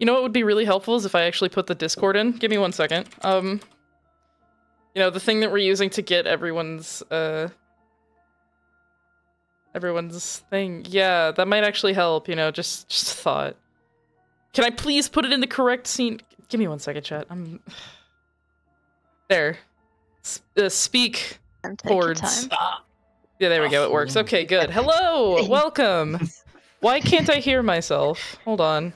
You know what would be really helpful is if I actually put the Discord in. Give me one second. Um, you know the thing that we're using to get everyone's uh everyone's thing. Yeah, that might actually help. You know, just just a thought. Can I please put it in the correct scene? Give me one second, chat. I'm there. S- uh, speak boards. Yeah, there we go. It works. Okay, good. Hello, welcome. Why can't I hear myself? Hold on.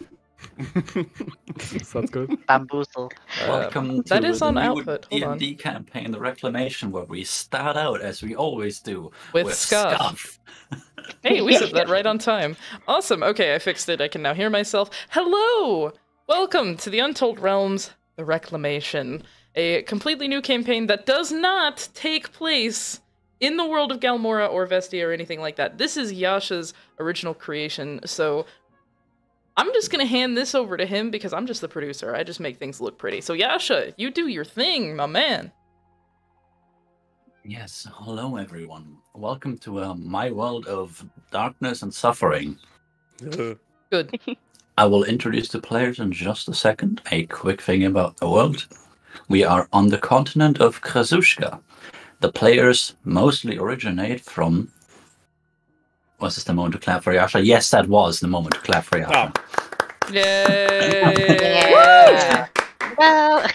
Sounds good. Bamboozle. Uh, Welcome to that is the on new output. D&D campaign, The Reclamation, where we start out as we always do With, scuff. Hey, we said that right on time. Awesome. Okay, I fixed it. I can now hear myself. Hello! Welcome to the Untold Realms, The Reclamation, a completely new campaign that does not take place in the world of Galmora or Vestia or anything like that. This is Yasha's original creation, so I'm just gonna hand this over to him because I'm just the producer. I just make things look pretty. So Yasha, you do your thing, my man. Yes, hello everyone. Welcome to uh, my world of darkness and suffering. Good. I will introduce the players in just a second. A quick thing about the world. We are on the continent of Krasushka. The players mostly originate from. Was this the moment to clap for Yasha? Yes, that was the moment to clap for Yasha. Yay! Yeah.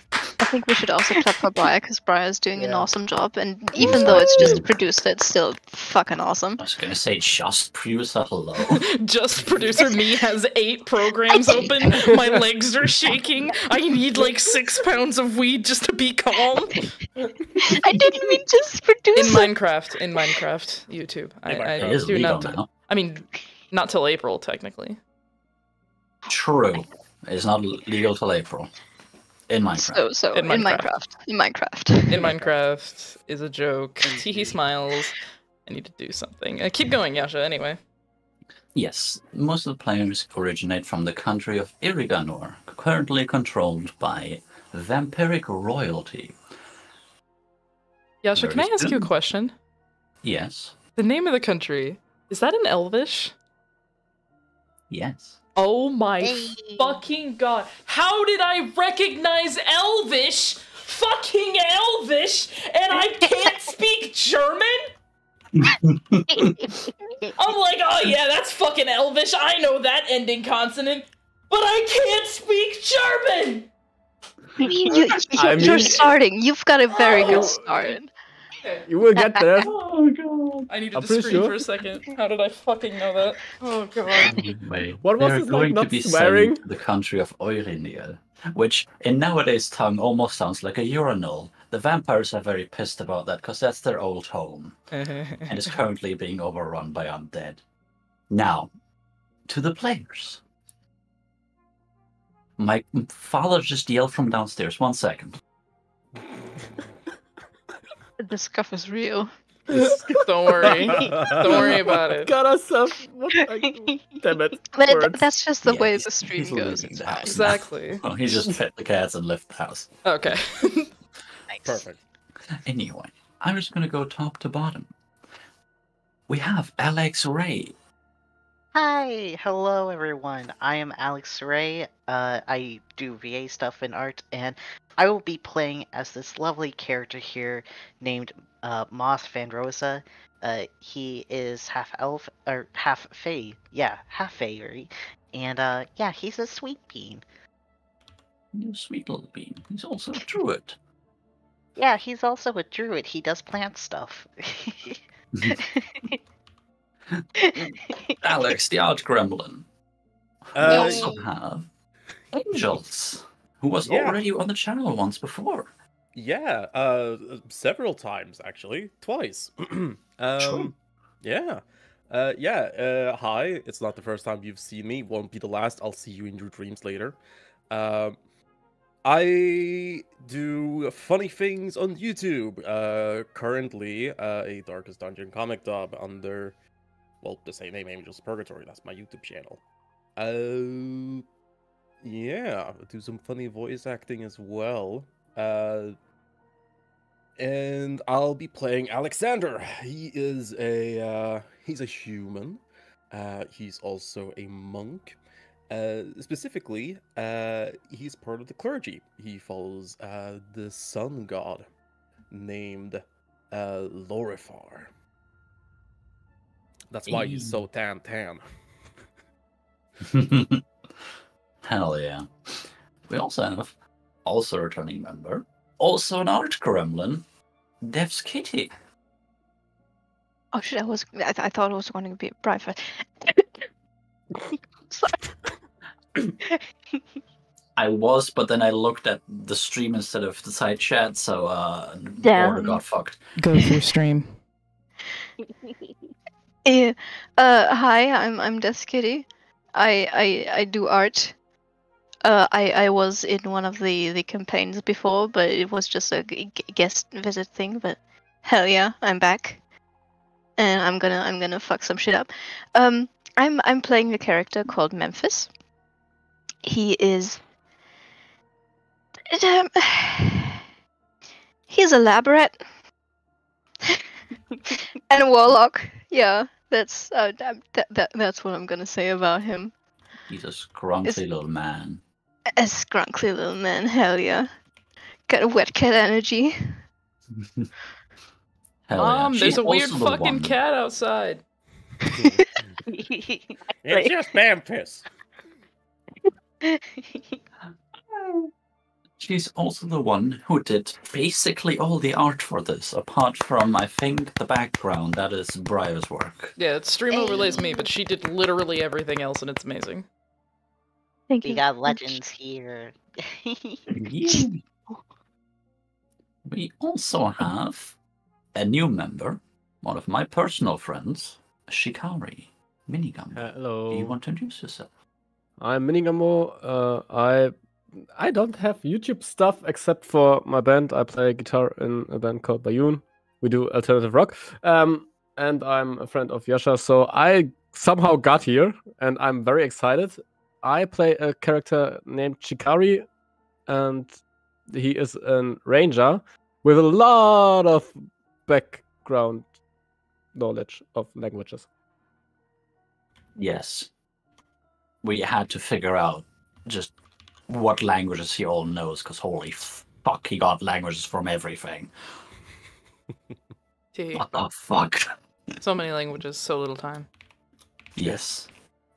Well, think we should also clap for Briar because Briar's doing an awesome job, and even though it's just a producer, it's still fucking awesome. I was gonna say just producer hello. Just producer me has eight programs open. My legs are shaking. I need like six pounds of weed just to be calm. I didn't mean just producer. In. Minecraft, in Minecraft, YouTube. I, In I it is do legal not. now. I mean, not till April technically. True. It's not legal till April. In Minecraft. So, so In in, Minecraft. Minecraft. in Minecraft, In Minecraft is a joke. Teehee smiles. I need to do something. Uh, keep going, Yasha. Anyway. Yes, most of the players originate from the country of Iriganor, currently controlled by vampiric royalty. Yasha, can I Very ask you a question? Yes, The name of the country is that in Elvish? yes. Oh my Hey. fucking god. How did I recognize Elvish? Fucking Elvish! And I can't speak German? I'm like, oh yeah, that's fucking Elvish. I know that ending consonant. But I can't speak German! you, you, I you're mean- starting. You've got a very Oh. good start. You will get there. Oh god. I needed I'm to pretty scream sure. for a second. How did I fucking know that? Oh god. Anyway, What was they're his, like, to not be swearing? sent to the country of Eiriniel, which in nowadays tongue almost sounds like a urinal. The vampires are very pissed about that because that's their old home and is currently being overrun by undead. Now, to the players. My father just yelled from downstairs. One second. The scuff is real. Don't worry. Don't worry about it. Got us up. What? I, damn it. But it, that's just the Yeah, way the stream goes. leaving It's the fine. house. Exactly. Oh, he just fed the cats and left the house. Okay. Nice. Perfect. Anyway, I'm just gonna go top to bottom. We have Alex Ray. Hi, hello everyone. I am Alex Ray. Uh, I do VA stuff in art, and I will be playing as this lovely character here named uh, Moss Van Rosa. Uh, he is half elf or half fae. Yeah, half fairy, and uh, yeah, he's a sweet bean. You sweet little bean. He's also a druid. Yeah, he's also a druid. He does plant stuff. Alex, the art gremlin. we Uh, also have Angels, who was Yeah. already on the channel once before. Yeah, uh, several times actually, twice. um, yeah, uh, yeah. Uh, hi, it's not the first time you've seen me. Won't be the last. I'll see you in your dreams later. Um, I do funny things on YouTube. Uh, currently, uh, a Darkest Dungeon comic dub under, well, the same name, Angels Purgatory. That's my YouTube channel. Uh, yeah, do some funny voice acting as well. Uh, and I'll be playing Alexander. He is a uh, he's a human. Uh, he's also a monk. Uh, specifically, uh, he's part of the clergy. He follows uh, the sun god named uh, Lorifar. That's why he's so tan tan. Hell yeah. We also have, also a returning member, also an art gremlin, Death Kitty. Oh shit! I was. I, th- I thought it was going to be Briar. Sorry. I was, but then I looked at the stream instead of the side chat, so uh, order got fucked. Go through stream. Yeah. Uh, hi, I'm I'm Death Kitty. I I I do art. Uh, I I was in one of the the campaigns before, but it was just a g- guest visit thing. But hell yeah, I'm back, and I'm gonna I'm gonna fuck some shit up. Um, I'm I'm playing a character called Memphis. He is. Um, he's a lab rat and a warlock. Yeah, that's uh, that, that, that that's what I'm gonna say about him. He's a scrunchy little man. A scrunkly little man, hell yeah. Got a wet cat energy. Hell Mom, yeah. there's She's a weird also the fucking one- cat outside. It's just Memphis. She's also the one who did basically all the art for this, apart from, I think, the background. That is Briar's work. Yeah, it's stream overlays me, but she did literally everything else, and it's amazing. Thank We you. got legends here. Yeah. We also have a new member, one of my personal friends, Shikari Minigum. Hello. Do you want to introduce yourself? I'm Minigamo. Uh, I I don't have YouTube stuff except for my band. I play guitar in a band called Bayoon. We do alternative rock. Um, and I'm a friend of Yasha, so I somehow got here, and I'm very excited. I play a character named Chikari, and he is a ranger with a lot of background knowledge of languages. Yes. We had to figure out just what languages he all knows, because holy fuck, he got languages from everything. Gee, What the fuck? so many languages, so little time. Yes.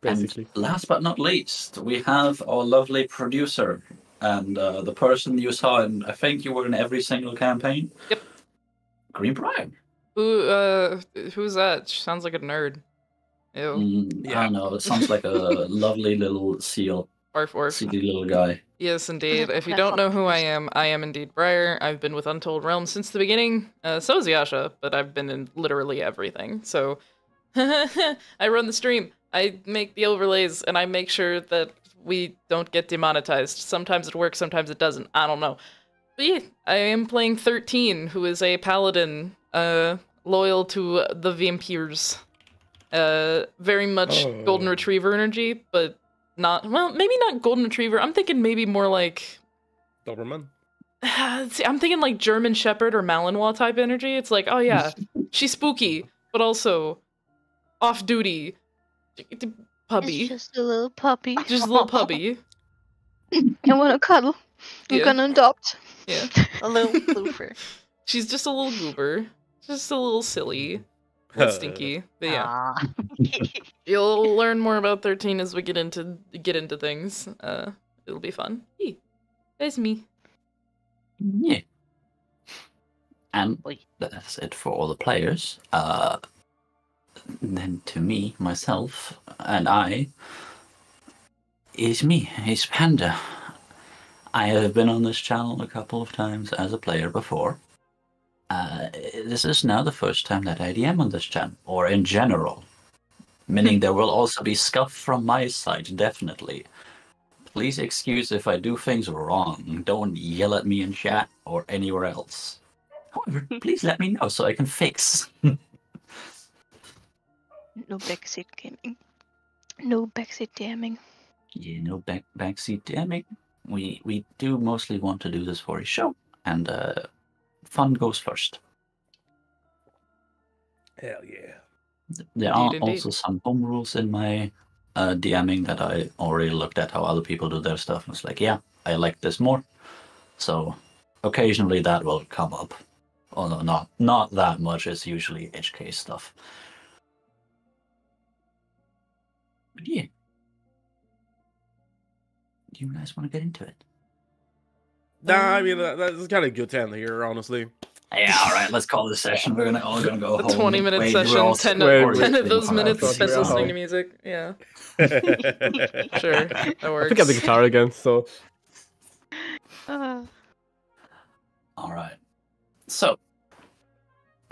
Basically. And last but not least, we have our lovely producer and uh, the person you saw and I think you were in every single campaign. Yep. Green Briar. Who, uh, who's that? She sounds like a nerd. Ew. Mm, I Yeah. don't know. It sounds like a lovely little seal, Arf, arf. seedy little guy. Yes, indeed. If you don't know who I am, I am indeed Briar. I've been with Untold Realms since the beginning. Uh, so is Yasha, but I've been in literally everything. So I run the stream. I make the overlays, and I make sure that we don't get demonetized. Sometimes it works, sometimes it doesn't. I don't know. But yeah, I am playing 13, who is a paladin, uh, loyal to the vampires. Uh, very much golden Oh. retriever energy, but not well, maybe not golden retriever. I'm thinking maybe more like Doberman. See, I'm thinking like German Shepherd or Malinois type energy. It's like, oh yeah, she's spooky, but also off duty, puppy, It's just a little puppy. just a little puppy. I want to cuddle. I'm Yeah. gonna adopt. Yeah, A little blooper. she's just a little goober, just a little silly, a little stinky. But yeah, you'll learn more about 13 as we get into get into things. Uh, it'll be fun. Hey, there's me. Yeah. And that's it for all the players. Uh, then to me, myself, and I is me, is Panda. I have been on this channel a couple of times as a player before. Uh, this is now the first time that I DM on this channel, or in general. Meaning there will also be scuff from my side, definitely. Please excuse if I do things wrong. Don't yell at me in chat or anywhere else. However, please let me know so I can fix. No backseat gaming. No backseat damning. Yeah, no back backseat DMing. We we do mostly want to do this for a show, and uh, fun goes first. Hell yeah. There are Indeed, indeed. also some home rules in my uh, DMing that I already looked at how other people do their stuff and was like, yeah, I like this more. So occasionally that will come up. Although not not that much. It's usually HK stuff. But yeah. Do you guys want to get into it? Nah, I mean that, that's kind of good to end here, honestly. Yeah, all right. Let's call this session. We're gonna all gonna go A home. 20 minute Wait, session, all 10, Wait, of, wait, 10 of those wait, minutes spent listening to music. Yeah, sure. sure, that works. I pick up the guitar again, so Uh, All right. So,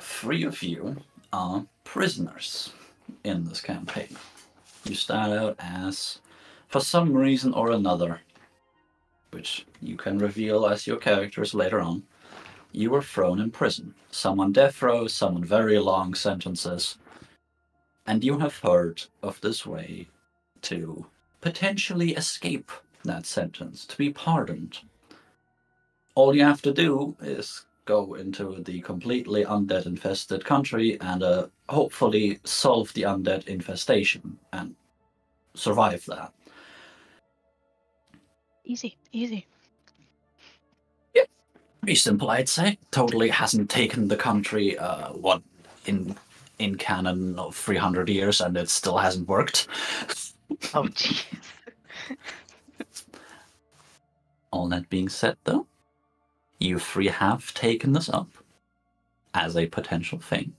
three of you are prisoners in this campaign. You start out as, for some reason or another, which you can reveal as your characters later on, you were thrown in prison. Some on death row, some on very long sentences. And you have heard of this way to potentially escape that sentence, to be pardoned all you have to do is go into the completely undead infested country and uh, hopefully solve the undead infestation and survive that. easy, easy. Yeah, Pretty simple, I'd say. Totally hasn't taken the country, uh, what, in in canon of 300 years and it still hasn't worked. Oh, jeez. All that being said, though, you three have taken this up as a potential thing.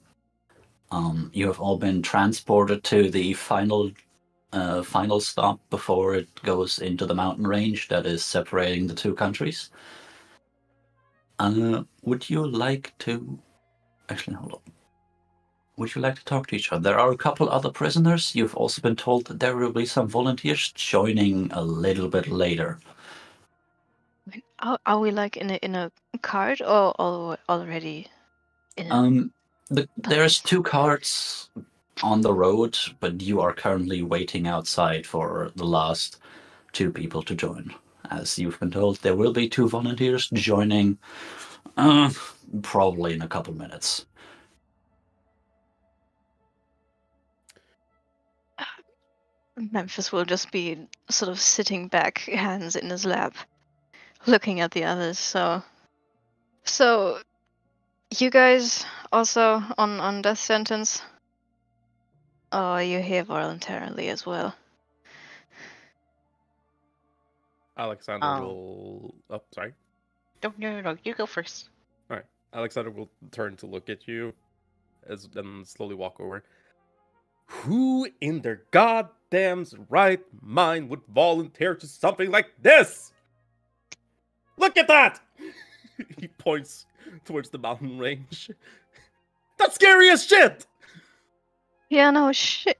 Um, you have all been transported to the final, uh, final stop before it goes into the mountain range that is separating the two countries. Uh, would you like to? Actually, hold on. Would you like to talk to each other? There are a couple other prisoners. You've also been told that there will be some volunteers joining a little bit later. Are, are we like in a in a cart or, already Um, the, there's two carts on the road, but you are currently waiting outside for the last two people to join. As you've been told, there will be two volunteers joining, uh, probably in a couple minutes. Memphis will just be sort of sitting back, hands in his lap, looking at the others. So, so you guys also on on death sentence? Or are you here voluntarily as well? Alexander Um, will. Oh, sorry. No, no, no, no. You go first. All right. Alexander will turn to look at you, as then slowly walk over. Who in their goddamn right mind would volunteer to something like this? Look at that! he points towards the mountain range. That's scary as shit! Yeah, no shit.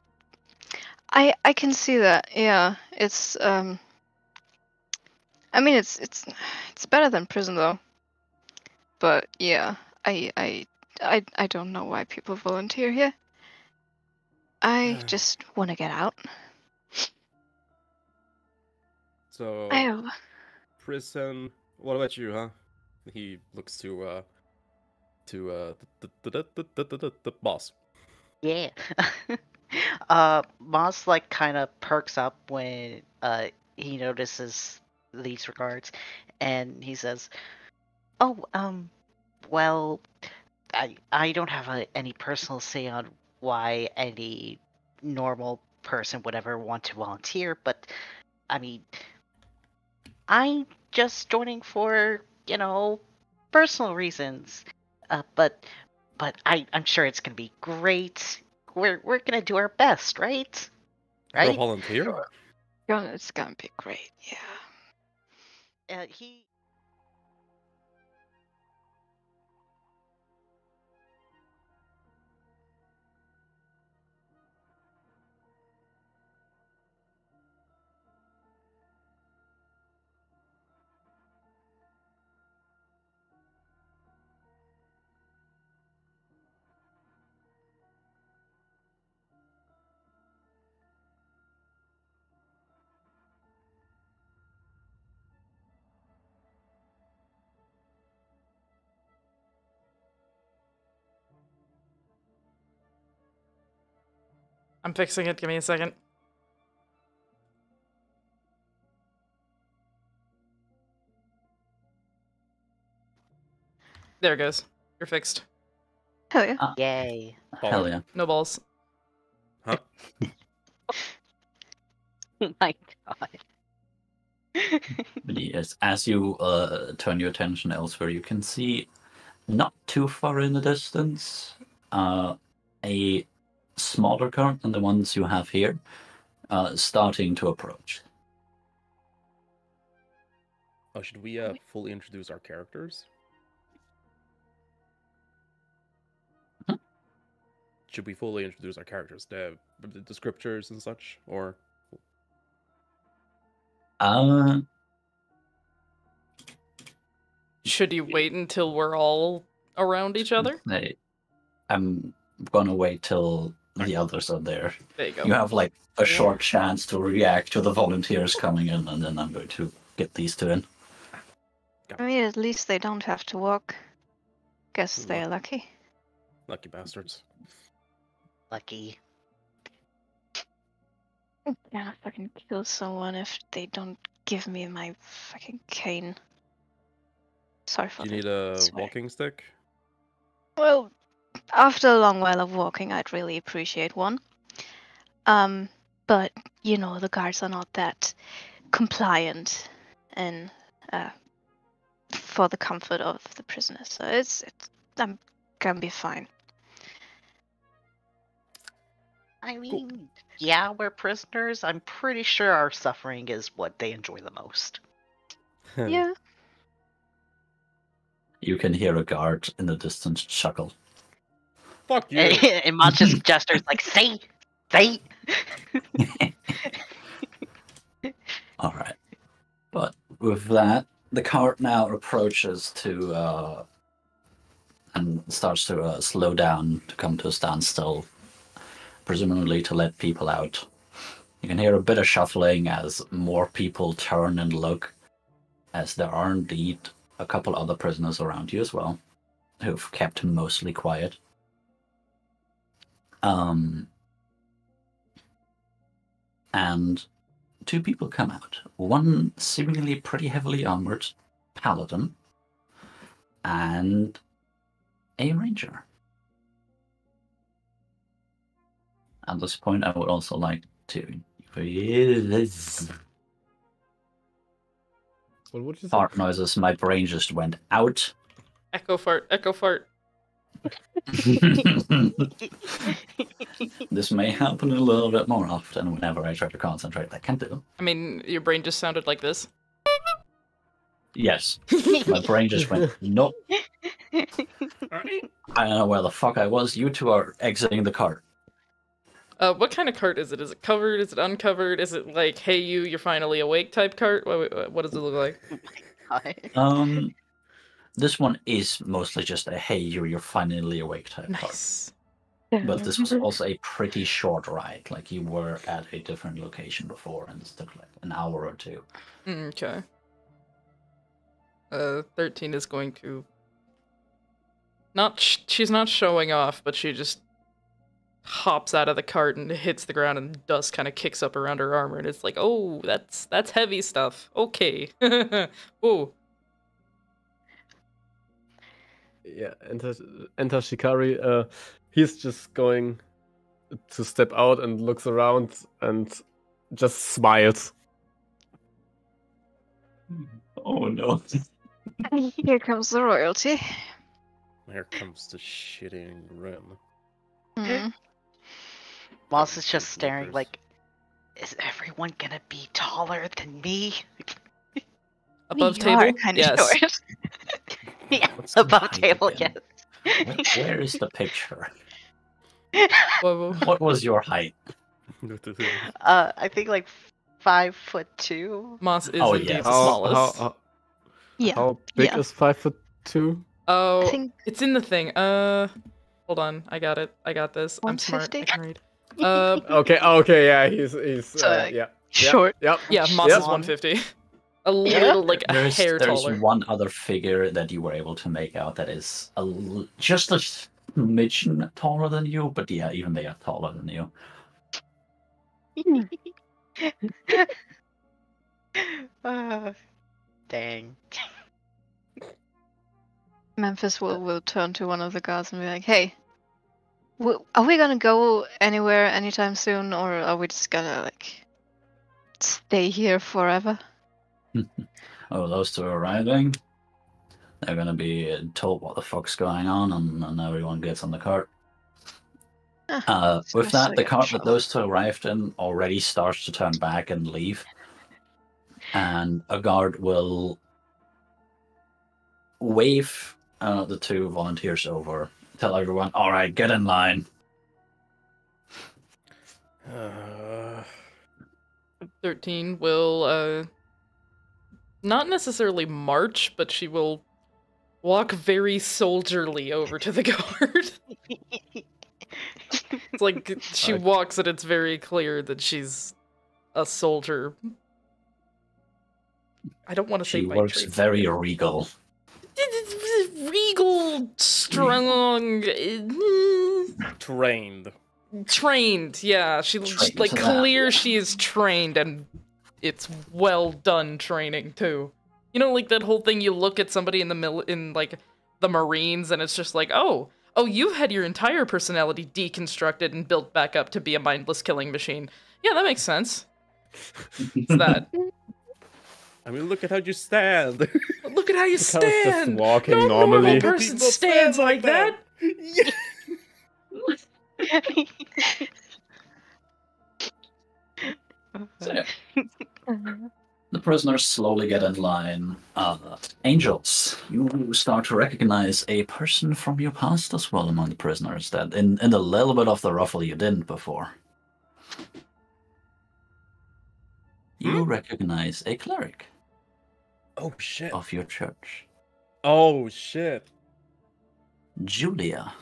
I I can see that. Yeah, it's um. I mean, it's it's it's better than prison though. But yeah, I I I I don't know why people volunteer here. I Uh. just want to get out. So, I prison. What about you, huh? He looks to, uh, to, uh, the, boss. Yeah. uh, Moss like kind of perks up when uh he notices these regards, and he says, "Oh, um, well, I I don't have a, any personal say on why any normal person would ever want to volunteer, but I mean, I'm just joining for you know personal reasons. Uh, but but I I'm sure it's gonna be great. We're we're gonna do our best, right? You're a Right? volunteer? gonna it's gonna be great. Yeah. Uh, he I'm fixing it. Give me a second. There it goes. You're fixed. Hell yeah. yay. Hell yeah. No balls. Huh? My God. Yes, as you uh, turn your attention elsewhere, you can see not too far in the distance uh, a smaller current than the ones you have here uh, starting to approach. Oh, should we uh fully introduce our characters? Mhm. Should we fully introduce our characters, the the, the scriptures and such, or Uh, Should you wait until we're all around each other? I'm gonna wait till the others are there. There you go. You have like a short chance to react to the volunteers coming in, and then I'm going to get these two in. I mean, at least they don't have to walk. Guess Luck. they're lucky. lucky bastards? Lucky. Yeah, fucking kill someone if they don't give me my fucking cane. Sorry for Do you the need a swear. walking stick? Well, after a long while of walking, I'd really appreciate one. Um, but you know, the guards are not that compliant, and uh, for the comfort of the prisoners. So it's, it's I'm gonna be fine. I mean, yeah, we're prisoners. I'm pretty sure our suffering is what they enjoy the most. Yeah. You can hear a guard in the distance chuckle. Fuck you. And, and Mont just gestures like, "Say, say." All right. But with that, the cart now approaches to uh, and starts to uh, slow down to come to a standstill, presumably to let people out. You can hear a bit of shuffling as more people turn and look, as there are indeed a couple other prisoners around you as well, who've kept mostly quiet. Um, and two people come out. One seemingly pretty heavily armored paladin, and a ranger. At this point, I would also like to. What would? Fart noises. My brain just went out. Echo fart, echo fart. this may happen a little bit more often whenever I try to concentrate. I can do. I mean, your brain just sounded like this. Yes, my brain just went nope. I don't know where the fuck I was. You two are exiting the cart. Uh, what kind of cart is it? Is it covered? Is it uncovered? Is it like, hey, you, you're finally awake type cart? What, what- what does it look like? Um, this one is mostly just a hey, you, you're finally awake type cart. Nice. But this was also a pretty short ride. Like you were at a different location before, and it took like an hour or two. Mm, Okay. Uh, 13 is going to. Not. Sh- she's not showing off, but she just hops out of the cart and hits the ground, and dust kind of kicks up around her armor, and it's like, oh, that's that's heavy stuff. Okay. Whoa. Yeah, enter enter Shikari. Uh, he's just going to step out and looks around and just smiles. Oh no! Here comes the royalty. Here comes the shitting room. Hmm. Moss is just staring like, is everyone gonna be taller than me? Above You table. are kind yes. short. yeah, What's above table, again? yes. Where- where is the picture? Whoa, whoa. What was your height? Uh, I think like five foot two. Moss is Oh, indeed yes. the smallest. how, how, Yeah. how big yeah. is five foot two? oh, think it's in the thing. Uh, hold on. I got it. I got this. I'm smart. I 150? can read. Uh, Okay, okay, yeah, he's he's uh, yeah, short. yep. yeah, Moss Yep. is 150. A little, like a There's, hair there's taller. one other figure that you were able to make out that is a l- just a smidgen taller than you, but yeah, even they are taller than you. uh, dang. Memphis will, will turn to one of the guards and be like, hey, w- are we gonna go anywhere anytime soon, or are we just gonna, like, stay here forever? Oh, those two are arriving. They're gonna be uh, told what the fuck's going on, and, and everyone gets on the cart. Ah, Uh, with that, the cart that those two arrived in already starts to turn back and leave. And a guard will wave uh, the two volunteers over, tell everyone, all right, get in line. Uh, 13 will uh not necessarily march, but she will walk very soldierly over to the guard. it's like she Okay. walks and it's very clear that she's a soldier. I don't want to say She my works traits. very regal. regal, strong, eh, trained. trained. Yeah, she, she Trained like to that, clear she is trained and it's well done training too. You know, like that whole thing. You look at somebody in the mil- in like the Marines, and it's just like, oh, oh, you've had your entire personality deconstructed and built back up to be a mindless killing machine. Yeah, that makes sense. It's that. I mean, look at how you stand. Look at how you Look how just stand. walking no normally. normal person People stands like like that. that. yeah. So, the prisoners slowly get in line. Uh, angels, you start to recognize a person from your past as well among the prisoners that in, in a little bit of the ruffle you didn't before. You recognize a cleric Oh shit. of your church, Oh shit. Julia.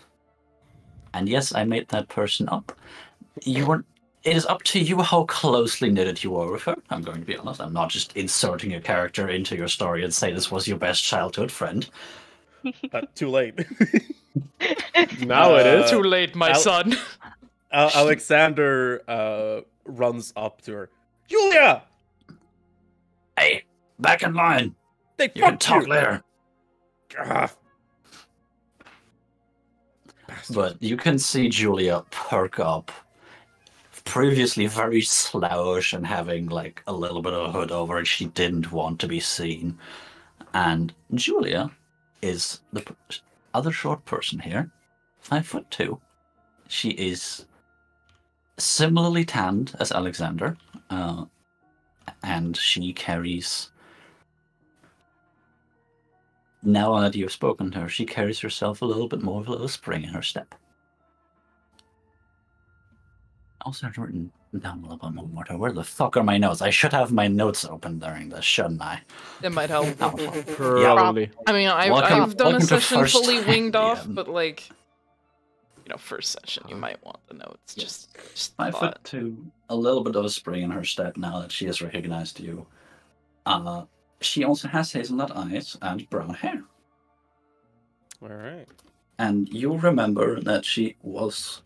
And yes, I made that person up. You weren't. It is up to you how closely knitted you are with her. I'm going to be honest. I'm not just inserting a character into your story and say this was your best childhood friend. Uh, too late. Now it is. Uh, Too late, my Al- son. Al- Alexander uh, runs up to her. Julia, Hey, back in line. they You can talk you. later. Ah. But you can see Julia perk up. Previously very slouch and having like a little bit of a hood over it, she didn't want to be seen. And Julia is the other short person here, five foot two. She is similarly tanned as Alexander, uh, and she carries. Now that you've spoken to her, she carries herself a little bit more of a little spring in her step. Also, I've written down a little bit more. to- Where the fuck are my notes? I should have my notes open during this, shouldn't I? It might help. Oh, Probably. I mean, I've, Welcome- I've done a session first fully time, winged off, but like, you know, first session, you might want the notes. Yeah. Just, just Five thought. foot two, a little bit of a spring in her step now that she has recognized you. Uh, she also has hazelnut eyes and brown hair. All right. And you'll remember that she was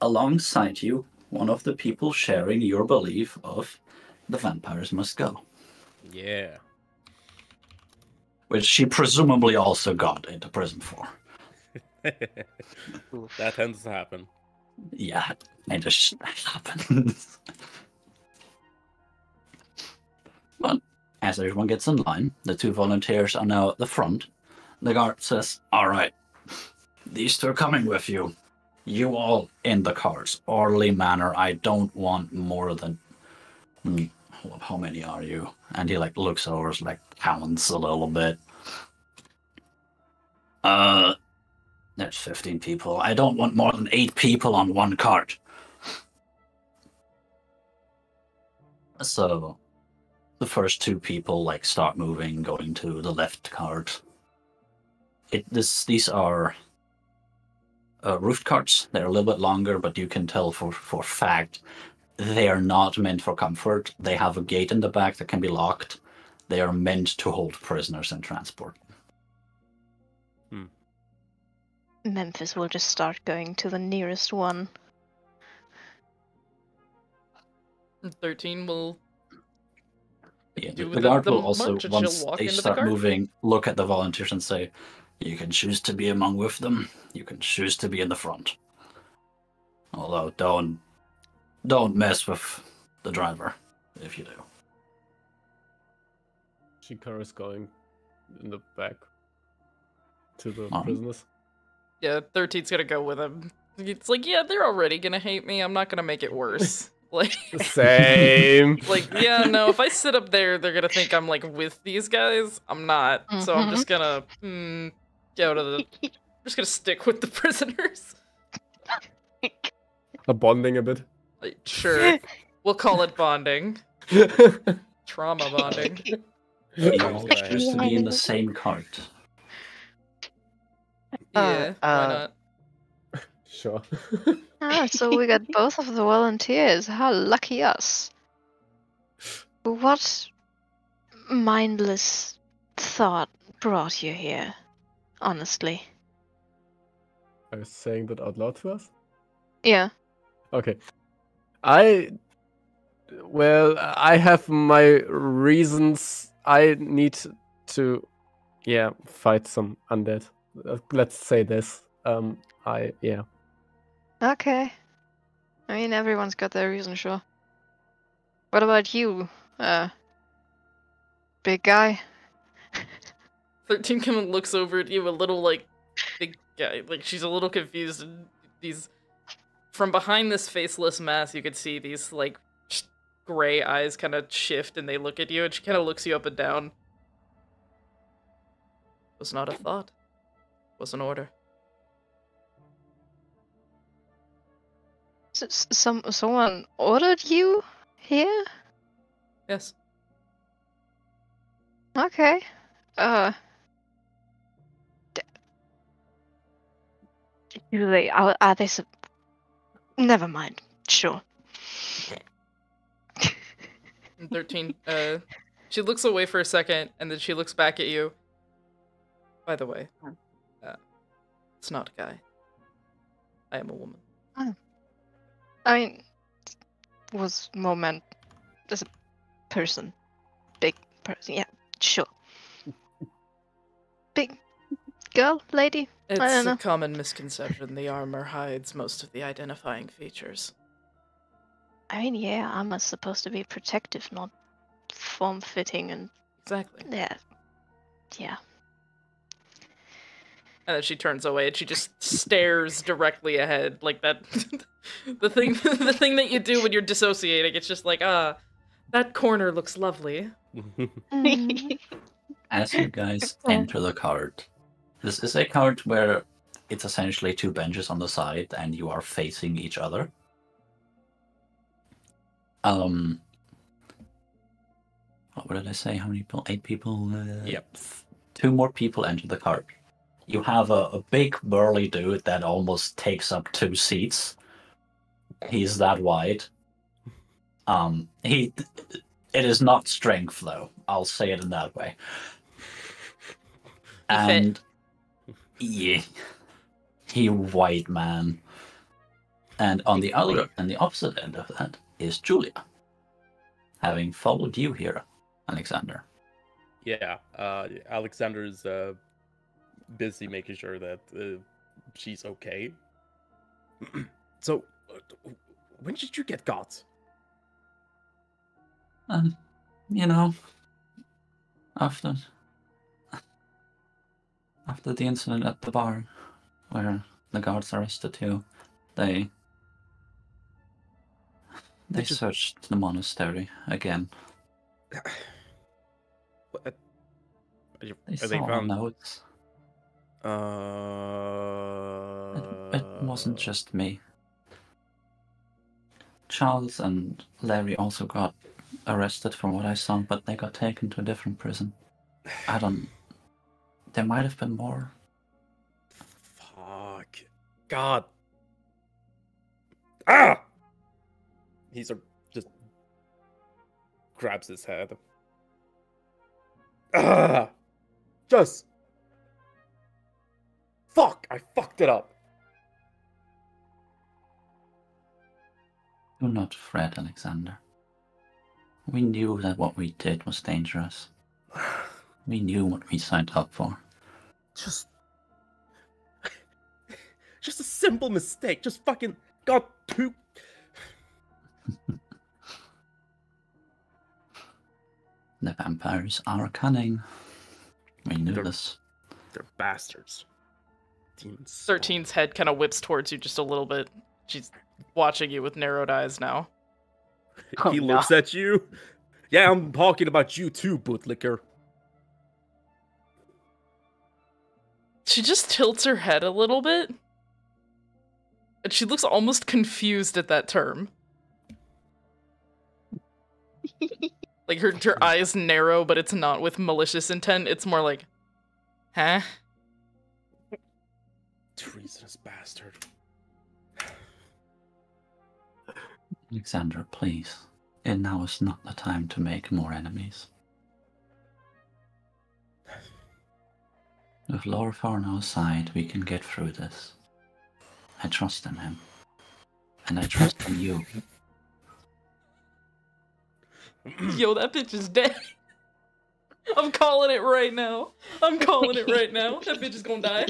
alongside you, one of the people sharing your belief of the vampires must go, Yeah. which she presumably also got into prison for. That tends to happen. Yeah, it just happens. but as everyone gets in line, the two volunteers are now at the front. The guard says, All right, these two are coming with you. You all in the cars, orderly manner. I don't want more than. Hmm, How many are you? And he like looks over, like counts a little bit. Uh, there's 15 people. I don't want more than eight people on one cart. So, the first two people like start moving, going to the left cart. It this these are uh, roof carts. They're a little bit longer, but you can tell for for fact they are not meant for comfort. They have a gate in the back that can be locked. They are meant to hold prisoners and transport. Hmm. Memphis will just start going to the nearest one. Thirteen will. Yeah, do the, the- guard the will also march and she'll once they into the start moving, look at the volunteers and say, "You can choose to be among with them. You can choose to be in the front. Although don't don't mess with the driver if you do." Shikara is going in the back to the Alright. prisoners. Yeah, 13's gonna go with him. It's like, yeah, they're already gonna hate me. I'm not gonna make it worse. like, Same. like, yeah, no. If I sit up there, they're gonna think I'm like with these guys. I'm not. So I'm just gonna mm, go to the. I'm just gonna stick with the prisoners. A bonding a bit. Like, sure, we'll call it bonding, trauma bonding. You Oh, all okay. choose to be in the same cart. Yeah, why uh, not? Sure. Ah, so we got both of the volunteers. How lucky us. What mindless thought brought you here? Honestly. Are you saying that out loud to us? Yeah. Okay. I. Well, I have my reasons. I need to. Yeah, fight some undead. Let's say this. Um, I. Yeah. Okay. I mean, everyone's got their reason, sure. What about you, uh, big guy. 13 kind of looks over at you a little like big guy like she's a little confused and these from behind this faceless mask you could see these like gray eyes kind of shift and they look at you and she kind of looks you up and down It was not a thought It was an order s- some someone ordered you here. yes Okay. Uh. Do they are, are they? sup- Never mind. Sure. 13 uh she looks away for a second and then she looks back at you by the way uh, it's not a guy i am a woman I mean, was more meant as a person, big person. Yeah, sure. Big girl, lady. It's a common misconception the armor hides most of the identifying features. I mean, yeah, armor's supposed to be protective, not form-fitting, and Exactly. yeah, yeah. And then she turns away and she just stares directly ahead, like that. the thing, the thing that you do when you're dissociating. It's just like, ah, that corner looks lovely. Mm, As you guys enter the cart, this is a cart where it's essentially two benches on the side and you are facing each other. Um, what did I say? How many people? Eight people? Uh, Yep. Two more people enter the cart. You have a, a big burly dude that almost takes up two seats. He's that wide. Um, he. It is not strength though. I'll say it in that way. And yeah, he white man. And on the other and the opposite end of that is Julia, having followed you here, Alexander. Yeah, uh, Alexander's uh, busy making sure that uh, she's okay. so, uh, when did you get got? Um, you know, after after the incident at the bar, where the guards arrested you, they they just- searched the monastery again. What? Are, you, They are saw they found? notes. Uh, It, it wasn't just me. Charles and Larry also got arrested from what I saw, but they got taken to a different prison. I don't. There might have been more. Fuck. God. Ah! He's a, just grabs his head. Ah! Just. Fuck! I fucked it up. Do not fret, Alexander. We knew that what we did was dangerous. We knew what we signed up for. Just. Just a simple mistake. Just fucking got too. The vampires are cunning. We knew They're- this. They're bastards. Demons. 13's head kind of whips towards you just a little bit. She's watching you with narrowed eyes now. Oh, he no. looks at you. Yeah, I'm talking about you too, bootlicker. She just tilts her head a little bit. And she looks almost confused at that term. like her her eyes narrow, but it's not with malicious intent. It's more like, huh? Treasonous bastard. Alexander, please. And now is not the time to make more enemies. With Lorfar on our side, we can get through this. I trust in him. And I trust in you. Yo, that bitch is dead. I'm calling it right now. I'm calling it right now. That bitch is gonna die.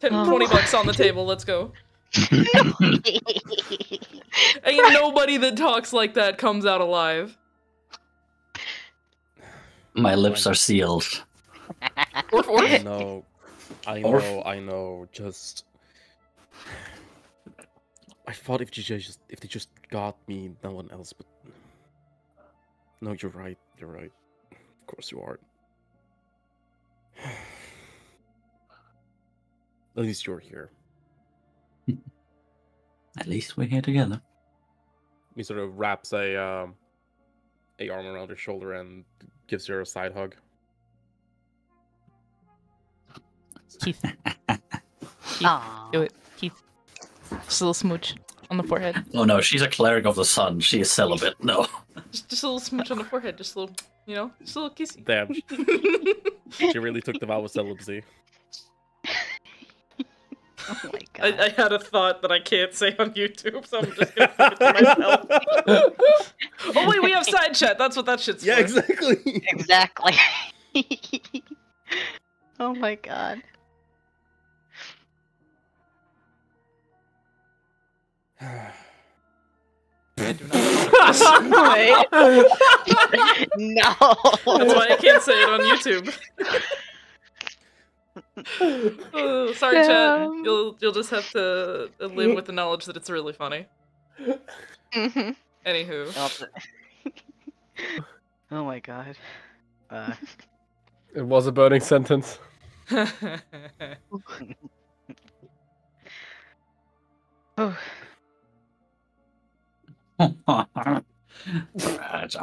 10, Oh. 20 bucks on the table. Let's go. Ain't nobody that talks like that comes out alive. My lips are sealed. Orf, orf. I know, I Orf. know, I know. Just, I thought if they just if they just got me, no one else. But no, you're right. You're right. Of course you are. At least you're here. At least we're here together. He sort of wraps a um, a arm around her shoulder and gives her a side hug. Keith, Aw. do it. Keith. Just a little smooch on the forehead. Oh no, she's a cleric of the sun. She is celibate. No. Just, just a little smooch on the forehead. Just a little, you know, just a little kissy. Damn, she really took the vow of celibacy. Oh my I, god. I had a thought that I can't say on YouTube, so I'm just gonna keep it to myself. oh wait, we have side chat. That's what that shit's Yeah, for. exactly. Exactly. oh my god. Wait. no. That's why I can't say it on YouTube. Oh, sorry, chat. Damn. You'll you'll just have to live with the knowledge that it's really funny. hmm Anywho, oh my god. Uh, It was a burning sentence. oh, Right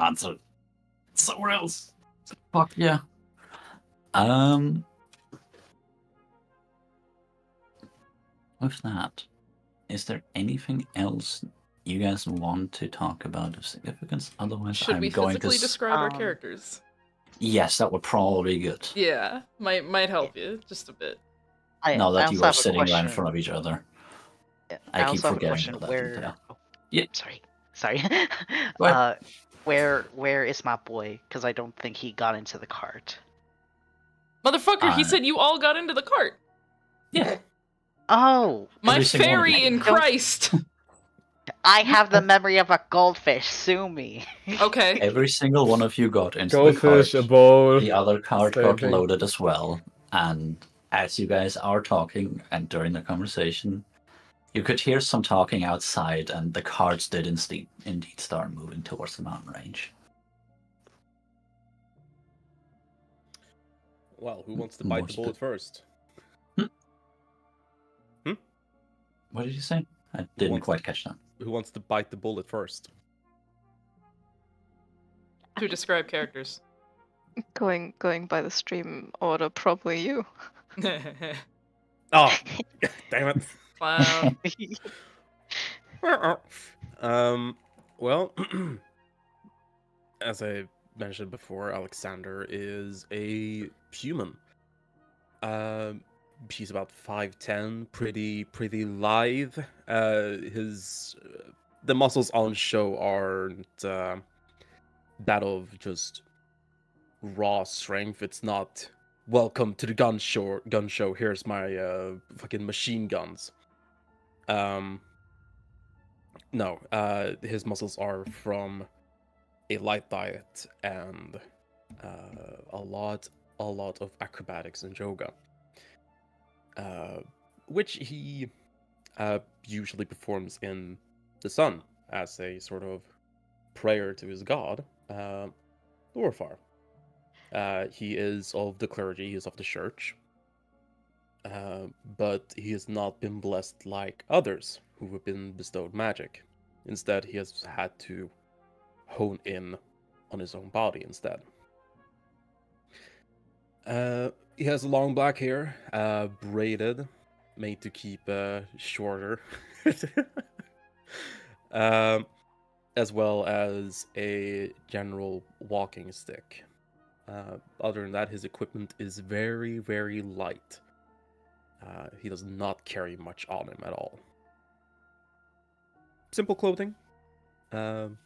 answer. Somewhere else. Fuck yeah. Um. With that, is there anything else you guys want to talk about of significance? Otherwise, should I'm we going physically to. s- describe our Um, characters? Yes, that would probably be good. Yeah, might might help you just a bit. I, now I that you are sitting right in front of each other. Yeah, I I, keep also have a forgetting question that where. detail. oh, Yeah. Sorry. Sorry. Go uh, where where is my boy? Because I don't think he got into the cart. Motherfucker, he Uh, said you all got into the cart. Yeah. Oh, My Every single one of fairy in Christ. I have the memory of a goldfish. Sue me. Okay. Every single one of you got into Goldfish, the a cart. bowl. The other card Same got thing. loaded as well. And as you guys are talking and during the conversation, you could hear some talking outside, and the cards did indeed, indeed start moving towards the mountain range. Well, who hmm, wants to bite More the bullet first? Hmm. hmm. What did you say? I didn't wants- quite catch that. Who wants to bite the bullet first? To describe characters. Going going by the stream order, probably you. Oh, damn wow. It. um, well, as I mentioned before, Alexander is a human. Um, he's about five ten, pretty pretty lithe. Uh, his uh, the muscles on show aren't uh, that of just raw strength. It's not welcome to the gun show. Gun show. Here's my uh, fucking machine guns. Um, no, uh, his muscles are from a light diet and uh, a lot, a lot of acrobatics and yoga, uh, which he uh, usually performs in the sun as a sort of prayer to his god, uh, Lorifar. Uh, he is of the clergy, he is of the church, uh, but he has not been blessed like others who have been bestowed magic. Instead, he has had to hone in on his own body instead. Uh, he has long black hair, uh, braided, made to keep uh, shorter, um, as well as a general walking stick. Uh, other than that, his equipment is very, very light. Uh, he does not carry much on him at all. Simple clothing, um,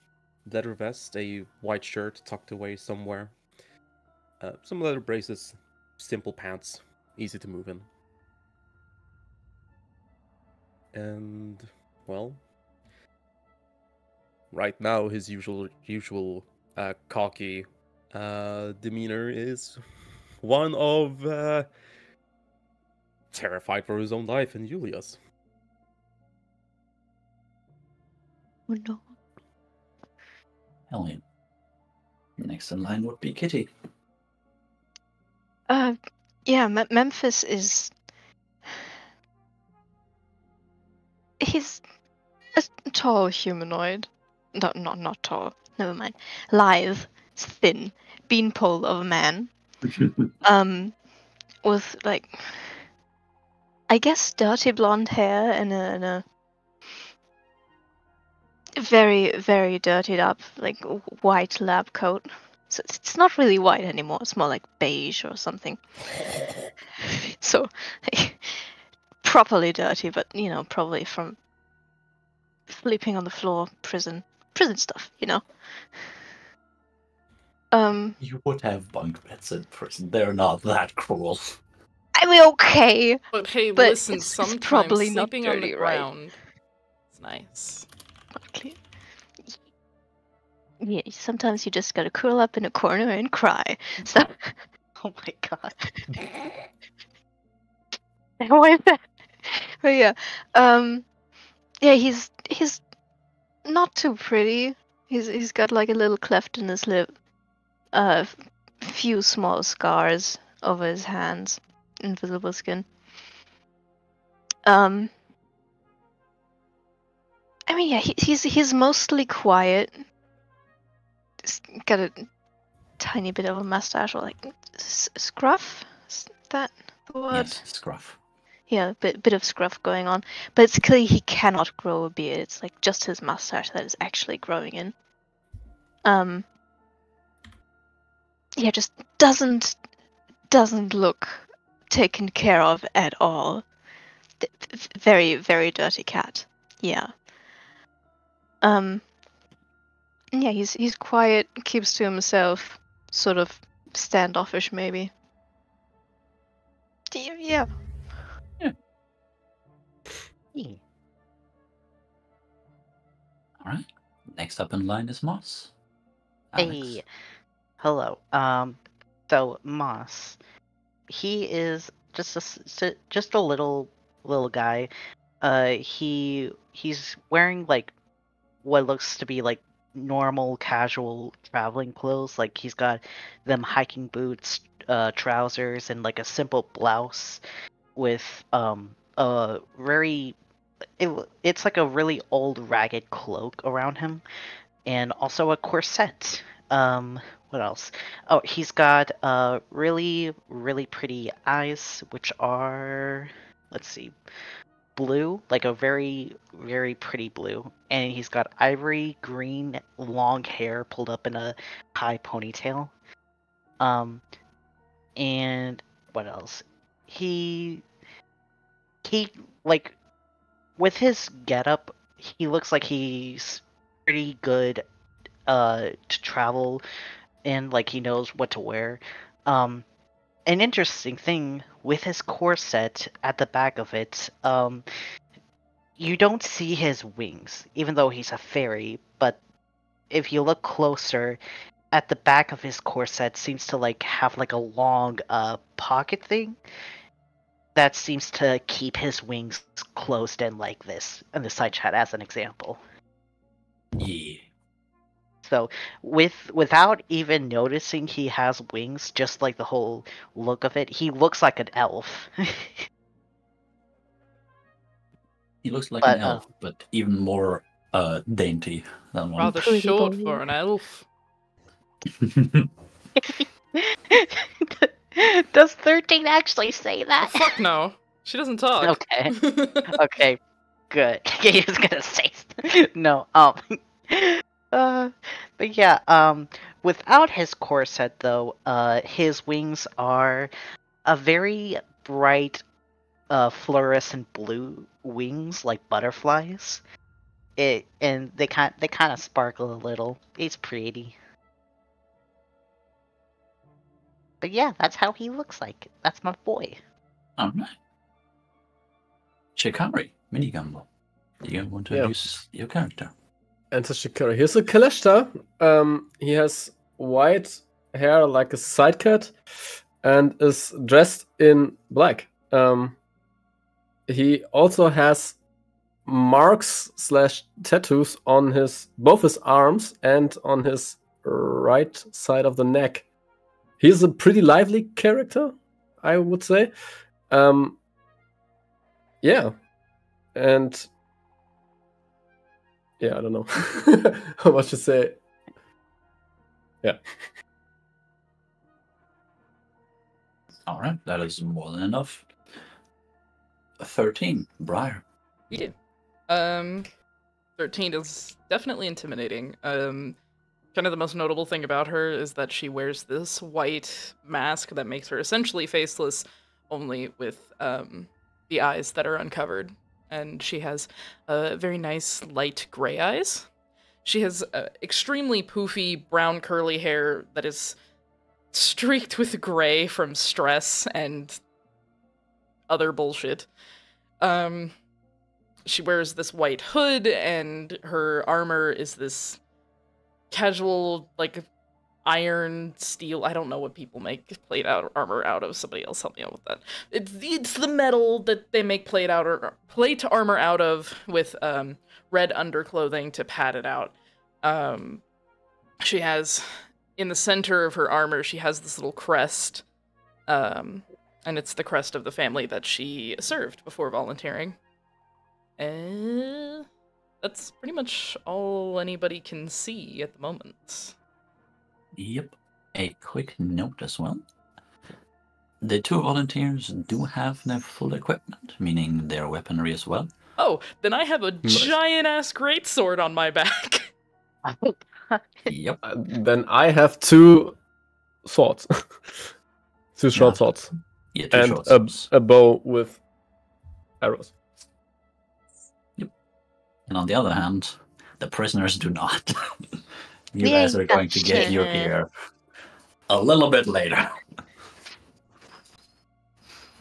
leather vest, a white shirt tucked away somewhere, uh, some leather braces, simple pants, easy to move in. And well, right now his usual usual uh, cocky uh, demeanor is one of uh, terrified for his own life and Julia's. Oh no. Hellion. Next in line would be Kitty. Uh, yeah, Me- Memphis is. He's a tall humanoid. No, not not tall. Never mind. Lithe, thin, beanpole of a man. Um, with like, I guess dirty blonde hair and a, and a very very dirtied up like white lab coat. So it's- not really white anymore. It's more like beige or something. so properly dirty, but you know, probably from sleeping on the floor, prison, prison stuff. You know. Um, you would have bunk beds in prison. They're not that cruel. I mean, okay. But hey, But listen, it's- it's sometimes probably not sleeping on the dirty, right? ground is nice. Yeah, sometimes you just gotta curl up in a corner and cry. So, Oh my god. why is that? But yeah, um, yeah, he's he's not too pretty. He's he's got like a little cleft in his lip, a f- few small scars over his hands, invisible skin. Um, I mean, yeah, he, he's he's mostly quiet. Just got a tiny bit of a mustache, or like scruff. Is that the word? Yes, scruff. Yeah, a bit bit of scruff going on, but it's clear he cannot grow a beard. It's like just his mustache that is actually growing in. Um. Yeah, just doesn't doesn't look taken care of at all. Very very dirty cat. Yeah. Um. Yeah, he's he's quiet, keeps to himself, sort of standoffish maybe. Yeah. Yeah. Hmm. All right. Next up in line is Moss. Alex. Hey, hello. Um, so Moss, he is just a just a little little guy. Uh, he he's wearing like what looks to be like normal casual traveling clothes. Like he's got them hiking boots, uh, trousers, and like a simple blouse with um a very it, it's like a really old ragged cloak around him and also a corset. Um, what else? Oh, he's got uh really really pretty eyes, which are let's see, blue, like a very very pretty blue, and he's got ivory green long hair pulled up in a high ponytail. Um, and what else? He he like with his getup, he looks like he's pretty good uh to travel and like he knows what to wear. Um an interesting thing with his corset at the back of it, um you don't see his wings, even though he's a fairy, but if you look closer, at the back of his corset seems to like have like a long uh pocket thing that seems to keep his wings closed in like this in the side chat as an example. Yeah. So with without even noticing he has wings, just like the whole look of it, he looks like an elf. He looks like But, an uh, elf, but even more uh, dainty than one. Rather short for an elf. Does 13 actually say Oh, that? fuck no. She doesn't talk. Okay. okay, good. he was gonna say no. Um, uh, but yeah. Um, without his corset though, uh, his wings are a very bright, uh, fluorescent blue wings like butterflies. It and they kind they kind of sparkle a little. It's pretty. But yeah, that's how he looks like. That's my boy. All right. Shikari, Minigumbo. Do you want to Yeah. introduce your character? Enter Shikari. Here's a Kalashtar. Um, he has white hair like a side cut and is dressed in black. Um, he also has marks slash tattoos on his both his arms and on his right side of the neck. He's a pretty lively character, I would say. Um, yeah, and yeah, I don't know how much to say. Yeah. All right, that is more than enough. 13, Briar. Yeah. Um, 13 is definitely intimidating. Um, kind of the most notable thing about her is that she wears this white mask that makes her essentially faceless, only with um, the eyes that are uncovered. And she has uh, very nice light gray eyes. She has uh, extremely poofy brown curly hair that is streaked with gray from stress and other bullshit. Um, she wears this white hood, and her armor is this casual, like iron steel. I don't know what people make plate out armor out of. Somebody else help me out with that. It's it's the metal that they make plate out or plate armor out of with um, red underclothing to pad it out. Um, she has in the center of her armor, she has this little crest, um, and it's the crest of the family that she served before volunteering. And that's pretty much all anybody can see at the moment. Yep. A quick note as well. The two volunteers do have their full equipment, meaning their weaponry as well. Oh, then I have a giant ass greatsword on my back. Yep. Uh, then I have two swords, two short Yeah. swords, Yeah, two and short a, a bow with arrows. Yep. And on the other hand, the prisoners do not. you guys are going to get your shit. gear a little bit later.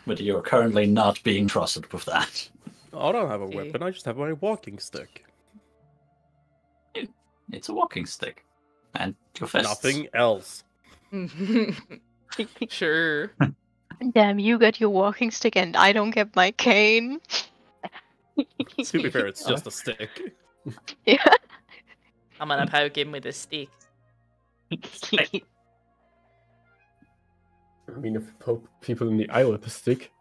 but you're currently not being trusted with that. I don't have a Okay. weapon. I just have my walking stick. It's a walking stick. And your fists. Nothing else. sure. Damn, you got your walking stick and I don't get my cane. To be fair, it's just a stick. Yeah. I'm gonna poke him with a stick. I mean, if you poke people in the eye with a stick,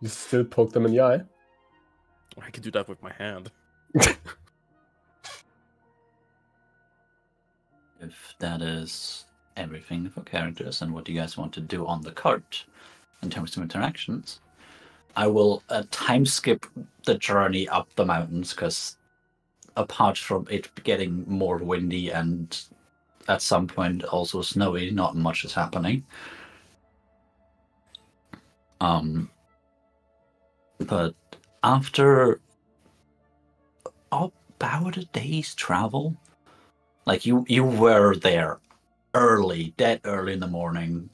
you still poke them in the eye. I could do that with my hand. If that is everything for characters and what you guys want to do on the cart in terms of interactions, I will uh, time skip the journey up the mountains because apart from it getting more windy and at some point also snowy, not much is happening. Um, but after about a day's travel, like you you were there early, dead early in the morning.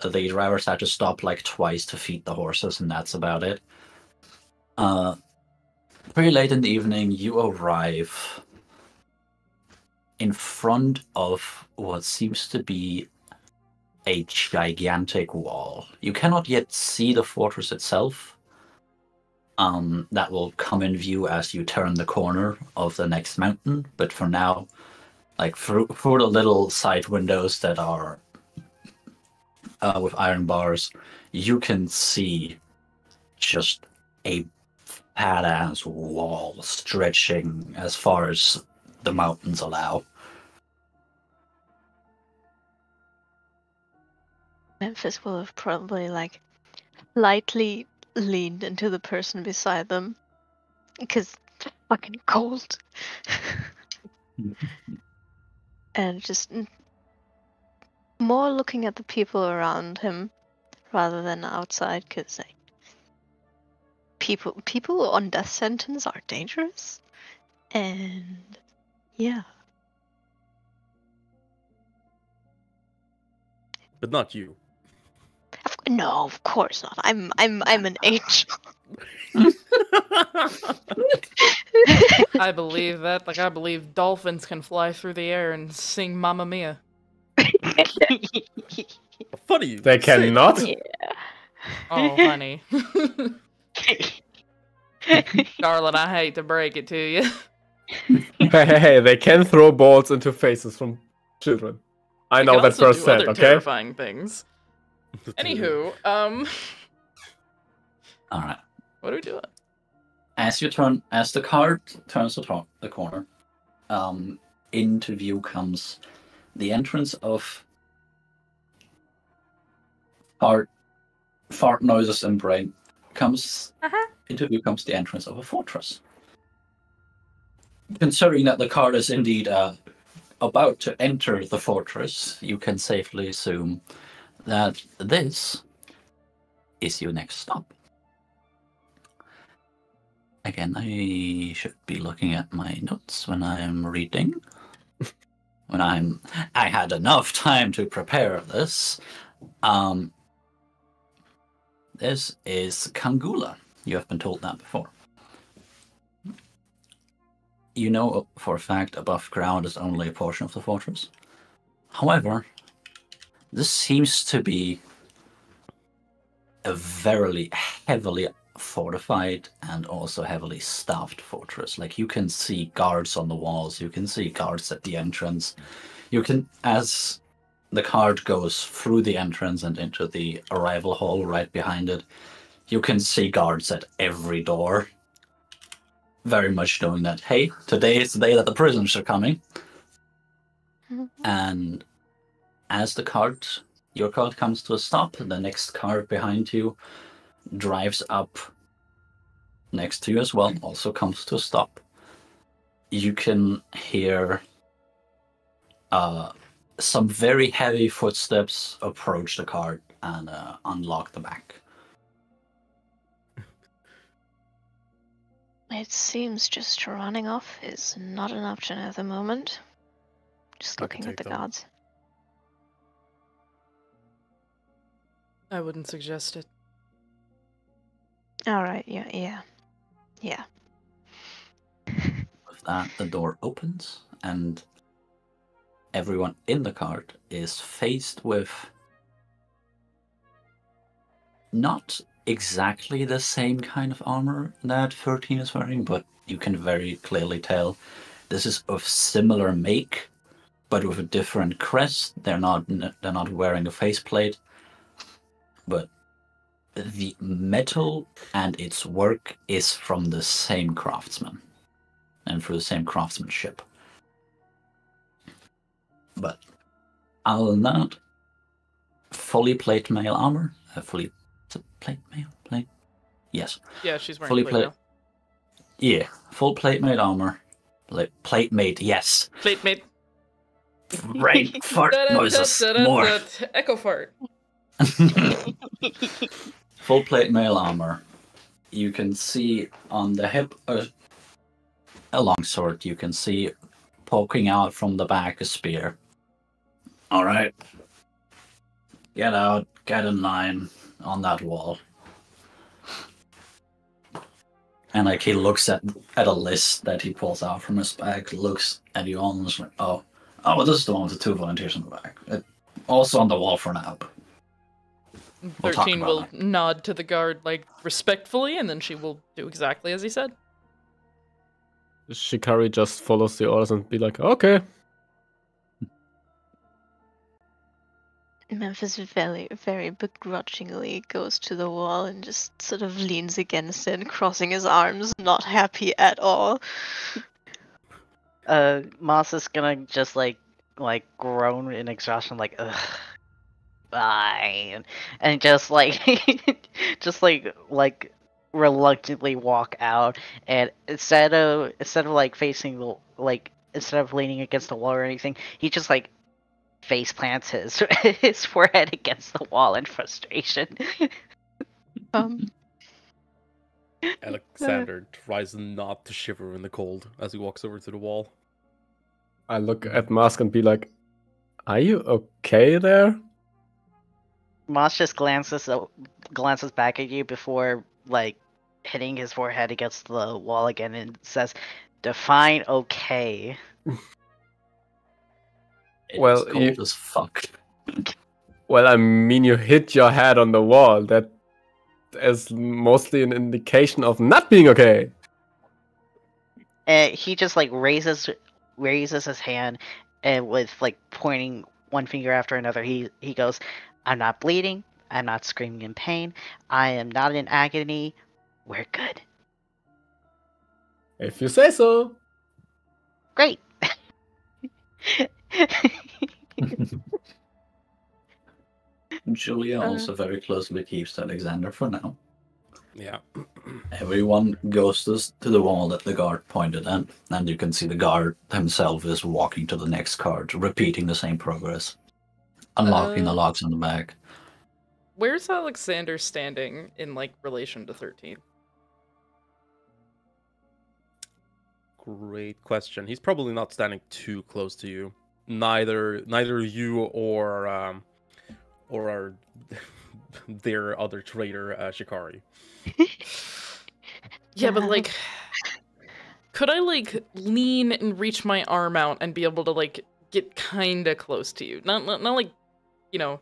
The drivers had to stop like twice to feed the horses, and that's about it. Uh, pretty late in the evening, you arrive in front of what seems to be a gigantic wall. You cannot yet see the fortress itself. Um, that will come in view as you turn the corner of the next mountain, but for now, like through through the little side windows that are uh, with iron bars, you can see just a badass wall stretching as far as the mountains allow. Memphis will have probably like lightly leaned into the person beside them because fucking cold. and just more looking at the people around him rather than outside because like people people on death sentence are dangerous and yeah But not you. of, no of course not i'm i'm i'm an angel I believe that. Like I believe dolphins can fly through the air and sing Mamma Mia. Funny. They cannot. Yeah. Oh, honey. Darling, I hate to break it to you. hey, hey, hey, they can throw balls into faces from children. I They know can that also first do set, other okay? terrifying things. Anywho, um, All right. what are we doing? As you turn, as the card turns the, top, the corner, um, into view comes the entrance of fart, fart noises and brain. Comes Uh-huh. into view comes the entrance of a fortress. Considering that the card is indeed uh, about to enter the fortress, you can safely assume that this is your next stop. Again, I should be looking at my notes when I'm reading. when I'm I had enough time to prepare this. Um this is Kangula. You have been told that before. You know for a fact above ground is only a portion of the fortress. However, this seems to be a very heavily fortified and also heavily staffed fortress. Like you can see guards on the walls, you can see guards at the entrance. You can, as the card goes through the entrance and into the arrival hall right behind it, you can see guards at every door. Very much knowing that, hey, today is the day that the prisoners are coming. And as the card, your card comes to a stop, the next car behind you drives up next to you as well, also comes to a stop. You can hear uh, some very heavy footsteps approach the cart and uh, unlock the back. It seems just running off is not an option at the moment. Just I looking at the that. gods. I wouldn't suggest it. Alright, yeah, yeah. Yeah. With that, the door opens and everyone in the cart is faced with not exactly the same kind of armor that 13 is wearing, but you can very clearly tell this is of similar make, but with a different crest. They're not they're not wearing a faceplate, but the metal and its work is from the same craftsman and through the same craftsmanship. But other than that, fully plate mail armor, uh, fully plate mail plate, yes, Yeah, she's wearing Fully plate plate- yeah, full plate mail armor, plate plate mate, yes, Plate mate. right, fart noises more. Echo fart. Full plate mail armor. You can see on the hip uh, a long sword. You can see poking out from the back a spear. All right. Get out. Get in line on that wall. And like he looks at at a list that he pulls out from his bag, looks at you all and is like, oh, oh, well, this is the one with the two volunteers in the back. It, also on the wall for now. We'll 13 will that. nod to the guard, like, respectfully, and then she will do exactly as he said. Shikari just follows the orders and be like, okay. Memphis very, very begrudgingly goes to the wall and just sort of leans against it, crossing his arms, not happy at all. Uh, Moss is gonna just like like groan in exhaustion, like ugh, bye, and, and just like just like like reluctantly walk out, and instead of instead of like facing the like instead of leaning against the wall or anything, he just like face plants his his forehead against the wall in frustration. Um, Alexander tries not to shiver in the cold as he walks over to the wall. I look at Mask and be like, are you okay there? Moss just glances glances back at you before like hitting his forehead against the wall again and says, "Define okay." It Well, is cold you- as fuck. Well, I mean, you hit your head on the wall. That is mostly an indication of not being okay. And he just like raises raises his hand and with like pointing one finger after another, he he goes, "I'm not bleeding. I'm not screaming in pain. I am not in agony. We're good. If you say so. Great." Julia Uh. also very closely keeps Alexander for now. Yeah. Everyone goes to, to the wall that the guard pointed at, and you can see the guard himself is walking to the next card, repeating the same progress, unlocking the Uh. locks on the back. Where's Alexander standing in like relation to 13? Great question. He's probably not standing too close to you. Neither neither you or um or our their other traitor uh, Shikari. Yeah, but like could I like lean and reach my arm out and be able to like get kind of close to you? Not, not not like, you know,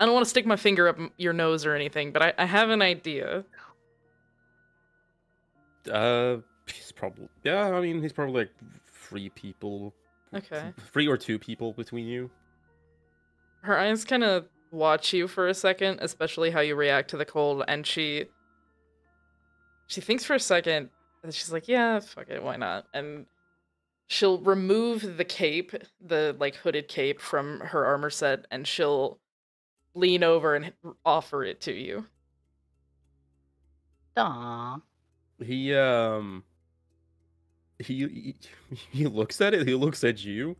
I don't want to stick my finger up your nose or anything, but I, I have an idea. Uh he's probably yeah, I mean he's probably like three people Okay. three or two people between you. Her eyes kind of watch you for a second, especially how you react to the cold, and she she thinks for a second, and she's like, "Yeah, fuck it, why not?" And she'll remove the cape, the like hooded cape from her armor set, and she'll lean over and offer it to you. Aww. He um he, he he looks at it, he looks at you.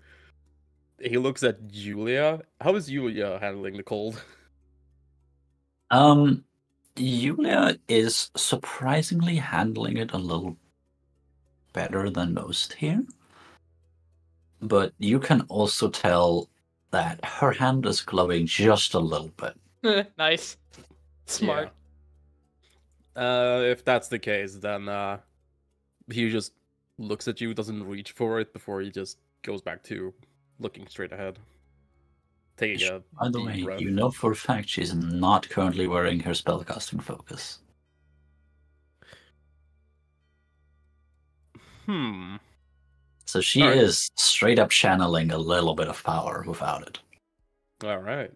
He looks at Julia. How is Julia handling the cold? Um, Julia is surprisingly handling it a little better than most here. But you can also tell that her hand is glowing just a little bit. nice, smart. Yeah. Uh, if that's the case, then uh, he just looks at you, doesn't reach for it before he just goes back to looking straight ahead, taking a By the way, breath. you know for a fact she's not currently wearing her spellcasting focus. Hmm. So she Alright. is straight up channeling a little bit of power without it. All right.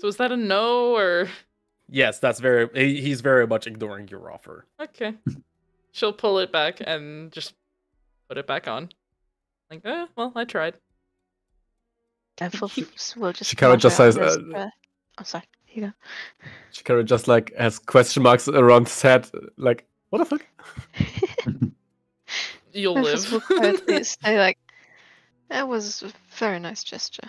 So is that a no or Yes, that's very. He's very much ignoring your offer. okay? She'll pull it back and just put it back on. Like, eh, well, I tried. And for will just. Shikara just mutter says, under his uh, breath. Oh, sorry. Here you Shikara just like has question marks around his head, like, what the fuck? You'll go. Memphis will live. quietly say like, "That was a very nice gesture."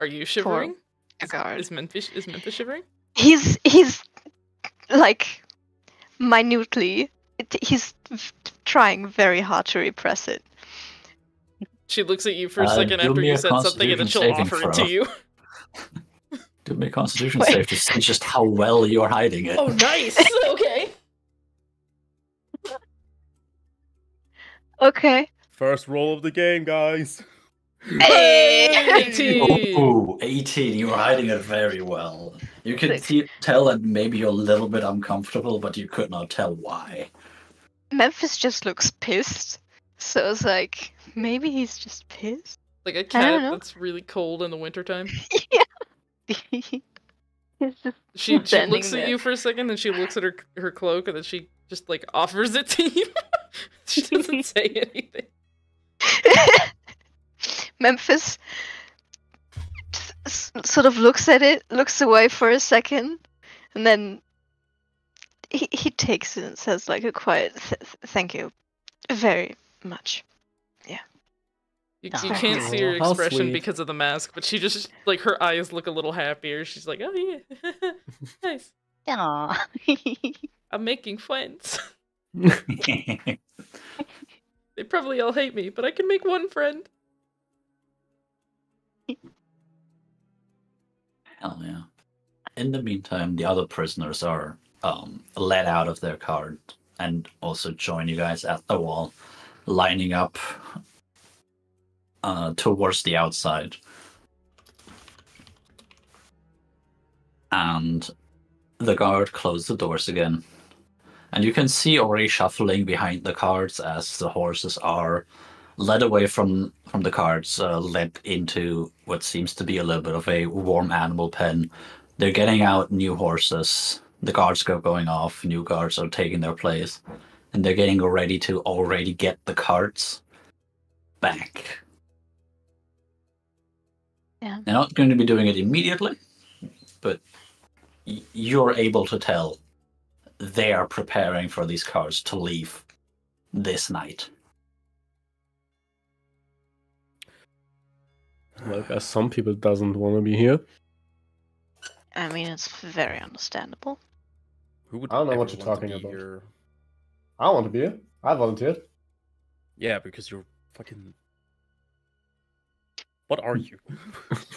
Are you shivering? A guard. Is Memphis is Memphis shivering? He's he's like minutely. It, he's v- trying very hard to repress it. She looks at you for a Uh, second do after you said something, and then she'll offer saving it to you. Do me a constitution Wait. save to see just how well you're hiding it. Oh, nice. okay. Okay. First roll of the game, guys. Hey! 18. Ooh, 18. You were hiding it very well. You can Six. tell that maybe you're a little bit uncomfortable, but you could not tell why. Memphis just looks pissed. So it's like maybe he's just pissed. Like a cat that's really cold in the wintertime. he's just She, she looks at you for a second, then she looks at her her cloak, and then she just like offers it to you. she doesn't say anything. Memphis sort of looks at it, looks away for a second, and then he, he takes it and says like a quiet th- th- thank you very much. You, you can't see her expression because of the mask, but she just like her eyes look a little happier. She's like, "Oh yeah, nice. Aw. I'm making friends. They probably all hate me, but I can make one friend." Hell yeah. In the meantime, the other prisoners are um, let out of their card and also join you guys at the wall, lining up uh, towards the outside. and the guard closed the doors again. And you can see Ori shuffling behind the carts as the horses are led away from from the carts, uh, led into what seems to be a little bit of a warm animal pen. They're getting out new horses. The guards go going off. New guards are taking their place, and they're getting ready to already get the carts back. Yeah. They're not going to be doing it immediately, but y- you're able to tell they are preparing for these cars to leave this night. Well, I guess some people doesn't want to be here. I mean, it's very understandable. Who would I don't know what you're talking about. here? I want to be here. I volunteered. Yeah, because you're fucking. What are you?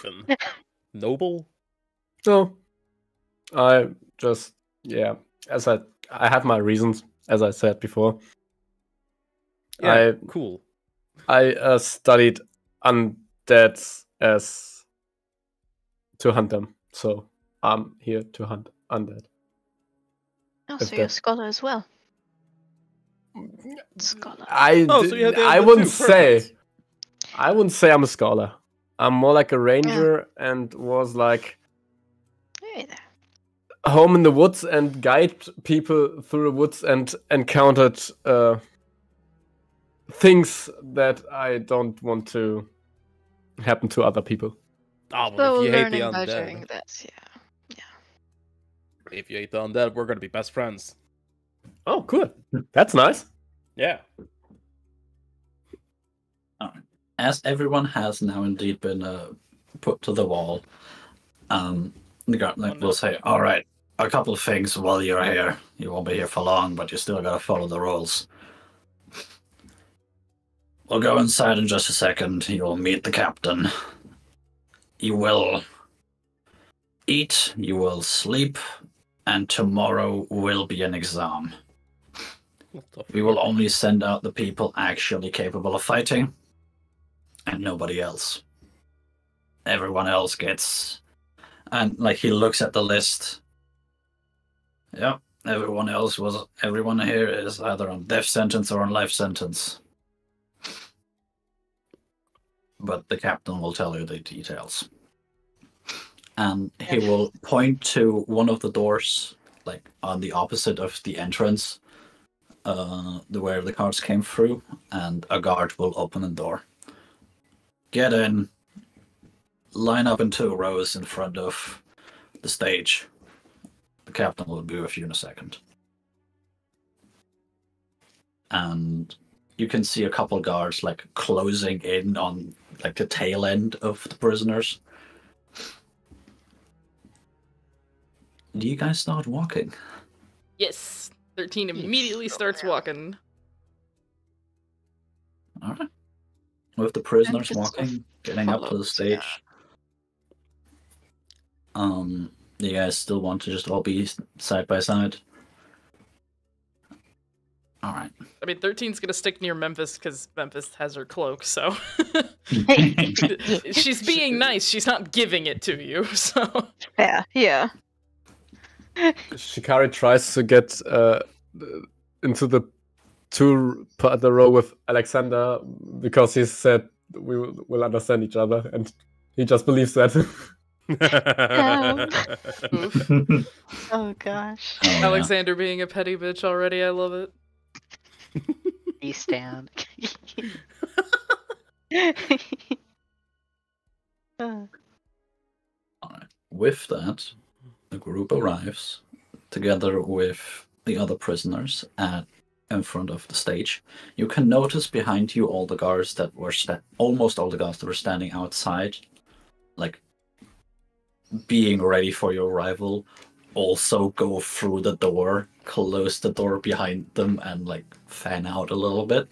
Noble? No, I just yeah. As I I have my reasons, as I said before. Yeah, cool. I uh, studied undead as to hunt them, so I'm here to hunt undead. Oh, If so you're a scholar as well. Scholar. I Oh, so you had d- the I wouldn't two, say perfect. I wouldn't say I'm a scholar. I'm more like a ranger and was like Hey home in the woods and guide people through the woods and encountered uh, things that I don't want to happen to other people. Oh, well, So if you hate the learning by doing undead, this, yeah. If you hate the undead, we're gonna be best friends. Oh, cool. That's nice. Yeah. As everyone has now indeed been uh, put to the wall, um, the guard like, will say, "All right, a couple of things while you're here. You won't be here for long, but you still gotta follow the rules." We'll go inside in just a second. You'll meet the captain. You will eat, you will sleep, and tomorrow will be an exam. We will only send out the people actually capable of fighting, and nobody else. Everyone else gets. And, like, he looks at the list. Yep, everyone else was. Everyone here is either on death sentence or on life sentence. But the captain will tell you the details. And he will point to one of the doors, like on the opposite of the entrance uh, the where the cards came through, and a guard will open the door. Get in. Line up in two rows in front of the stage. The captain will be with you in a second. And you can see a couple guards like closing in on like the tail end of the prisoners. Do you guys start walking? Yes. 13 Yes. immediately starts walking. All right. With the prisoners walking, getting up to the stage. yeah. Um, you guys still want to just all be side by side? All right. I mean, 13's gonna stick near Memphis because Memphis has her cloak, so. She's being nice, she's not giving it to you, so. Yeah, yeah. Shikari tries to get uh, into the two part the row with Alexander because he said we will will understand each other, and he just believes that. Oh gosh. Oh, yeah. Alexander being a petty bitch already, I love it. E stand. Uh, With that, the group arrives together with the other prisoners at in front of the stage. You can notice behind you all the guards that were sta- almost all the guards that were standing outside, like being ready for your arrival. Also, go through the door, close the door behind them, and like fan out a little bit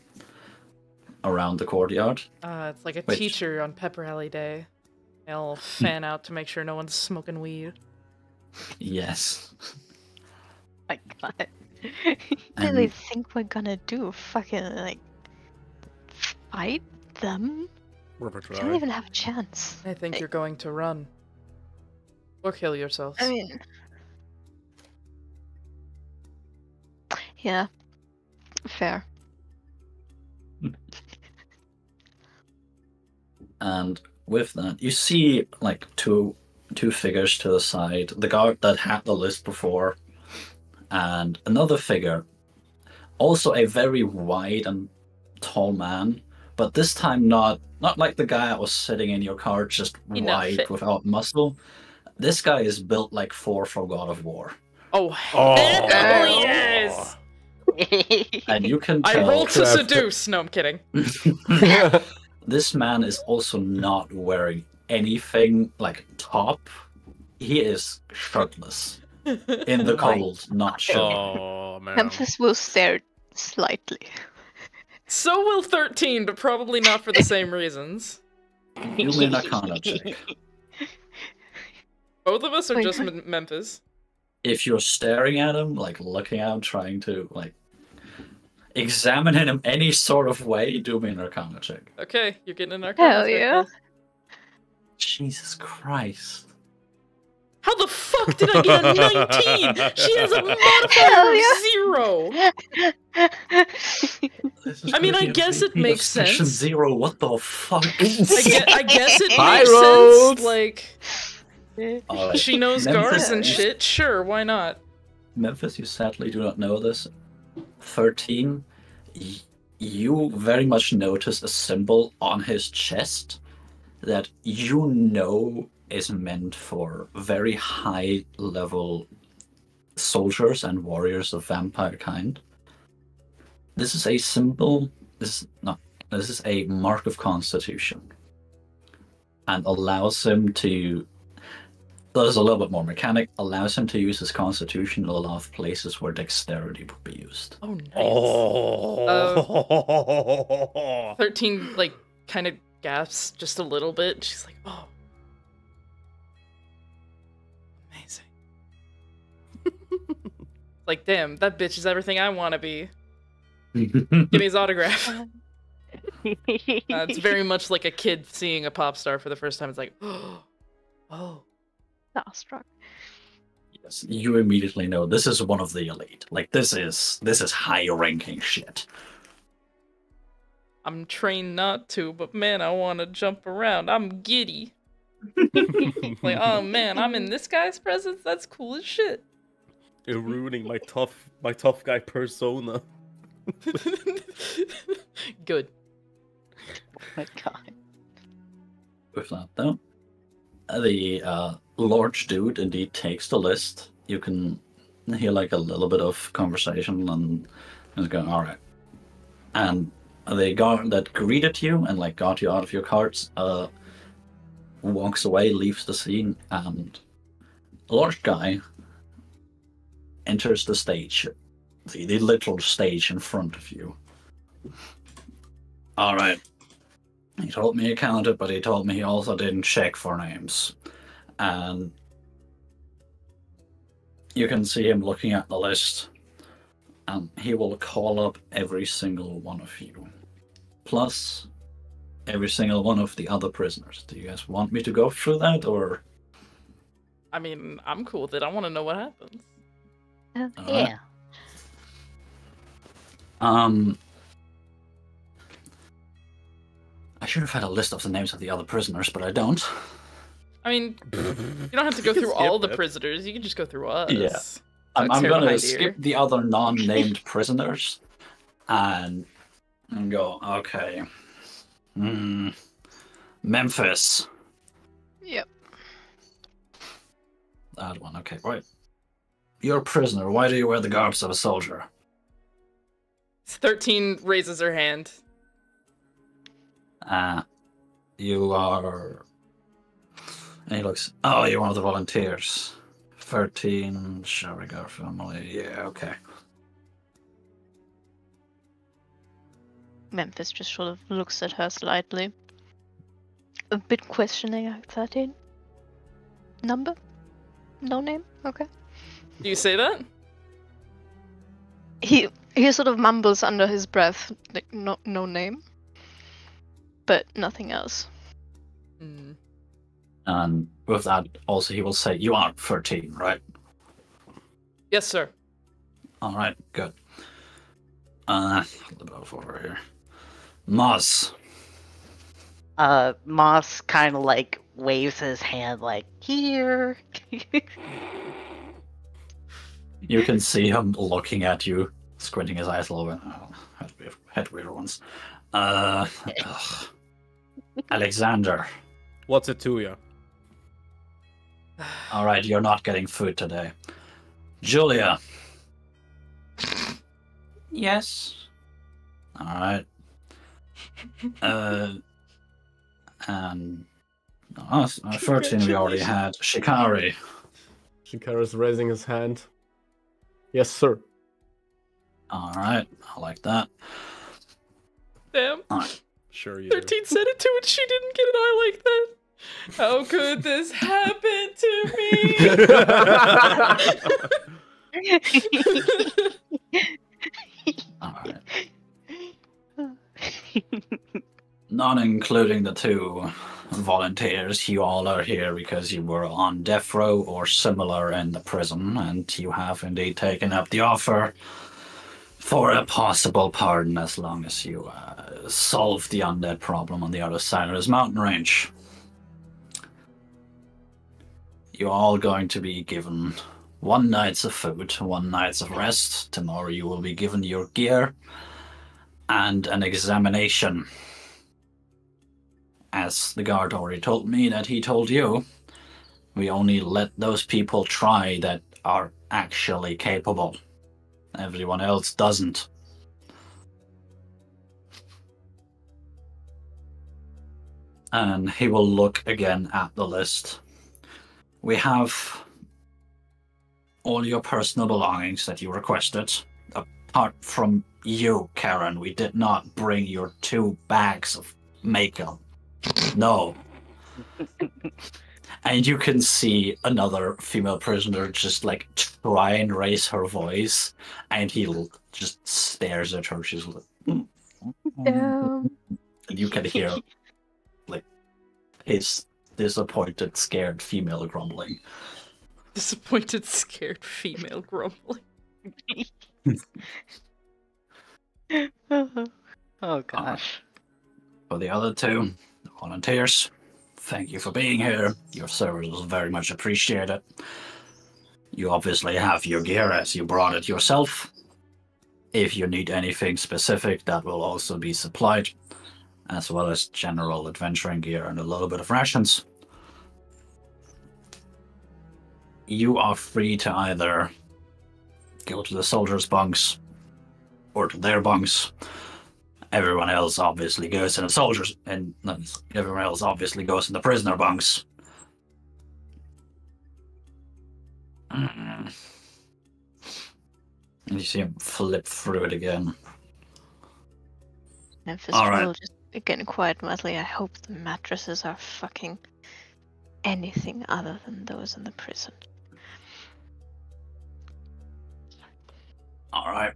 around the courtyard. Uh, it's like a Which- teacher on Pepper Alley Day. They'll fan out to make sure no one's smoking weed. Yes. my god. really And- think we're gonna do? Fucking like fight them? We're gonna don't even have a chance. I think Hey. you're going to run. Or kill yourselves. I mean, yeah, fair. And with that, you see like two two figures to the side. The guard that had the list before, and another figure, also a very wide and tall man, but this time not not like the guy that was sitting in your car, just Enough wide fit. without muscle. This guy is built like Thor from God of War, oh, Oh. hell yes! and you can I tell rolled to seduce. No, I'm kidding. this man is also not wearing anything like top. He is shirtless in the cold, not shirtless. Oh man. Memphis will stare slightly. So will 13, but probably not for the same reasons. You win a Arcana check. Both of us are just? M- Memphis? If you're staring at him, like looking at him, trying to like examine him any sort of way, do me an Arcana check. Okay, you're getting an arcana. Hell check, yeah. guys. Jesus Christ. How the fuck did I get a 19? She has a modifier oh, of zero. I mean, I guess it makes sense. Zero. What the fuck? I, ge- I guess it High makes roads. sense. Like, Alright. she knows Memphis, guards and shit. Sure, why not? Memphis, you sadly do not know this. 13, y- you very much notice a symbol on his chest that you know is meant for very high level soldiers and warriors of vampire kind. This is a symbol, this is not, this is a mark of constitution and allows him to There's a little bit more mechanic, allows him to use his constitution in a lot of places where dexterity would be used. Oh, nice. Oh. 13, like, kind of gasps just a little bit. She's like, oh. Amazing. like, damn, that bitch is everything I want to be. Give me his autograph. Uh, it's very much like a kid seeing a pop star for the first time. It's like, oh. oh. Starstruck. yes, you immediately know this is one of the elite. Like this is this is high ranking shit. I'm trained not to, but man, I want to jump around. I'm giddy. Like, oh man, I'm in this guy's presence. That's cool as shit. You're ruining my tough my tough guy persona. Good. Oh my god. With that though, the uh, large dude indeed takes the list. You can hear like a little bit of conversation and he's going, all right. And the guard that greeted you and like got you out of your carts uh, walks away, leaves the scene, and a large guy enters the stage, the, the stage in front of you. All right. He told me he counted, but he told me he also didn't check for names. And you can see him looking at the list, and he will call up every single one of you, plus every single one of the other prisoners. Do you guys want me to go through that, or I mean, I'm cool with it. I want to know what happens. Uh, Alright. Yeah. um? I should have had a list of the names of the other prisoners, but I don't. I mean, you don't have to go through all the prisoners. You can just go through us. Yeah. I'm, I'm gonna skip the other non-named prisoners and and go. Okay. Hmm. Memphis. Yep. That one. Okay. Right. You're a prisoner. Why do you wear the garbs of a soldier? 13 raises her hand. Uh, you are. And he looks. Oh, you're one of the volunteers. Thirteen. Shall we Sharigar family. Yeah. Okay. Memphis just sort of looks at her slightly. A bit questioning at 13. Number? No name? Okay. Do you say that? He he sort of mumbles under his breath, like no no name. But nothing else. Hmm. And with that, also he will say, "You are 13, right?" Yes, sir. All right, good. Uh, hold the both over here. Moss, Uh, Moss kind of like waves his hand, like here. you can see him looking at you, squinting his eyes a little bit. Oh, head weird, head weird ones. Uh. Alexander. What's it to you? All right, you're not getting food today. Julia. Yes. All right. Uh, and s- uh, 13 we already had. Shikari. Shikara is raising his hand. Yes, sir. All right, I like that. Damn. Sure you do. 13 said it too, and she didn't get an eye like that. How could this happen to me? All right. Not including the two volunteers, you all are here because you were on death row or similar in the prison, and you have indeed taken up the offer for a possible pardon as long as you uh, solve the undead problem on the other side of this mountain range. You're all going to be given one night's of food, one night's of rest. Tomorrow you will be given your gear and an examination. As the guard already told me that he told you, we only let those people try that are actually capable. Everyone else doesn't. And he will look again at the list. We have all your personal belongings that you requested. Apart from you, Karen, we did not bring your two bags of makeup. No. and you can see another female prisoner just like try and raise her voice, and he l- just stares at her. She's like, "Mm." Damn. and you can hear like his disappointed, scared female grumbling. Disappointed, scared female grumbling. oh gosh. For the other two volunteers, thank you for being here. Your service was very much appreciated. You obviously have your gear as you brought it yourself. If you need anything specific, that will also be supplied, as well as general adventuring gear and a little bit of rations. You are free to either go to the soldiers' bunks or to their bunks everyone else obviously goes in the soldiers and everyone else obviously goes in the prisoner bunks Mm. and you see him flip through it again Memphis All right. just again quietly. I hope the mattresses are fucking anything other than those in the prison. all right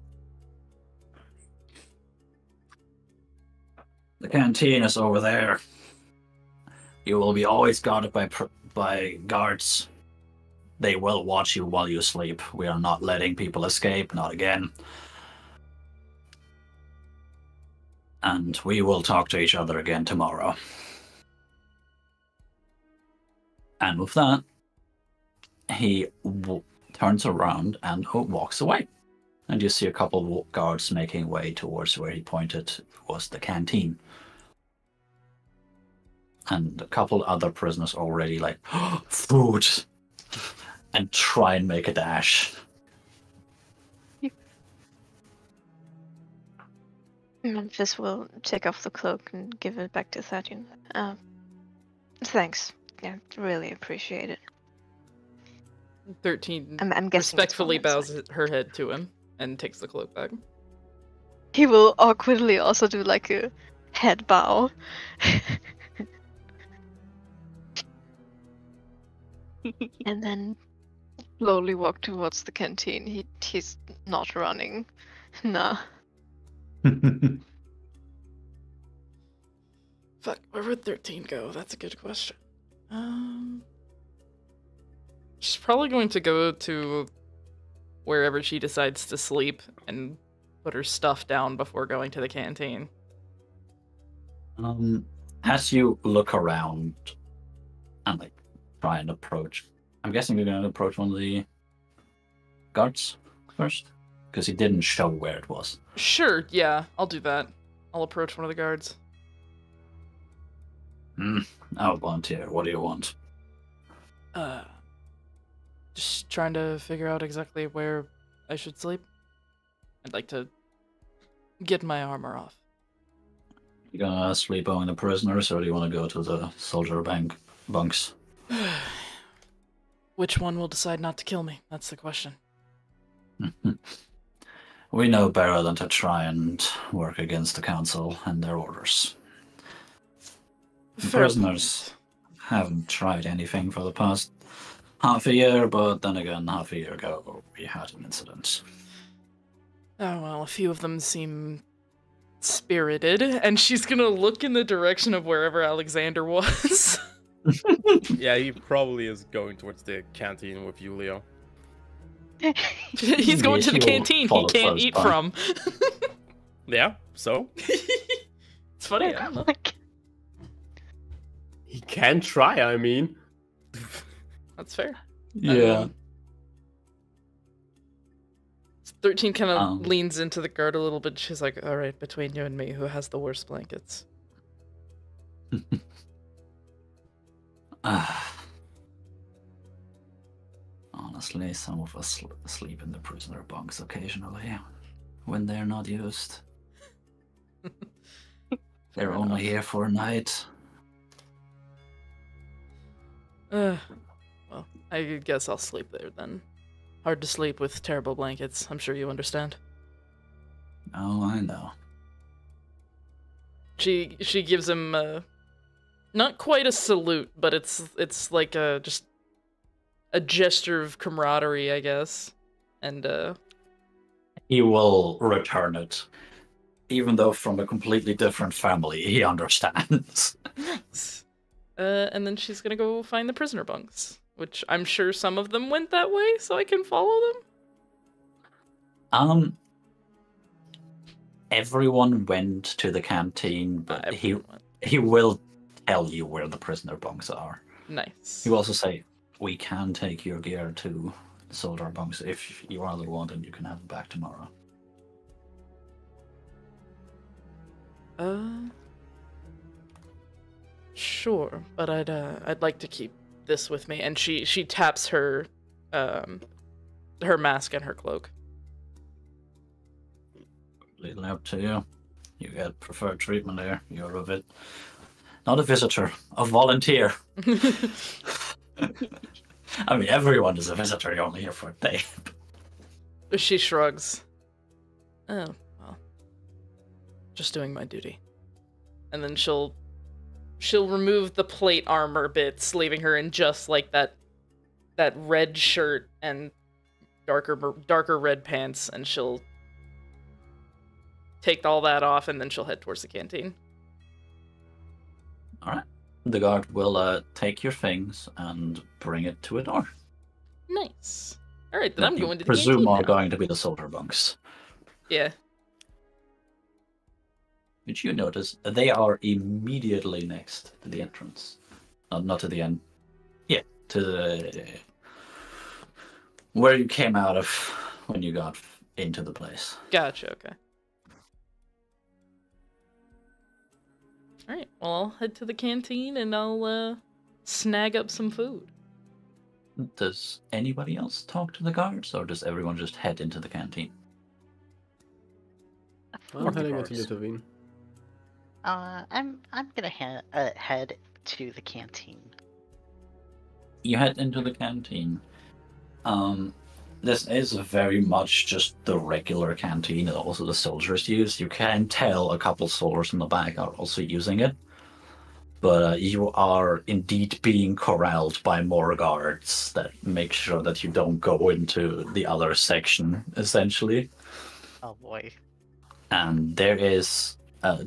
the canteen is over there you will be always guarded by by guards they will watch you while you sleep we are not letting people escape not again and we will talk to each other again tomorrow. And with that, he turns around and walks away. And you see a couple of guards making way towards where he pointed was the canteen. And a couple other prisoners already like, food! And try and make a dash. Memphis will take off the cloak and give it back to Thaddeus. Um, thanks. Yeah, really appreciate it. 13 I'm, I'm guessing. respectfully bows side. her head to him and takes the cloak back. He will awkwardly also do like a head bow. and then slowly walk towards the canteen. He he's not running. Nah. Fuck, where would 13 go? That's a good question. Um, she's probably going to go to wherever she decides to sleep and put her stuff down before going to the canteen. Um, as you look around and like try and approach, I'm guessing you're going to approach one of the guards first because he didn't show where it was. Sure, yeah, I'll do that. I'll approach one of the guards. Hmm. I'll volunteer. What do you want? Uh, just trying to figure out exactly where I should sleep. I'd like to get my armor off. You gonna sleep among the prisoners, or do you want to go to the soldier bank bunks? Which one will decide not to kill me? That's the question. we know better than to try and work against the council and their orders. The prisoners haven't tried anything for the past half a year, but then again, half a year ago we had an incident. Oh well, a few of them seem spirited, and she's gonna look in the direction of wherever Alexander was. Yeah, he probably is going towards the canteen with you, Leo. He's going to the canteen he can't eat by. from. Yeah, so it's funny. I don't. Like, He can try, I mean. That's fair. Yeah. Um, 13 kind of Um. leans into the guard a little bit. She's like, all right, between you and me, who has the worst blankets? Honestly, some of us sl- sleep in the prisoner bunks occasionally when they're not used. they're only here for a night. Uh, well, I guess I'll sleep there then. Hard to sleep with terrible blankets. I'm sure you understand. Oh, I know. She she gives him uh, not quite a salute, but it's it's like a just a gesture of camaraderie, I guess. And uh, He will return it. Even though from a completely different family, he understands. Nice. Uh, and then she's gonna go find the prisoner bunks, which I'm sure some of them went that way, so I can follow them. Um, everyone went to the canteen, but Uh, he went. he will tell you where the prisoner bunks are. Nice. You also say, "We can take your gear to the soldier bunks if you rather want, and you can have it back tomorrow." Uh, sure, but I'd uh, I'd like to keep this with me. And she she taps her, um, her mask and her cloak. Little up to you. You get preferred treatment there. You're a bit, not a visitor, a volunteer. I mean, everyone is a visitor. You're only here for a day. she shrugs. Oh well, just doing my duty. And then she'll she'll remove the plate armor bits, leaving her in just like that that red shirt and darker darker red pants, and she'll take all that off, and then she'll head towards the canteen. All right. The guard will uh, take your things and bring it to a door. Nice. All right, then that I'm going to presume are now. going to be the soldier bunks. Yeah. Which you notice they are immediately next to the entrance. Not not to the end. Yeah, to the where you came out of when you got into the place. Gotcha. Okay. All right. Well, I'll head to the canteen and I'll uh, snag up some food. Does anybody else talk to the guards, or does everyone just head into the canteen? I'm Fuck the heading into guards. Uh, I'm I'm gonna ha- uh, head to the canteen. you head into the canteen. Um, this is very much just the regular canteen that also the soldiers use. You can tell a couple soldiers in the back are also using it, but uh, you are indeed being corralled by more guards that make sure that you don't go into the other section, essentially. Oh boy. And there is uh,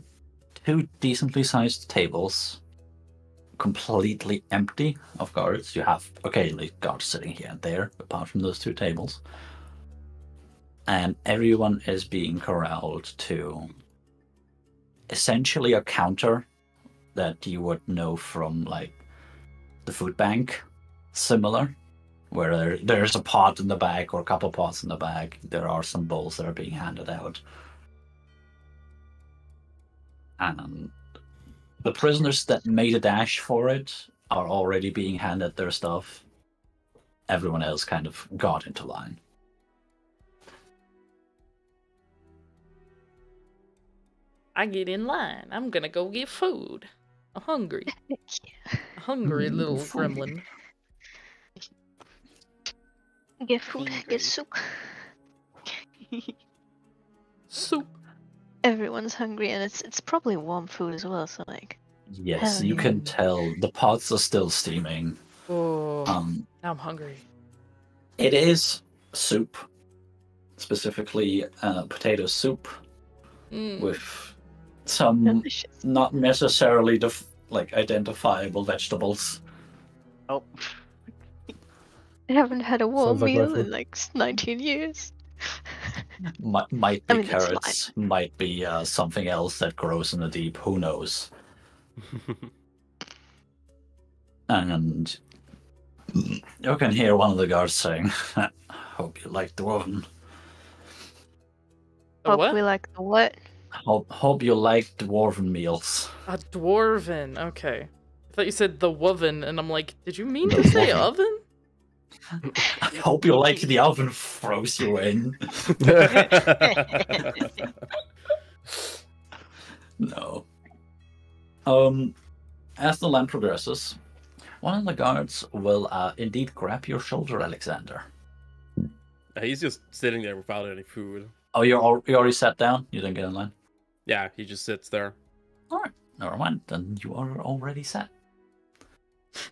two decently sized tables completely empty of guards. You have occasionally guards sitting here and there, apart from those two tables. And everyone is being corralled to essentially a counter that you would know from like the food bank, similar, where there, there's a pot in the back or a couple pots in the back. There are some bowls that are being handed out. And the prisoners that made a dash for it are already being handed their stuff. Everyone else kind of got into line. I get in line. I'm gonna go get food. I'm hungry. A hungry Mm, little food. gremlin. Get food, Hungry. get soup. Soup. Everyone's hungry, and it's it's probably warm food as well. So like, Yes, you yeah. can tell the pots are still steaming. Oh, Um, now I'm hungry. it is soup, specifically uh, potato soup Mm. with some delicious. not necessarily def- like identifiable vegetables. oh, I haven't had a warm Sounds like meal in food. like 19 years. Might, might I be mean, carrots, might be uh, something else that grows in the deep. Who knows? And you can hear one of the guards saying, "Hope you like dwarven. A Hope what? we like the what? Hope, hope you like dwarven meals." A dwarven. Okay. I thought you said the woven, and I'm like, did you mean The to say oven? I hope you like the oven froze you in. No. Um, as the land progresses, one of the guards will uh, indeed grab your shoulder, Alexander. He's just sitting there without any food. Oh, you already sat down. You didn't get in line. Yeah, he just sits there. All right, never mind. Then you are already set.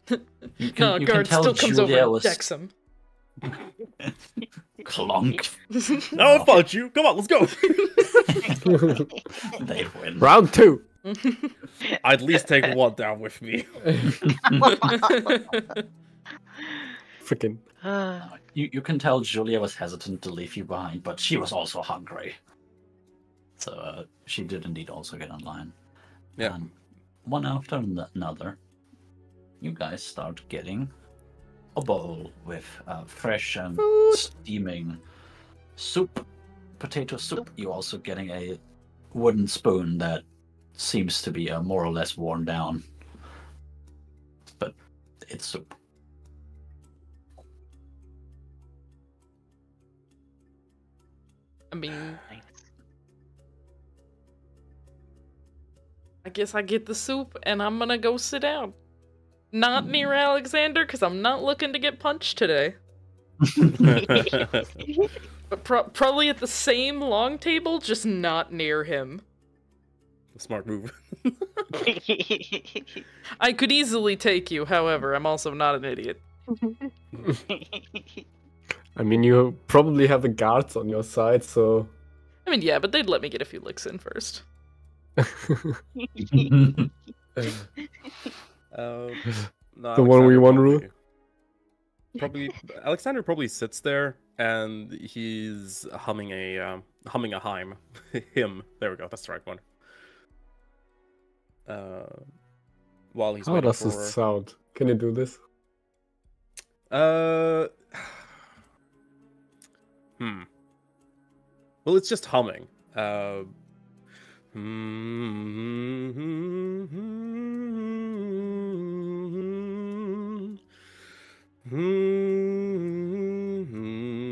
You no, can, you guard tell still comes Julia over and was decks him. clunk. No, I fought you. Come on, let's go. they win. Round two. I'd at least take one down with me. Freaking. You you can tell Julia was hesitant to leave you behind, but she was also hungry. So uh, she did indeed also get online. Yeah. And one after another, you guys start getting a bowl with uh, fresh and steaming soup, potato soup. You're also getting a wooden spoon that seems to be uh, more or less worn down, but it's soup. I mean. I guess I get the soup, and I'm gonna go sit down. Not near Alexander, because I'm not looking to get punched today. But pro- probably at the same long table, just not near him. Smart move. I could easily take you, however, I'm also not an idiot. I mean, you probably have the guards on your side, so. I mean, yeah, but they'd let me get a few licks in first. Um, no, The one we Alexander won probably- rule? Probably Alexander probably sits there and he's humming a um, humming a hymn. hymn. There we go. That's the right one. Uh, while he's How waiting does for. this sound? Can you do this? Uh. Hmm. Well, it's just humming. Uh. Mm-hmm. Mm-hmm. mm-hmm. mm-hmm.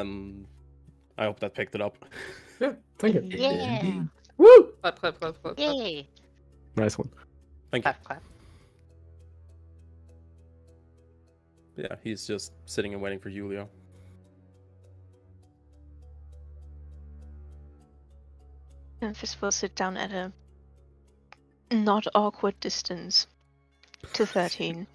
And I hope that picked it up. Yeah, thank you. Yeah. Woo! Clap, clap, clap, clap, clap. Yay! Nice one. Thank you. Clap, clap. Yeah, he's just sitting and waiting for Julia. Memphis will sit down at a not awkward distance to 13.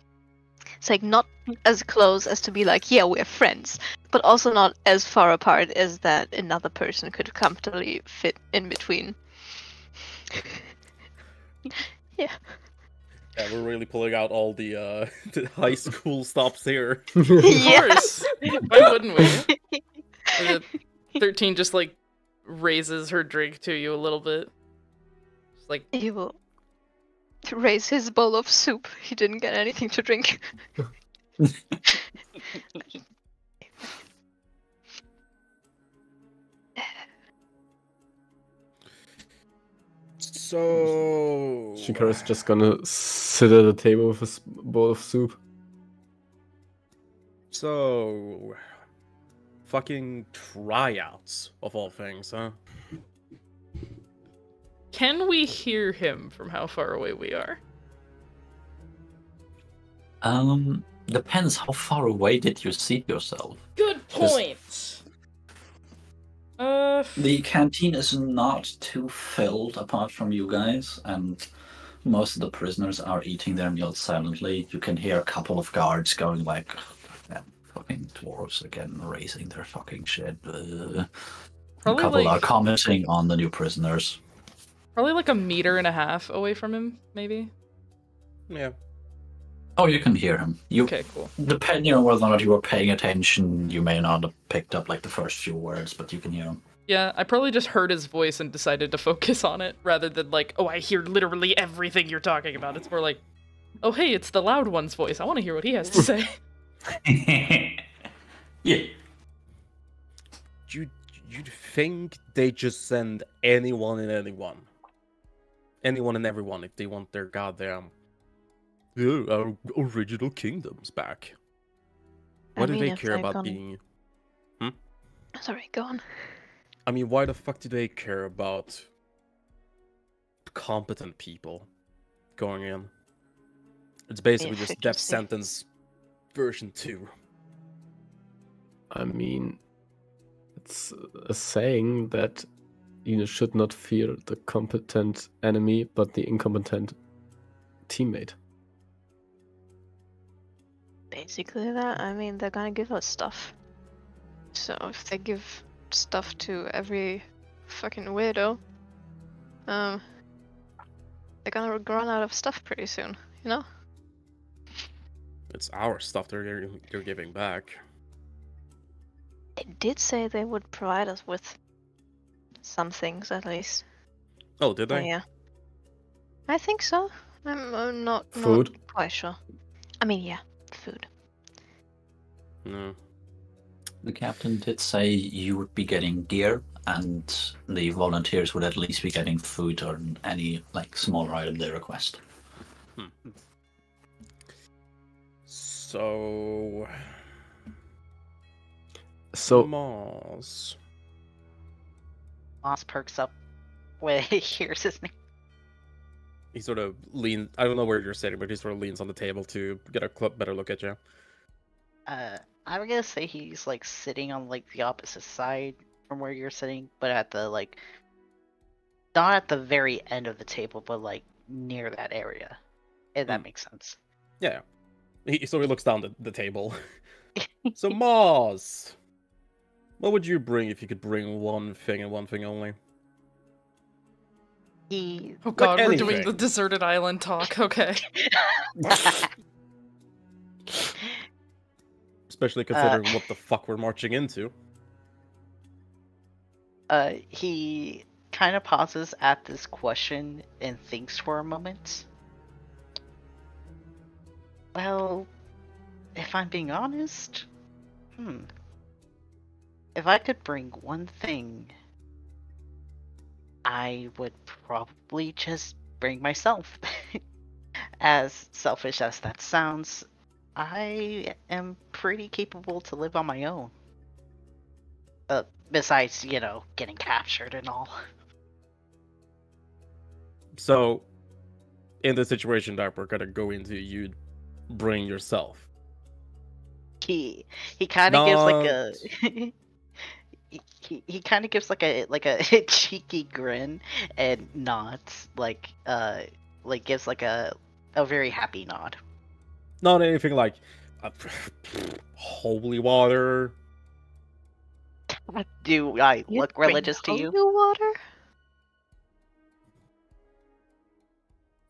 It's like not as close as to be like, yeah, we're friends, but also not as far apart as that another person could comfortably fit in between. yeah. Yeah, we're really pulling out all the uh the high school stops here. Of course. Why wouldn't we? Uh, 13 just like raises her drink to you a little bit. Just like, He will raise his bowl of soup. He didn't get anything to drink. So Shikari's just gonna sit at a table with a bowl of soup. So fucking tryouts of all things, huh? Can we hear him from how far away we are? Um, depends how far away did you seat yourself. Good point. Uh, The canteen is not too filled apart from you guys, and most of the prisoners are eating their meals silently. You can hear a couple of guards going like, "Yeah, fucking dwarves again, raising their fucking shit. Uh, a couple are commenting on the new prisoners. Probably like a meter and a half away from him, maybe. Yeah. Oh, you can hear him. You, Okay, cool. depending on whether or not you were paying attention, you may not have picked up like the first few words, but you can hear him. Yeah, I probably just heard his voice and decided to focus on it rather than like, oh, I hear literally everything you're talking about. It's more like, oh, hey, it's the loud one's voice. I want to hear what he has to say. yeah. You you'd think they just send anyone and anyone. Anyone and everyone if they want their goddamn oh, our uh, original kingdoms back. I Why do mean, they care about gonna- being hmm? Sorry, go on. I mean, why the fuck do they care about competent people going in? It's basically just death sentence version 2. I mean, it's a saying that you should not fear the competent enemy, but the incompetent teammate. Basically, that. I mean, they're gonna give us stuff. So if they give stuff to every fucking weirdo, um, they're gonna run out of stuff pretty soon. You know? It's our stuff they're they're giving back. They did say they would provide us with some things at least. Oh, did Oh, they? yeah. I think so. I'm, I'm not, Food? not quite sure. I mean, yeah, food. No. The captain did say you would be getting gear, and the volunteers would at least be getting food or any like smaller item they request. Hmm. So So Moss. Moss perks up when he hears his name. He sort of leans. I don't know where you're sitting, but he sort of leans on the table to get a better look at you. Uh, I'm gonna say he's like sitting on like the opposite side from where you're sitting, but at the like, not at the very end of the table, but like near that area. If that Hmm. makes sense. Yeah. He so he looks down the, the table. so Moss, what would you bring if you could bring one thing and one thing only? He Oh god, we're doing the deserted island talk. Okay. Especially considering what the fuck we're marching into. uh he kind of pauses at this question and thinks for a moment. Well, if I'm being honest, hmm. If I could bring one thing, I would probably just bring myself. as selfish as that sounds, I am pretty capable to live on my own. Uh, besides, you know, getting captured and all. So, in the situation that we're gonna go into, you'd bring yourself. He he kind of gives like a he, he, he kind of gives like a like a cheeky grin and nods like uh like gives like a a very happy nod. Not anything like uh, holy water. Do I You look religious to you? holy water?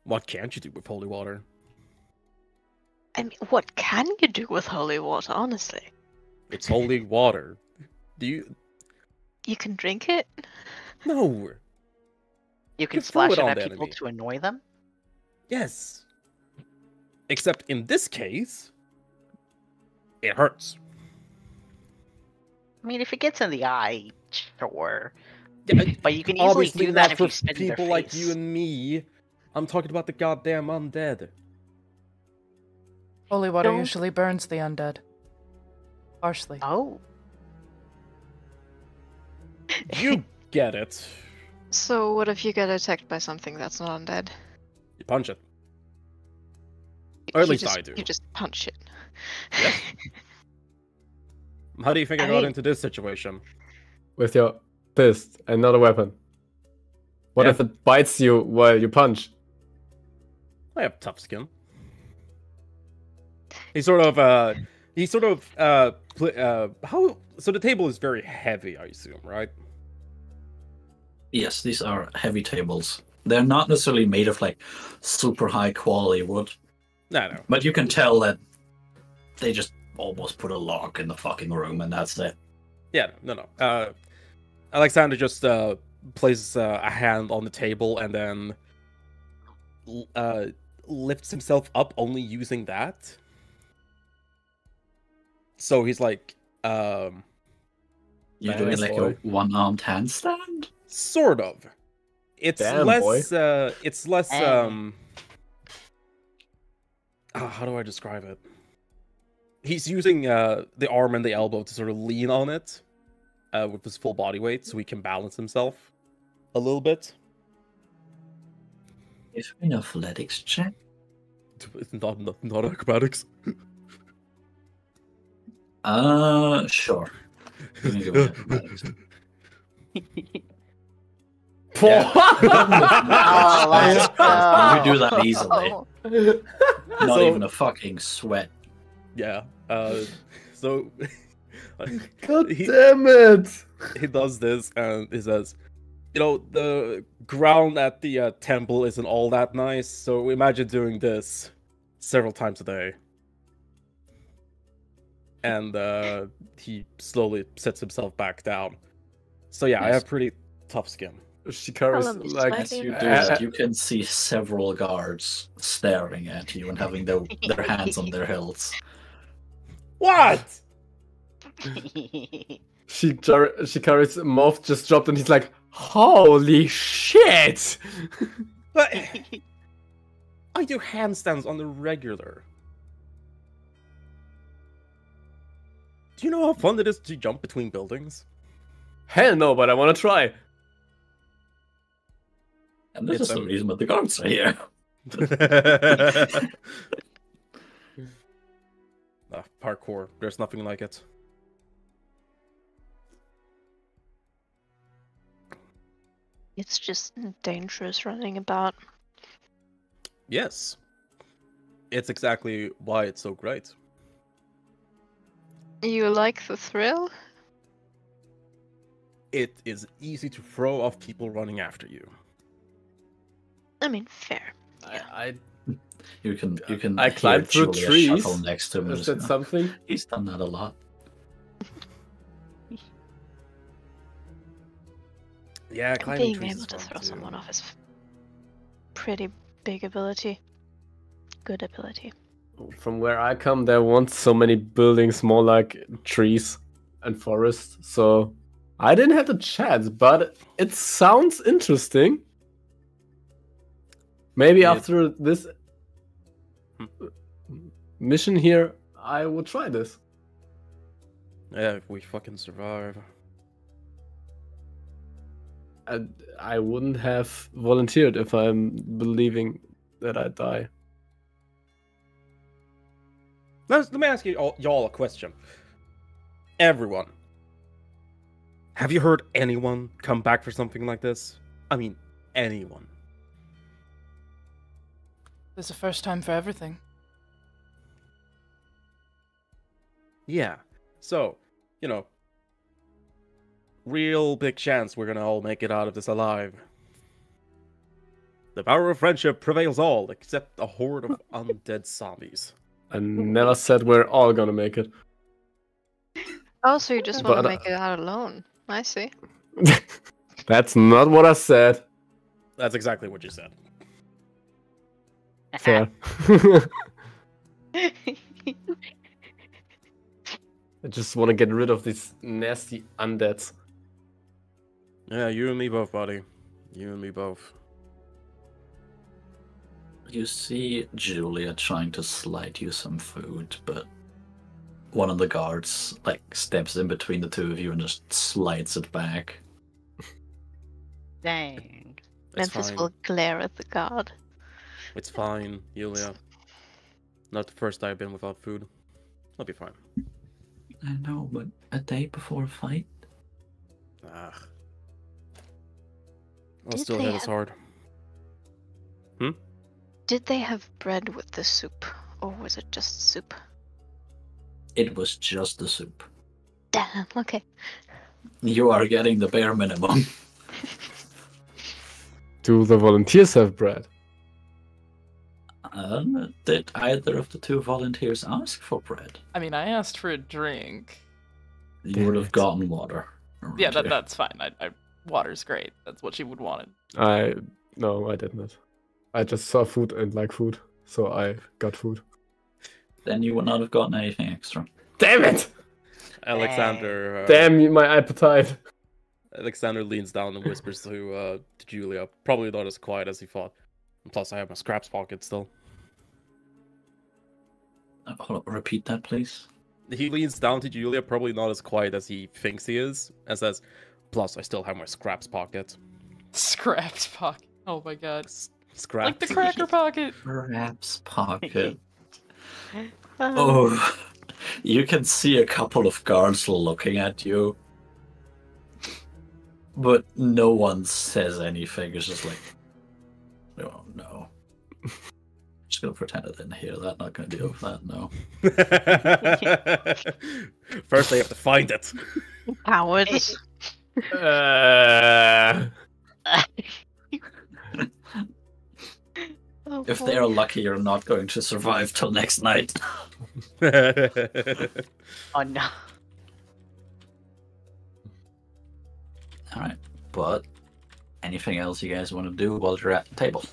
What can't you do with holy water? I mean, what can you do with holy water, honestly? It's holy water. Do you? You can drink it? No. You can You splash it it on at people enemy. to annoy them. Yes. Except in this case, it hurts. I mean, if it gets in the eye, sure. Yeah, But you can easily obviously do that if for you spit in their people like you and me. I'm talking about the goddamn undead. Holy water Don't- usually burns the undead. Harshly. Oh, You get it. So, what if you get attacked by something that's not undead? You punch it. Or at You least just, I do. You just punch it. Yes. How do you think I, I got into this situation? With your fist and not a weapon. What Yeah. if it bites you while you punch? I have tough skin. He sort of, uh, he sort of, uh, pl- uh, how? So the table is very heavy, I assume, right? Yes, these are heavy tables. They're not necessarily made of like super high quality wood, No, no. but you can tell that they just almost put a lock in the fucking room and that's it. Yeah, no, no. Uh, Alexander just uh places uh, a hand on the table and then uh lifts himself up only using that. So he's like, um, You're doing like boy. a one armed handstand? Sort of. It's Damn, less. Uh, it's less. Eh. Um. ah, how do I describe it? He's using uh the arm and the elbow to sort of lean on it, uh, with his full body weight, so he can balance himself a little bit. If an athletics check. Not not, not acrobatics. Uh, sure. You can give it acrobatics. Yeah. Oh, You do that easily. Oh, Not So- even a fucking sweat. yeah. Uh. So. God He- damn it! he does this and he says, you know, the ground at the uh, temple isn't all that nice, so imagine doing this several times a day. And uh, he slowly sets himself back down. So yeah, I have pretty tough skin. Shikari's Tell him it's like, you do Uh, you can see several guards staring at you and having their, their hands on their hilts. What? Shikari, Shikari's mouth just dropped and he's like, Holy shit! But I do handstands on the regular. Do you know how fun it is to jump between buildings? Hell no, but I wanna try. And this It's is the a- reason that the guards are here. Ah, parkour. There's nothing like it. it's just dangerous running about. Yes. It's exactly why it's so great. You like the thrill? It is easy to throw off people running after you. I mean, fair. I, You can you can I hear climbed through Julia trees. next to him. I and is that something? He's done that a lot. Yeah, And climbing being trees able to throw too. someone off is pretty big ability. Good ability. From where I come, there weren't so many buildings, more like trees and forests. So I didn't have the chance, but it sounds interesting. Maybe Yeah. after this mission here, I will try this. Yeah, if we fucking survive. And I wouldn't have volunteered if I'm believing that I die. Let, let me ask you all, y'all a question. Everyone. Have you heard anyone come back for something like this? I mean, anyone. There's a first time for everything. Yeah. So, you know, real big chance we're gonna all make it out of this alive. The power of friendship prevails all, except a horde of undead zombies. I never said we're all gonna make it. Oh, so you just want But, to uh, make it out alone? I see. That's not what I said. That's exactly what you said. Fair. I just want to get rid of these nasty undeads. Yeah, you and me both, buddy. You and me both. You see Julia trying to slide you some food, but one of the guards like steps in between the two of you and just slides it back. Dang. It's Memphis fine. will glare at the guard. It's fine, Yulia. Not the first day I've been without food. I'll be fine. I know, but a day before a fight? Ah. I'll Did still they hit us have- hard. Hmm? Did they have bread with the soup, or was it just soup? It was just the soup. Damn. Okay. You are getting the bare minimum. Do the volunteers have bread? Um, did either of the two volunteers ask for bread? I mean, I asked for a drink. You Damn would have it. gotten water. Yeah, that, that's fine. I, I, water's great. That's what she would wanted. I no, I did not. I just saw food and like food, so I got food. Then you would not have gotten anything extra. Damn it! Alexander. Uh, Damn you, my appetite. Alexander leans down and whispers to uh, to Julia. Probably not as quiet as he thought. And plus, I have my scraps pocket still. Hold on, repeat that, please. He leans down to Julia, probably not as quiet as he thinks he is, and says, "Plus, I still have my scraps pocket." Scraps pocket. Oh my god. S- Scraps. Like the cracker pocket. Perhaps pocket. Um, oh, you can see a couple of guards looking at you, but no one says anything. It's just like, oh no. Just gonna pretend I didn't hear that. Not gonna deal with that. No. First, I have to find it. Cowards. Uh, Oh, If they are lucky, you're not going to survive till next night. Oh no. All right, but anything else you guys want to do while you're at the table?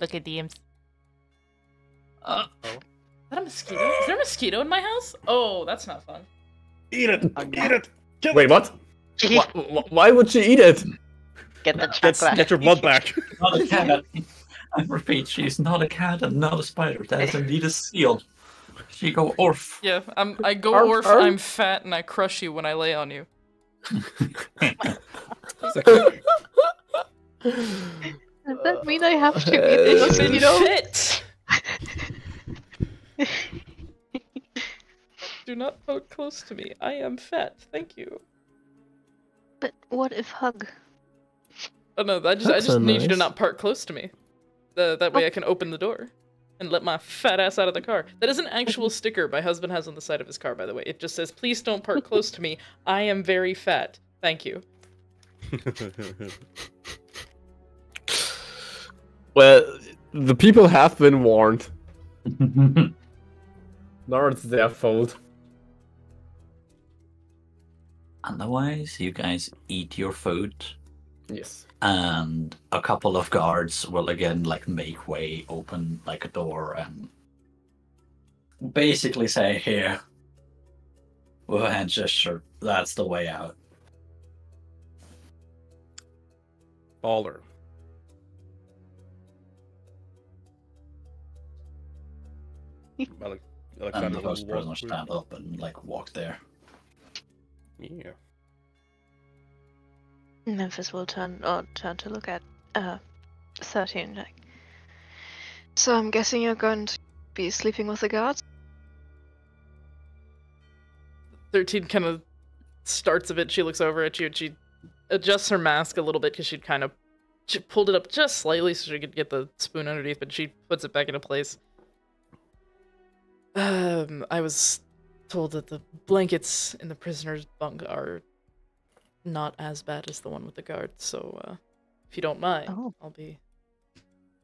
Look at DMs. Uh, is that a mosquito? Is there a mosquito in my house? Oh, that's not fun. eat it! Oh, no. Eat it! Kill wait, what? Why, why would she eat it? Get the Get, chocolate. get your blood back. Not a cat. I repeat, she's not a cat and not a spider. That is indeed a seal. She go orf. Yeah, I'm. I go Arf, orf. arf. I'm fat and I crush you when I lay on you. Does that mean I have to eat Uh, this It's been mosquito? fit. Do not poke close to me. I am fat. Thank you. But what if hug? Oh no, I just I just so need you to not park close to me. The, that way I can open the door and let my fat ass out of the car. That is an actual sticker my husband has on the side of his car, by the way. It just says, "Please don't park close to me. I am very fat. Thank you." Well, the people have been warned. Nor it's their fault. Otherwise, you guys eat your food, Yes. and a couple of guards will again like make way, open like a door, and basically say, "Here." With a hand gesture, that's the way out. Baller. Ale- And Alexander the will host person will walk through. stand up and like walk there. Yeah. Memphis will turn or turn to look at uh thirteen. Like, so I'm guessing you're going to be sleeping with the guards. Thirteen kind of starts a bit. She looks over at you and she adjusts her mask a little bit because she'd kind of she pulled it up just slightly so she could get the spoon underneath, but she puts it back into place. Um, I was told that the blankets in the prisoner's bunk are not as bad as the one with the guard, so uh, if you don't mind, Oh. I'll be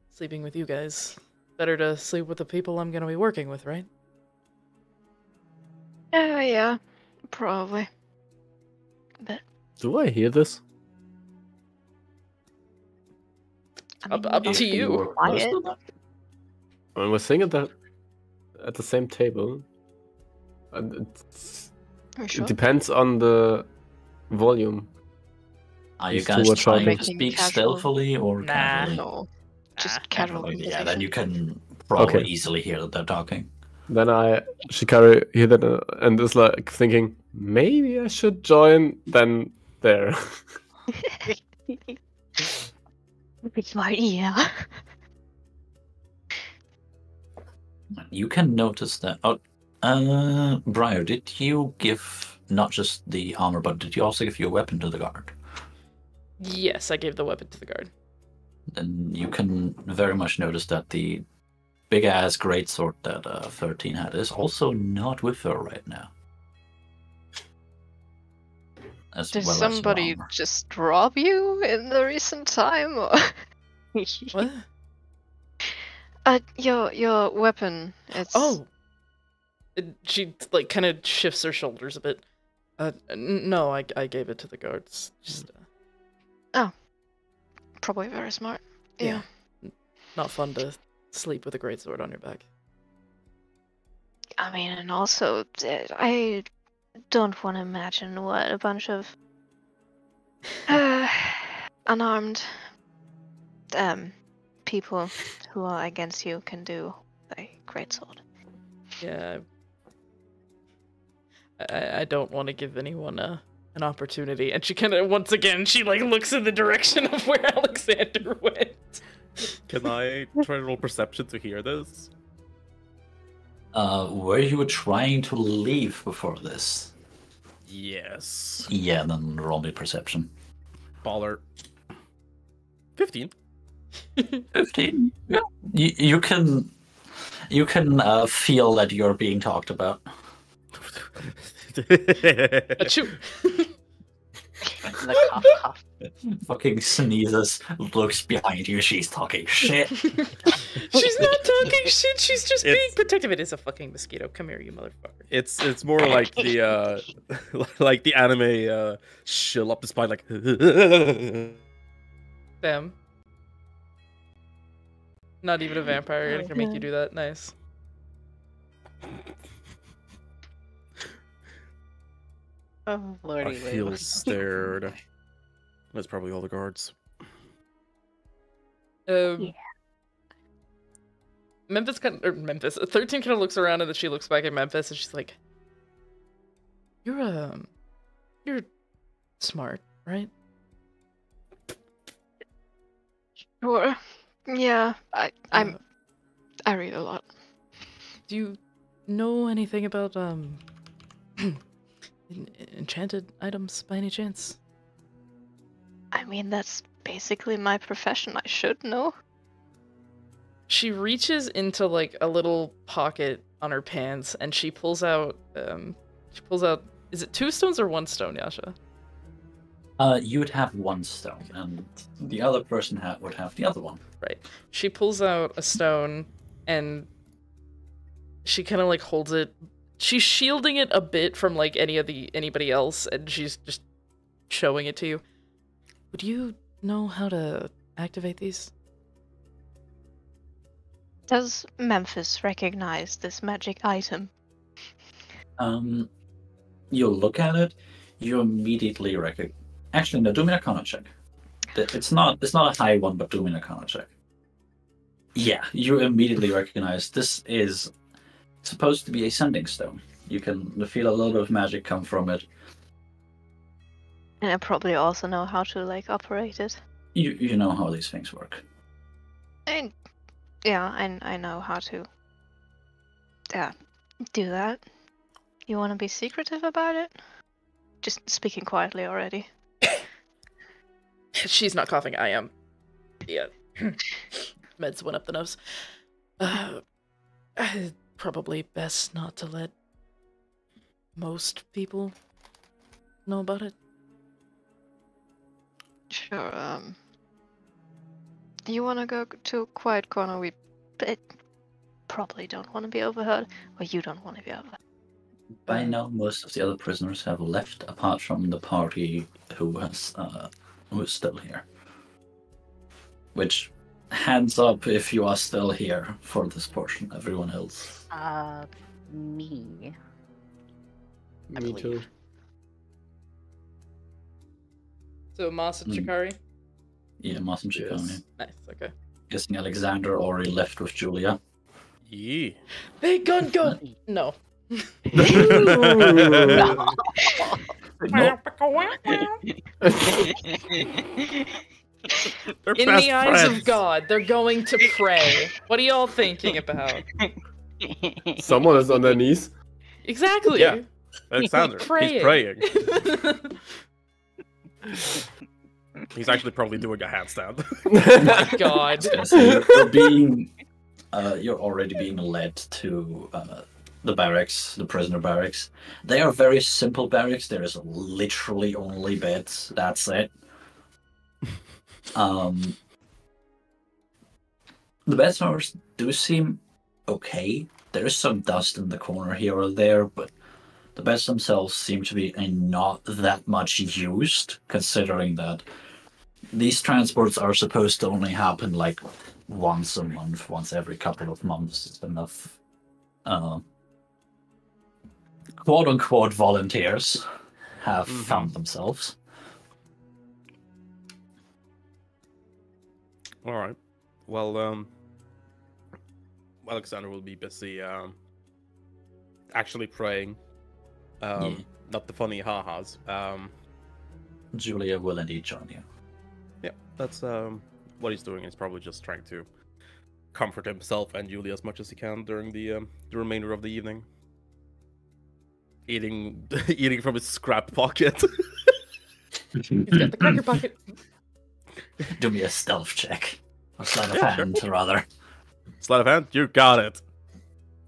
sleeping with you guys. Better to sleep with the people I'm gonna be working with, right? Yeah, yeah, probably. But Do I hear this? I Up- mean, up you to you. were quiet. close to that. When we're sitting at the same table, and it's, sure? it depends on the volume. Are you guys are trying to speak casual. stealthily or Nah. casually? No, just Ah, casual Yeah, conversation. then you can probably Okay. easily hear that they're talking. Then I Shikari hear that uh, and is like thinking maybe I should join. Then there. It's my ear. You can notice that. Oh, uh, Briar, did you give not just the armor, but did you also give your weapon to the guard? Yes, I gave the weapon to the guard. Then you can very much notice that the big ass greatsword that uh, 13 had is also not with her right now. As Did well somebody armor. just rob you in the recent time? Or... What? Uh, your your weapon. It's Oh. It- she like kind of shifts her shoulders a bit. Uh, n- no, I I gave it to the guards. Just uh, probably very smart. Yeah. Yeah. not fun to sleep with a great sword on your back. I mean, and also, I don't want to imagine what a bunch of uh, unarmed um people who are against you can do a great sword. Yeah. I- I, I don't want to give anyone a an opportunity. And she kind of once again she like looks in the direction of where Alexander went. Can I try to roll perception to hear this? Uh, were you were trying to leave before this? Yes. Yeah, then roll me perception. Baller. 15. 15 yeah you, you can you can uh, feel that you're being talked about Achoo. the cough cough. fucking sneezes looks behind you she's talking shit she's not talking shit. She's just being protective. It is a fucking mosquito. Come here, you motherfucker. it's it's more like the uh like the anime uh chill up the spine like Damn. Not even a vampire Oh, can make you do that. Nice. Oh lordy, I wait, feel what- stared. That's probably all the guards. Um, Yeah. Memphis kind or Memphis. Thirteen kind of looks around and then she looks back at Memphis and she's like, "You're um, you're smart, right? Sure. Yeah, I I'm Uh, I read a lot. do you know anything about um, enchanted items by any chance?" I mean, that's basically my profession. I should know. She reaches into like a little pocket on her pants and she pulls out um, she pulls out. Is it two stones or one stone, Yasha? uh, you would have one stone and the other person ha- would have the other one she pulls out a stone and she kind of like holds it. She's shielding it a bit from like any of the anybody else and she's just showing it to you. Would you know how to activate these? Does Memphis recognize this magic item? um, you look at it. You immediately recognize actually no do me an arcana check it's not it's not a high one but do me an arcana check yeah you immediately recognize this is supposed to be a sending stone you can feel a little bit of magic come from it And I probably also know how to like operate it. you you know how these things work And yeah, I I know how to. Yeah, do that. You want to be secretive about it? just speaking quietly already. She's not coughing. I am. Yeah. Meds went up the nose. Uh, uh, probably best not to let most people know about it. Sure. Um. You want to go to a quiet corner? We but probably don't want to be overheard, or you don't want to be overheard. By now, most of the other prisoners have left, apart from the party who has uh, who is still here. Which, hands up if you are still here for this portion. Everyone else. Uh, me. I Me believe. too. So Masa Hmm. Shikari. Yeah, Martin Ciccone. Yes. Nice. Okay. Guessing Alexander already left with Julia. Yeah. Big gun gun. No. No, They're In best the eyes friends. of God, they're going to pray. What are y'all thinking about? Someone is on their knees. Exactly. Yeah. Alexander, he's praying. He's actually probably doing a handstand. My God. so you're, you're being, uh, you're already being led to uh, the barracks, the prisoner barracks. They are very simple barracks. There is literally only beds. That's it. Um, the beds are, do seem okay. There is some dust in the corner here or there, but the beds themselves seem to be not that much used, considering that these transports are supposed to only happen like once a month, once every couple of months. It's Enough, uh, quote unquote, volunteers have Mhm. found themselves. All right. Well, um, Alexander will be busy um, actually praying. Um, Yeah. Not the funny ha-has. Um, Julia will indeed join you. yeah, that's um, what he's doing. He's probably just trying to comfort himself and Julia as much as he can during the um, the remainder of the evening. Eating, eating from his scrap pocket. He's got the cracker pocket. Do me a stealth check. Or sleight of Yeah, sure. hand, rather. Sleight of hand, you got it.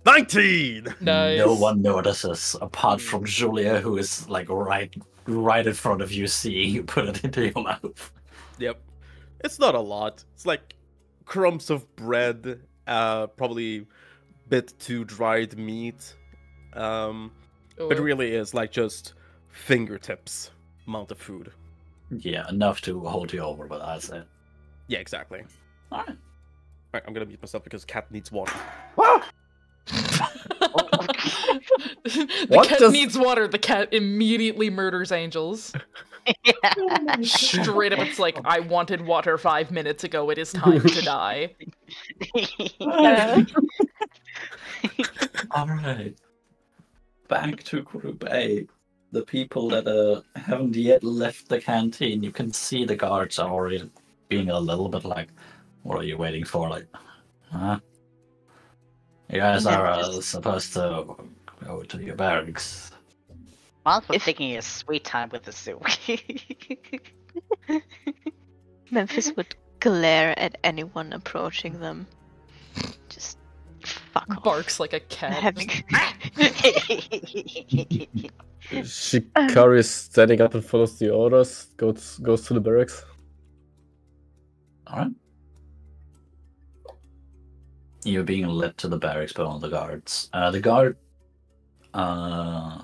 Nineteen. Nice. No one notices apart from Julia, who is like right, right in front of you, seeing you put it into your mouth. Yep. It's not a lot. It's like crumbs of bread, uh, probably bit too dried meat. Um, Oh, but it really is like just fingertips amount of food. Yeah, enough to hold you over, but that's it. Yeah, exactly. All right. Alright, I'm gonna mute myself because cat needs water. the What cat does- needs water. The cat immediately murders angels. yeah. Straight up, it's like, I wanted water five minutes ago. It is time to die. All right. Back to Group A. The people that uh, haven't yet left the canteen, you can see the guards are already being a little bit like, "What are you waiting for?" Like, huh? You guys are uh, supposed to go to your barracks. Miles was taking a sweet time with the soup. Memphis would glare at anyone approaching them. Just fuck off. Barks like a cat. Having- Shikari is standing up and follows the orders. Goes goes to the barracks. All right. You're being led to the barracks by one of the guards. Uh, the guard uh,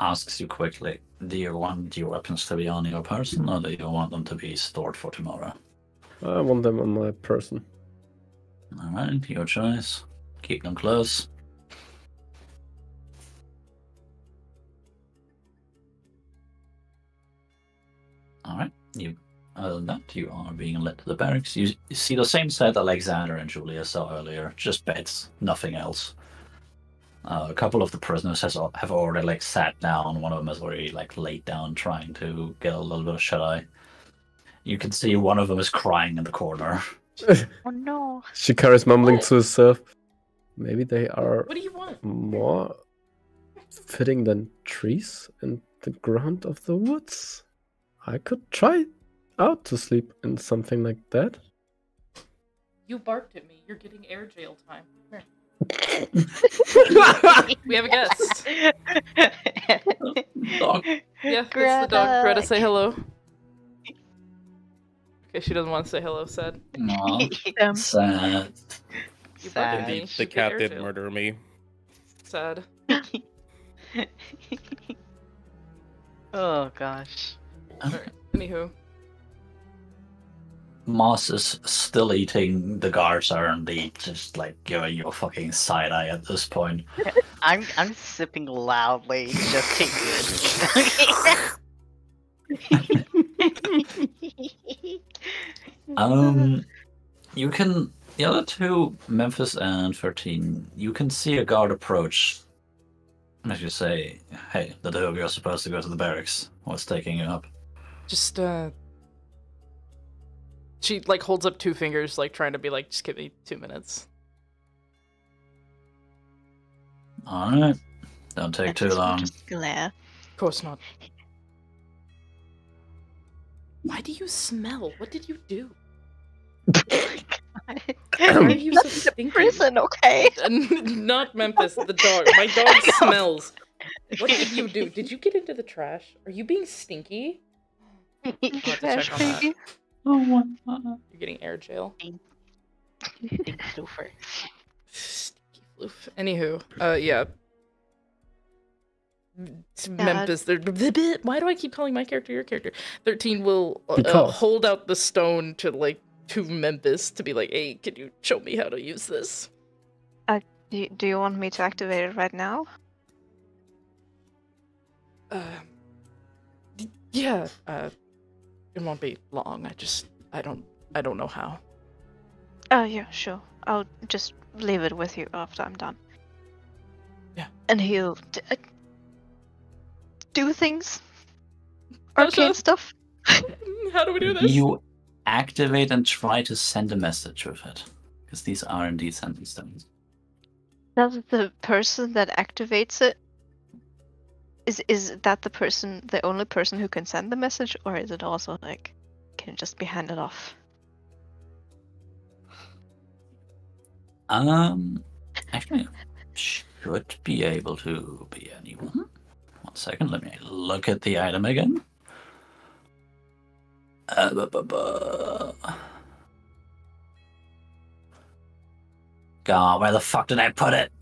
asks you quickly, "Do you want your weapons to be on your person, or do you want them to be stored for tomorrow?" I want them on my person. All right, your choice. Keep them close. You, other than that, you are being led to the barracks. You, you see the same set Alexander and Julia saw earlier, just beds, nothing else. Uh, a couple of the prisoners has have already like sat down. One of them has already like laid down, trying to get a little bit of shut eye. You can see one of them is crying in the corner. oh no. Shikari's mumbling to herself. Maybe they are What do you want? more fitting than trees in the ground of the woods. I could try out to sleep in something like that. You barked at me. You're getting air jail time. We have a guest. Dog. Yeah, it's the dog. Greta, say hello. Okay, she doesn't want to say hello. Sad. Aw, sad. You Sad. me. The cat did jail. murder me. Sad. oh gosh. Anywho, Moss is still eating. The guards are indeed just like giving you a fucking side eye at this point. I'm I'm sipping loudly just to Um, you can the other two, Memphis and Thirteen. You can see a guard approach. As you say, "Hey, the two of you are supposed to go to the barracks. What's taking you up?" Just uh. She like holds up two fingers, like trying to be like, just give me two minutes. All right, don't take too long. Just glare. Of course not. Why do you smell? What did you do? Why are you so That's the stinky? prison, okay? Not Memphis, the dog. My dog smells. What did you do? Did you get into the trash? Are you being stinky? have to check Trash on that. baby. Oh, You're getting air jail. Think Floofer. Stinky floof. Anywho, uh, yeah. It's Memphis. They're, why do I keep calling my character your character? Thirteen will uh, uh, hold out the stone to like to Memphis to be like, "Hey, can you show me how to use this?" Do you, do you want me to activate it right now? Uh, yeah. Uh, it won't be long. I just, I don't, I don't know how. Oh yeah, sure. I'll just leave it with you after I'm done. Yeah. And he'll d- uh, do things, arcane stuff. How do we do this? You activate and try to send a message with it, because these are indeed sending stones. Does the person that activates it is is that the person the only person who can send the message, or is it also like can it just be handed off? Um, actually, should be able to be anyone. One second, let me look at the item again. Uh, bu- bu- bu- God, where the fuck did I put it?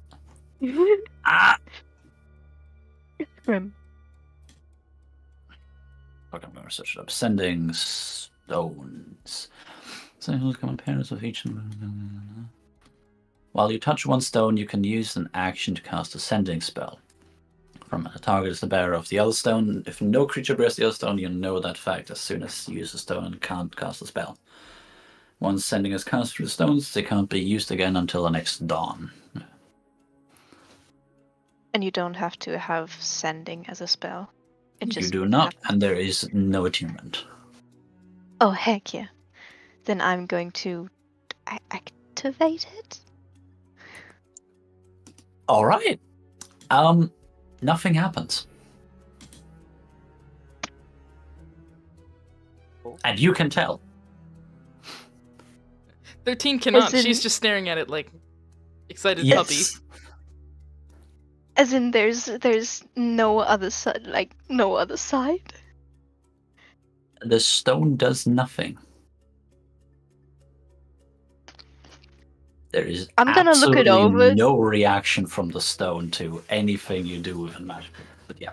Ah! Grim. Fuck, I'm gonna search it up. Sending stones. So who's come appearance of each. While you touch one stone, you can use an action to cast a sending spell. From a target is the bearer of the other stone. If no creature bears the other stone, you know that fact as soon as you use the stone and can't cast a spell. Once sending is cast through the stones, they can't be used again until the next dawn. And you don't have to have sending as a spell. It You do not, happens. and there is no attunement. Oh heck yeah! Then I'm going to a- activate it. All right. Um, nothing happens. And you can tell. Thirteen cannot. in- She's just staring at it like excited Yes. As in, there's there's no other side, like no other side. The stone does nothing. There is I'm gonna look it absolutely over. no reaction from the stone to anything you do with a magic. But yeah,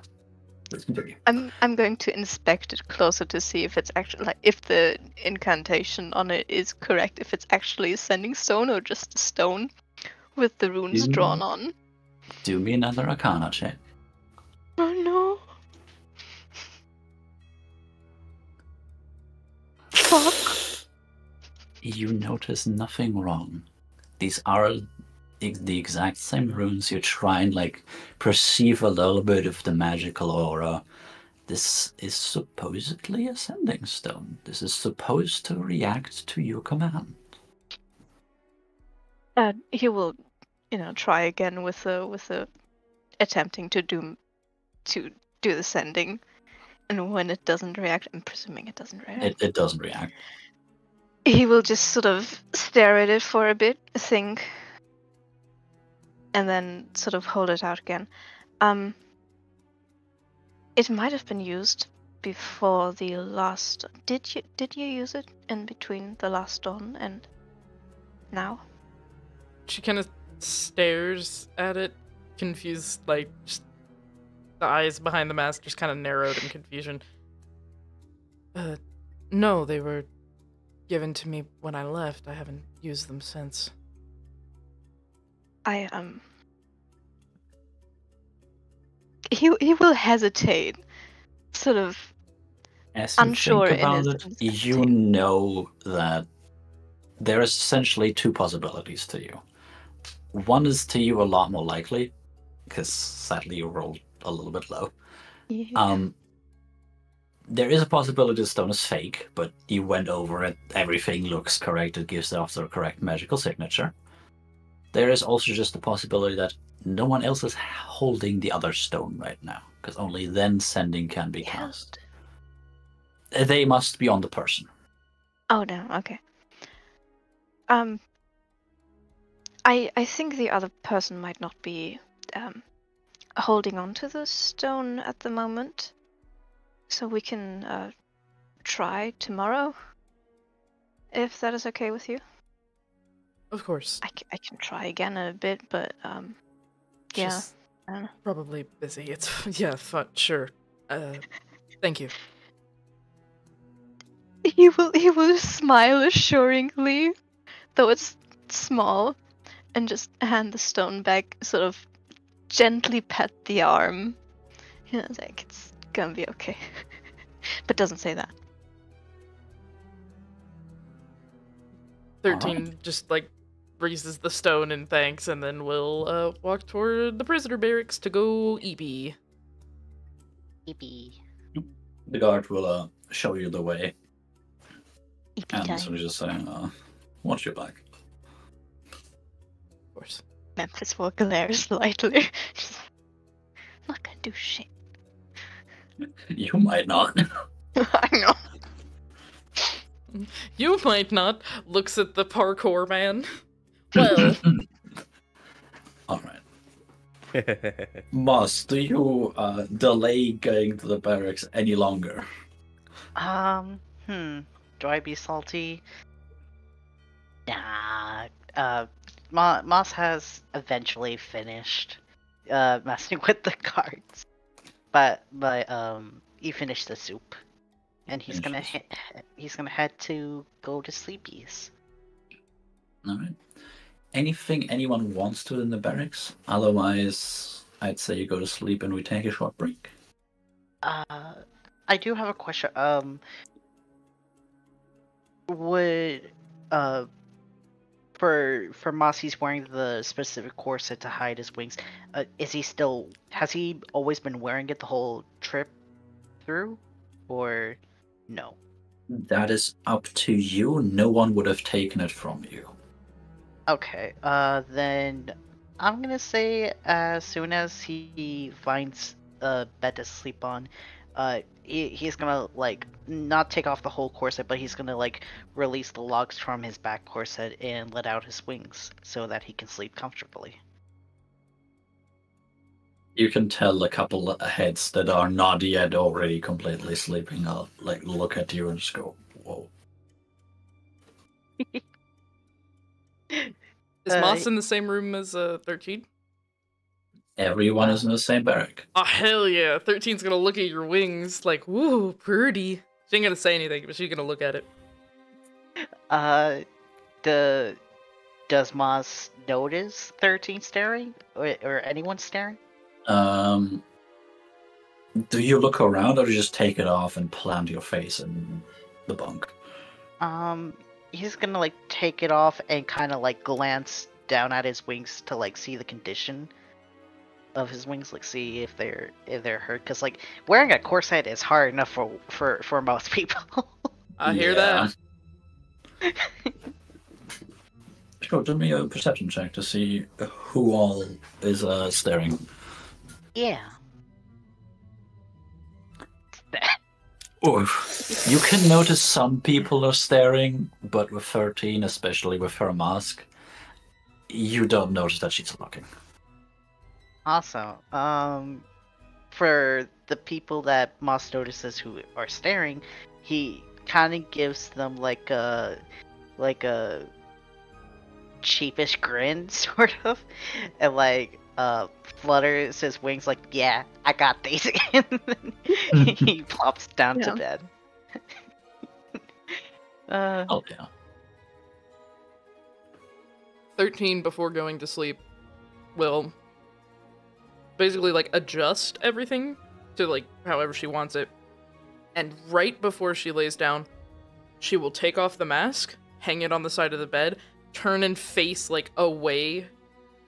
let's continue. I'm I'm going to inspect it closer to see if it's actually like if the incantation on it is correct, if it's actually a sending stone or just a stone with the runes Mm. drawn on. Do me another Arcana check. Oh no! Fuck! You notice nothing wrong. These are the exact same runes. You try and like perceive a little bit of the magical aura. This is supposedly a sending stone. This is supposed to react to your command. Uh, he will, you know, try again with the with the attempting to do to do the sending. And when it doesn't react, I'm presuming it doesn't react. It, it doesn't react. He will just sort of stare at it for a bit, think, and then sort of hold it out again. Um, it might have been used before the last. Did you did you use it in between the last dawn and now? She kind of stares at it, confused, like just the eyes behind the mask just kind of narrowed in confusion. Uh, no, they were given to me when I left. I haven't used them since. I um. He he will hesitate, sort of As you Unsure think in about his- it, you know that there is essentially two possibilities to you. One is to you a lot more likely, because sadly you rolled a little bit low. Yeah. Um, there is a possibility the stone is fake, but you went over it. Everything looks correct. It gives off the correct magical signature. There is also just the possibility that no one else is holding the other stone right now, because only then sending can be cast. They must be on the person. Oh no, okay. Um I I think the other person might not be um holding on to the stone at the moment. So we can uh try tomorrow. If that is okay with you. Of course. I, c- I can try again in a bit, but um yeah. She's I don't know. probably busy. It's yeah, fun, sure. Uh, thank you. He will he will smile assuringly, though it's small, and just hand the stone back, sort of gently pat the arm. You know, it's like it's gonna be okay. but doesn't say that. Alright. Thirteen just like raises the stone and thanks, and then we'll uh, walk toward the prisoner barracks to go E EB. The guard will uh, show you the way, EP and time. so just saying, uh, "Watch your back." Of course. Memphis will glare slightly. Not gonna do shit. You might not. I know. You might not. Looks at the parkour man. Well, All right. Moss, do you uh, delay going to the barracks any longer? Um, hmm. Do I be salty? Nah. Uh, Ma- Moss has eventually finished uh messing with the cards, but but um he finished the soup, and he's gonna he- he's gonna head to go to sleepies. All right. Anything anyone wants to in the barracks? Otherwise, I'd say you go to sleep and we take a short break. Uh, I do have a question. Um, would uh, for for Moss, he's wearing the specific corset to hide his wings. Uh, is he still? Has he always been wearing it the whole trip through, or no? That is up to you. No one would have taken it from you. Okay. Uh, then I'm gonna say as soon as he finds a bed to sleep on, uh, he, he's gonna like not take off the whole corset, but he's gonna like release the logs from his back corset and let out his wings so that he can sleep comfortably. You can tell a couple of heads that are not yet already completely sleeping. I'll like look at you and just go, "Whoa." is Uh, Moss in the same room as uh, 13? Everyone is in the same barrack. Oh, hell yeah. 13's gonna look at your wings like, woo, pretty. She ain't gonna say anything, but she's gonna look at it. Uh, the does Moss notice thirteen staring or or anyone staring? Um, do you look around or do you just take it off and plant your face in the bunk? Um, he's gonna like take it off and kind of like glance down at his wings to like see the condition of his wings, like see if they're if they're hurt. Cause like wearing a corset is hard enough for for for most people. I hear Yeah. that. Sure, do me a perception check to see who all is uh, staring. yeah. Oof. You can notice some people are staring, but with 13, especially with her mask, you don't notice that she's looking. Awesome. Um, for the people that Moss notices who are staring, he kind of gives them like a like a cheapish grin, sort of, and like uh flutters his wings like, "Yeah, I got these." and he plops down Yeah. to bed. uh, Oh, yeah. 13 before going to sleep will basically like adjust everything to like however she wants it. And right before she lays down, she will take off the mask, hang it on the side of the bed, turn and face like away.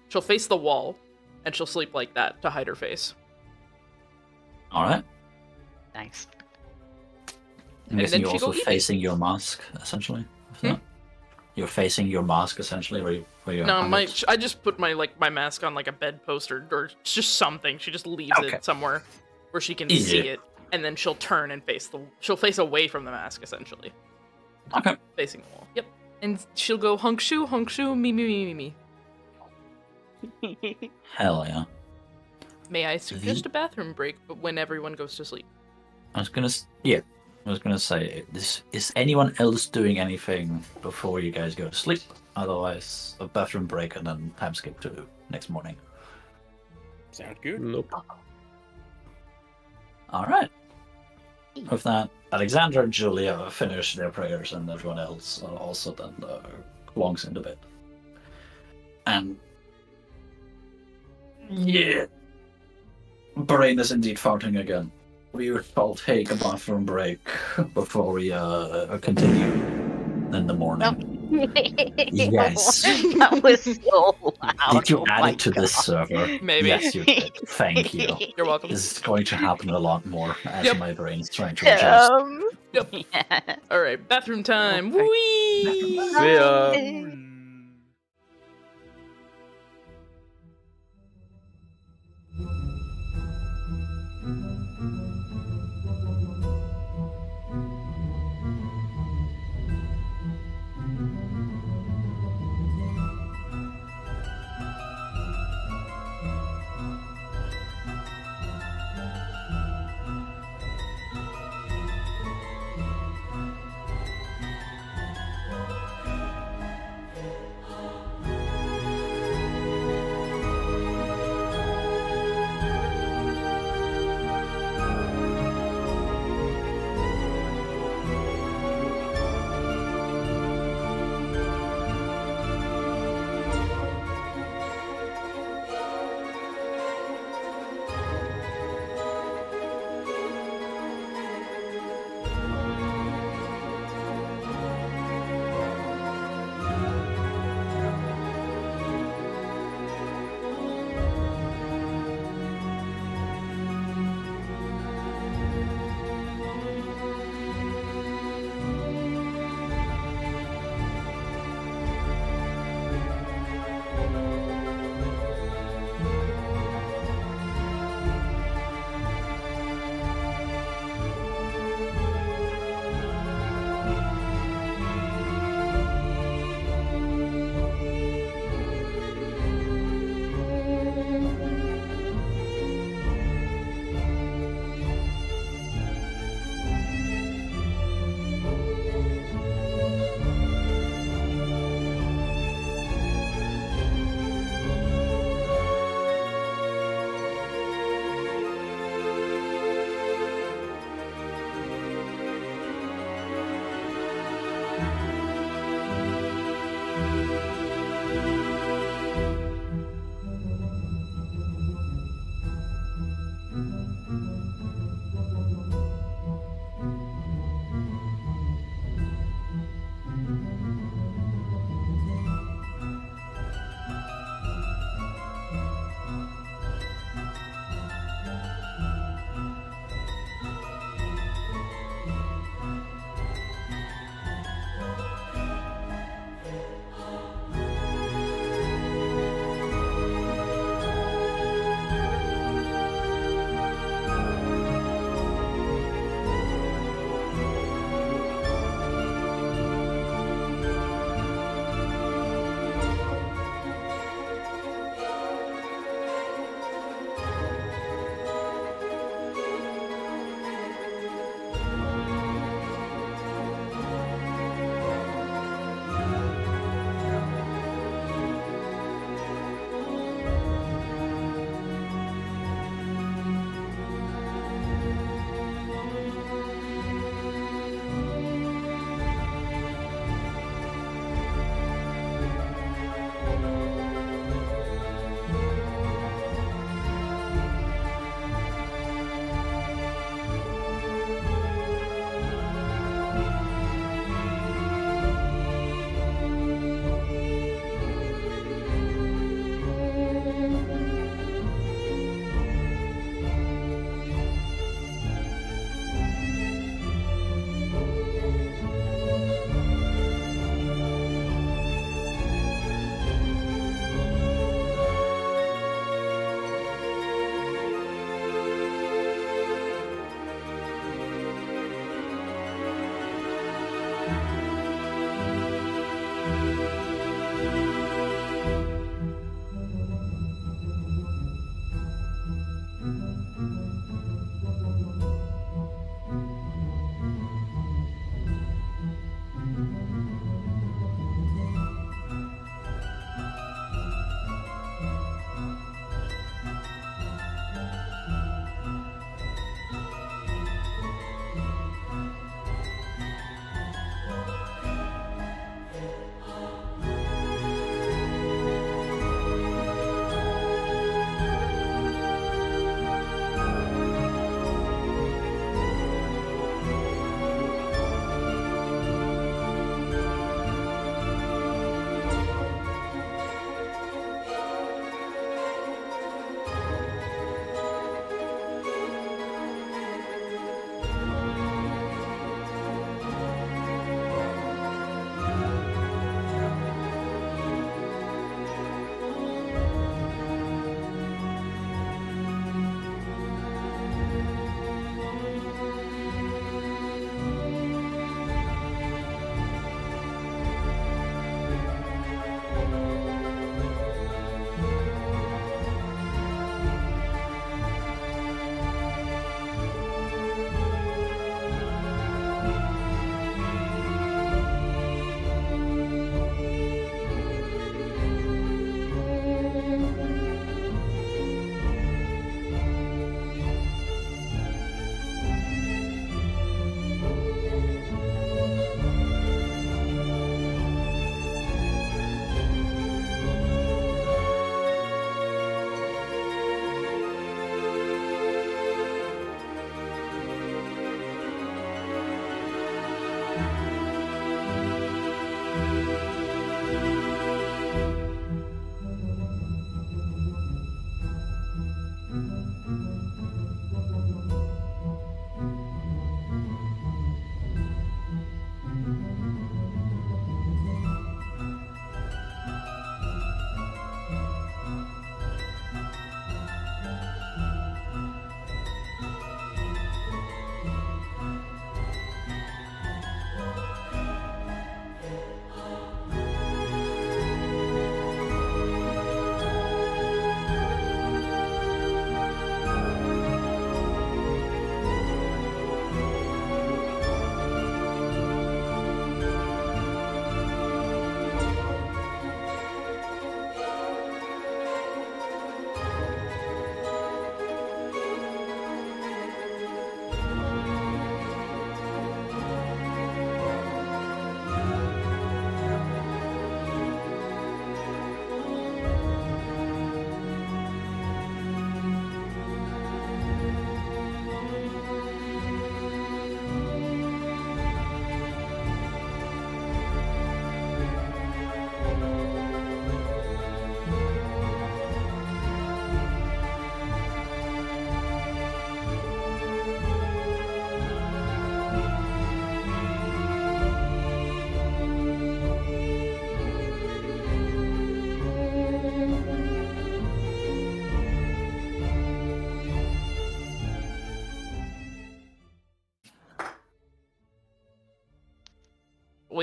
She'll face the wall and she'll sleep like that to hide her face. Alright. nice. I'm And guessing then you're she also eat it. facing your mask, essentially. Hmm? That? You're facing your mask, essentially, where, you, where you're No, my it. I just put my like my mask on like a bed poster or just something. She just leaves Okay. it somewhere where she can Yeah. see it, and then she'll turn and face the. She'll face away from the mask essentially, Okay. facing the wall. Yep, and she'll go hunk shoo, hunk shoo, me me me me me. Hell yeah. May I suggest a bathroom break, but when everyone goes to sleep? I was gonna, s- yeah, I was gonna say, this is anyone else doing anything before you guys go to sleep? Otherwise, a bathroom break and then time skip to next morning. Sound good? Nope. All right. With that, Alexander and Julia finish their prayers, and everyone else uh, also then uh, longs into bed. And yeah, brain is indeed farting again. We shall take a bathroom break before we uh, continue in the morning. Yes. that was so loud. Did you oh add it to this server? Maybe. Yes, you did. Thank you. You're welcome. This is going to happen a lot more as Yep. my brain is trying to adjust. Um, Yeah. All right, bathroom time. Okay. Whee! See ya.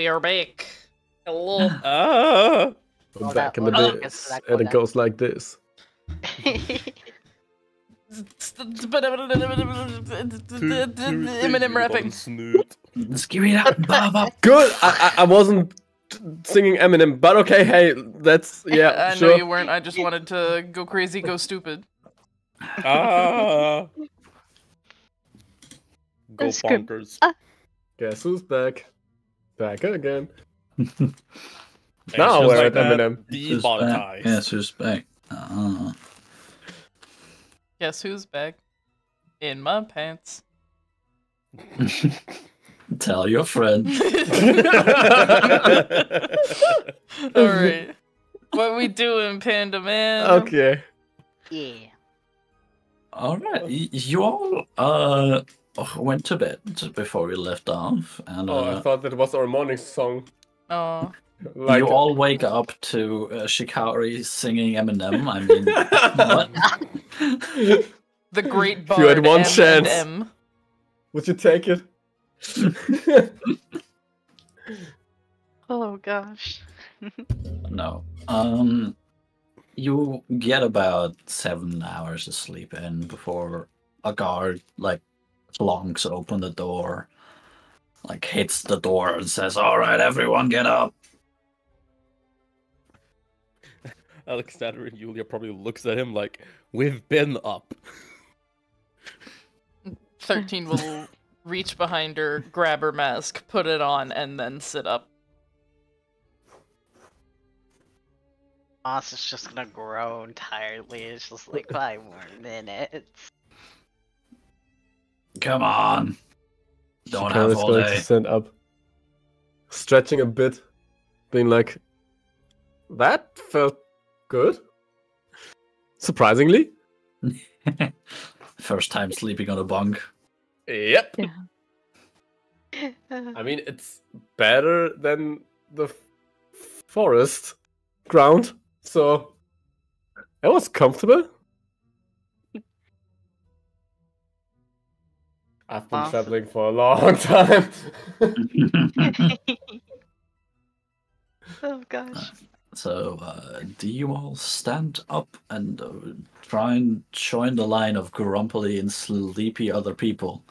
We are back. Hello. Ah! We're Well, back in the well, days, guess and one it goes like this. Eminem rapping. Snoot. Just give me that baba. Good. I, I I wasn't singing Eminem, but okay. Hey, that's yeah. I sure. know you weren't. I just wanted to go crazy, go stupid. Ah! Go That's good. bonkers. Guess who's back? Back again. Now just we're like at that, Eminem. Who's back? Demonetized. Yes, who's back? Ah. Guess who's back? In my pants. Tell your friend. Alright. What we doing, Panda Man? Okay. yeah. All right, y- you all uh went to bed before we left off, and Oh, I uh, thought that was our morning song. Oh. Like you all wake up to uh, Shikari singing Eminem. I mean, what? The great bard you had one M chance. M. Would you take it? Oh gosh. No. Um, you get about seven hours of sleep in before a guard like plonks open the door, like hits the door and says, "All right, everyone, get up." Alexander and Julia probably looks at him like, "We've been up." 13 will reach behind her, grab her mask, put it on, and then sit up. Moss is just gonna groan tiredly. It's just like five more minutes. Come on. Don't Shikari's have all going day. to stand up, stretching a bit, being like, "That felt good." Surprisingly. First time sleeping on a bunk. Yep. I mean, it's better than the f- forest ground, so it was comfortable. I've been Awesome. traveling for a long time. oh gosh. so, uh, do you all stand up and uh, try and join the line of grumpily and sleepy other people?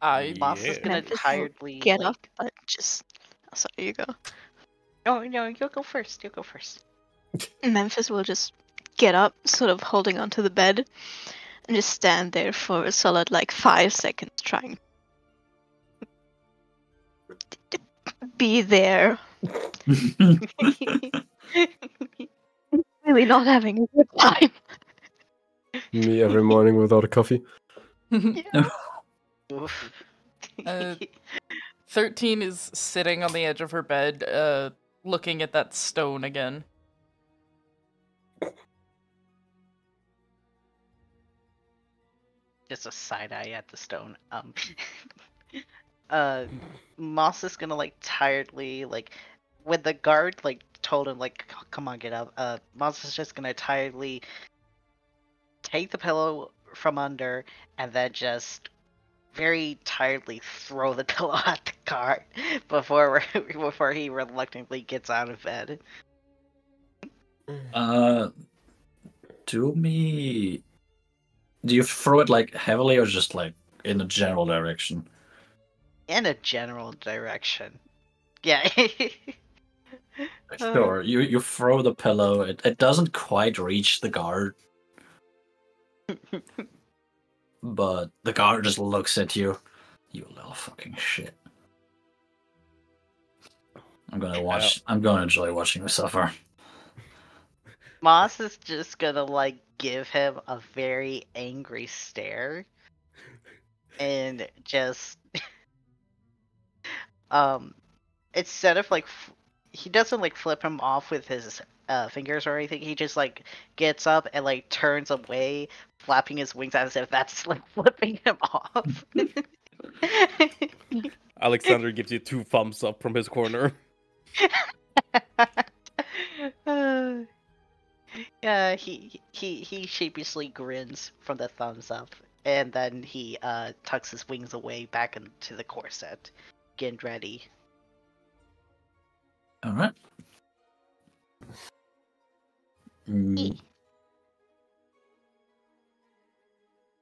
I Moss is Yeah. gonna tiredly Get like- up, but just. Sorry, you go. No, no, you'll go first. You'll go first. Memphis will just get up, sort of holding onto the bed, and just stand there for a solid like five seconds, trying to be there. really not having a good time. Me every morning without a coffee. Oof. Uh, 13 is sitting on the edge of her bed, uh, looking at that stone again. Just a side eye at the stone. Um, uh, Moss is gonna like tiredly like when the guard like told him like come on get up. Uh, Moss is just gonna tiredly take the pillow from under and then just very tiredly throw the pillow at the guard before before he reluctantly gets out of bed. Uh, do me. Do you throw it like heavily or just like in a general direction? In a general direction. Yeah. Uh, Sure. You you throw the pillow. It it doesn't quite reach the guard, but the guard just looks at you. You little fucking shit. I'm gonna watch. I'm gonna enjoy watching you suffer. Moss is just gonna like give him a very angry stare and just um instead of like f- he doesn't like flip him off with his uh, fingers or anything he just like gets up and like turns away flapping his wings as if that's like flipping him off Alexander gives you two thumbs up from his corner. Uh, yeah, he he he sheepishly grins from the thumbs up, and then he uh tucks his wings away back into the corset, getting ready. All right. Mm.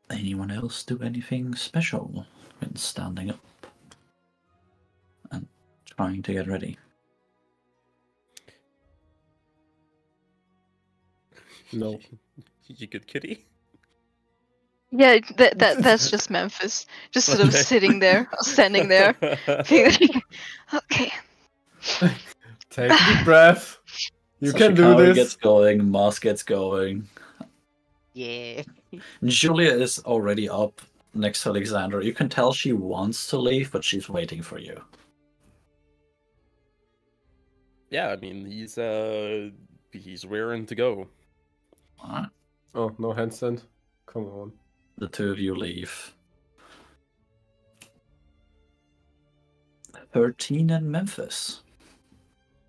Anyone else do anything special when standing up and trying to get ready? No. You good kitty? Yeah, that, that that's just Memphis, just sort of Okay. sitting there, standing there. okay, Take a deep breath. You So can do Shikari this. gets going, Moss gets going. Yeah. Julia is already up next to Alexander. You can tell she wants to leave, but she's waiting for you. yeah, I mean he's uh he's raring to go. Alright. Oh, no handstand. Come on. The two of you leave. 13 in Memphis.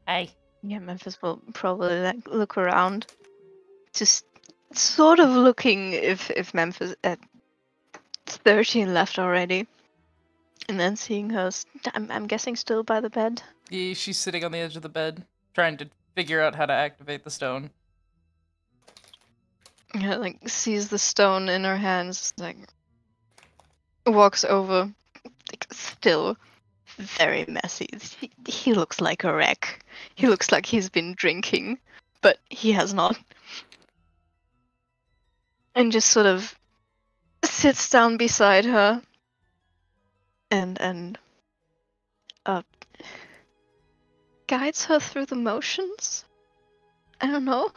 Hey. yeah, Memphis will probably like look around, just sort of looking if if Memphis at thirteen left already, and then seeing her. St- I'm I'm guessing still by the bed. Yeah, she's sitting on the edge of the bed, trying to figure out how to activate the stone. Yeah, like sees the stone in her hands, like walks over, like still very messy. He, he looks like a wreck. He looks like he's been drinking, but he has not. And just sort of sits down beside her and and uh guides her through the motions. I don't know.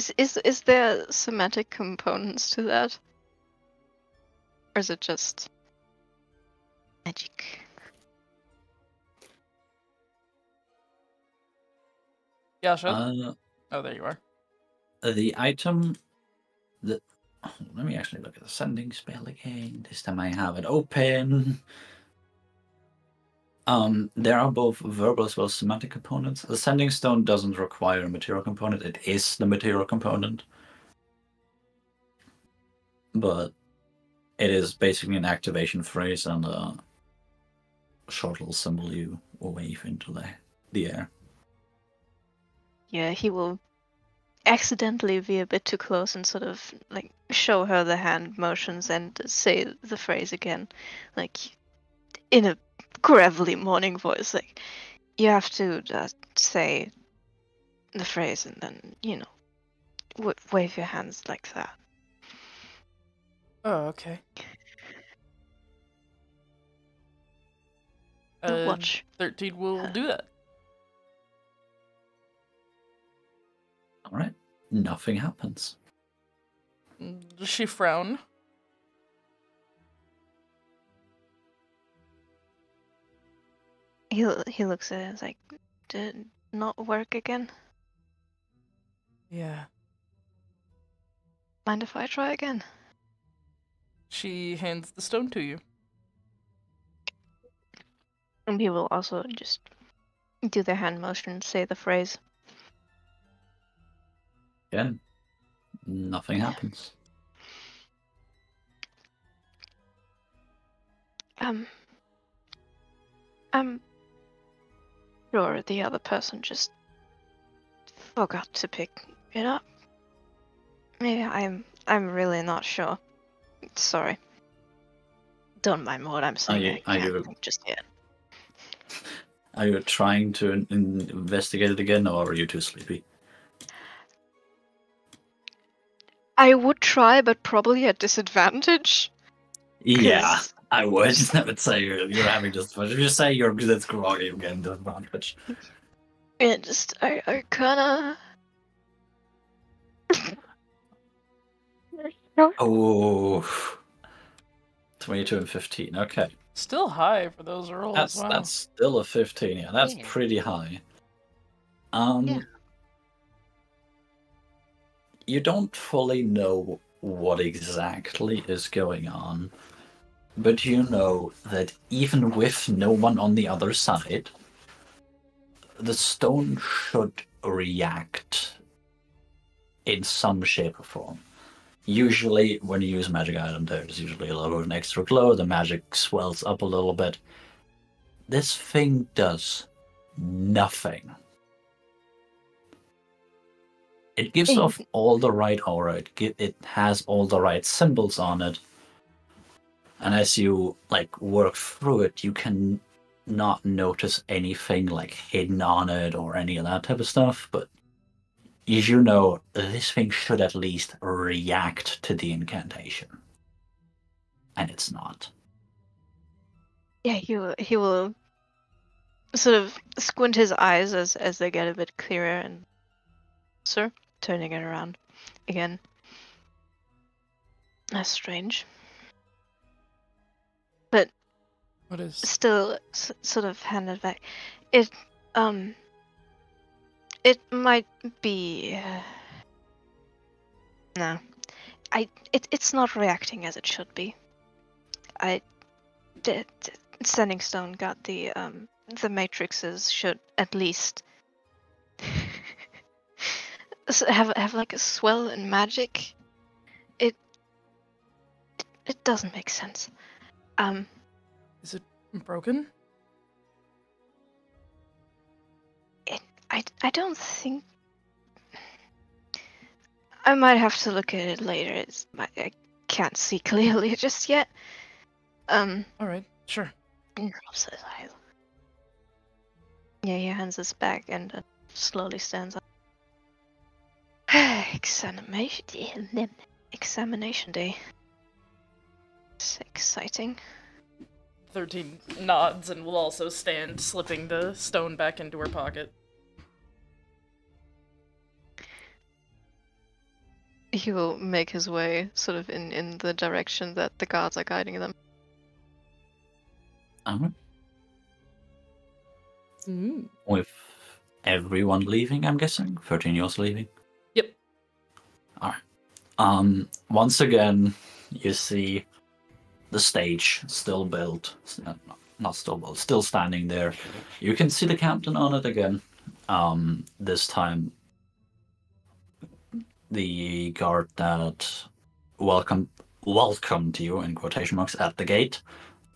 Is, is is there somatic components to that? Or is it just magic? Yasha? Uh, oh, there you are. the item that oh, let me actually look at the sending spell again this time i have it open um there are both verbal as well as somatic components. The sending stone doesn't require a material component. It is the material component. But it is basically an activation phrase and a short little symbol you wave into the, the air. Yeah, he will accidentally be a bit too close and sort of like show her the hand motions and say the phrase again, like in a gravelly morning voice. Like you have to uh, say the phrase and then you know w- wave your hands like that. Oh, okay. Uh, watch. 13 will do that. all right nothing happens Does she frown? He he looks at it and is like, did not work again? Yeah. Mind if I try again? She hands the stone to you. And he will also just do the hand motion, and say the phrase. Again, nothing happens. Um, I'm sure the other person just forgot to pick it up. Maybe I'm I'm really not sure. Sorry. Don't mind what I'm saying. you- I are you- just yet. Are you trying to in- in- investigate it again, or are you too sleepy? I would try, but probably at disadvantage. Yeah, I would. I would say you're, you're having disadvantage. If you say you're that's groggy, you're getting disadvantage. It just I I kinda. Oh. 22 and 15. Okay. Still high for those rolls. That's wow. that's still a 15. Yeah, that's Yeah. pretty high. Um Yeah. You don't fully know what exactly is going on, but you know that even with no one on the other side, the stone should react in some shape or form. Usually, when you use a magic item, there's usually a little bit of an extra glow, the magic swells up a little bit. This thing does nothing. It gives off all the right aura. It it has all the right symbols on it. And as you like work through it, you can not notice anything like hidden on it or any of that type of stuff. But as you know, this thing should at least react to the incantation, and it's not. Yeah, he will, he will sort of squint his eyes as as they get a bit clearer and sir, turning it around again. That's strange. But What is? still s- sort of handed back. It um it might be uh, no. I it it's not reacting as it should be. I did Sending Stone got the um the matrices should at least have have like a swell in magic. It it doesn't make sense. Um Is it broken? It, I, I don't think. I might have to look at it later. It's I, I can't see clearly just yet. Um, All right, sure. and drops his eyes. Yeah, he hands this back and uh, slowly stands up. Examination day. Examination day. It's exciting. 13 nods and will also stand, slipping the stone back into her pocket. He will make his way sort of in, in the direction that the guards are guiding them. Alright. Mm. With everyone leaving, I'm guessing. 13 years leaving. Yep. Alright. Um, once again, you see the stage still built. uh, no, Not still built, still standing there. You can see the captain on it again. Um, this time, the guard that welcome welcomed you in quotation marks at the gate,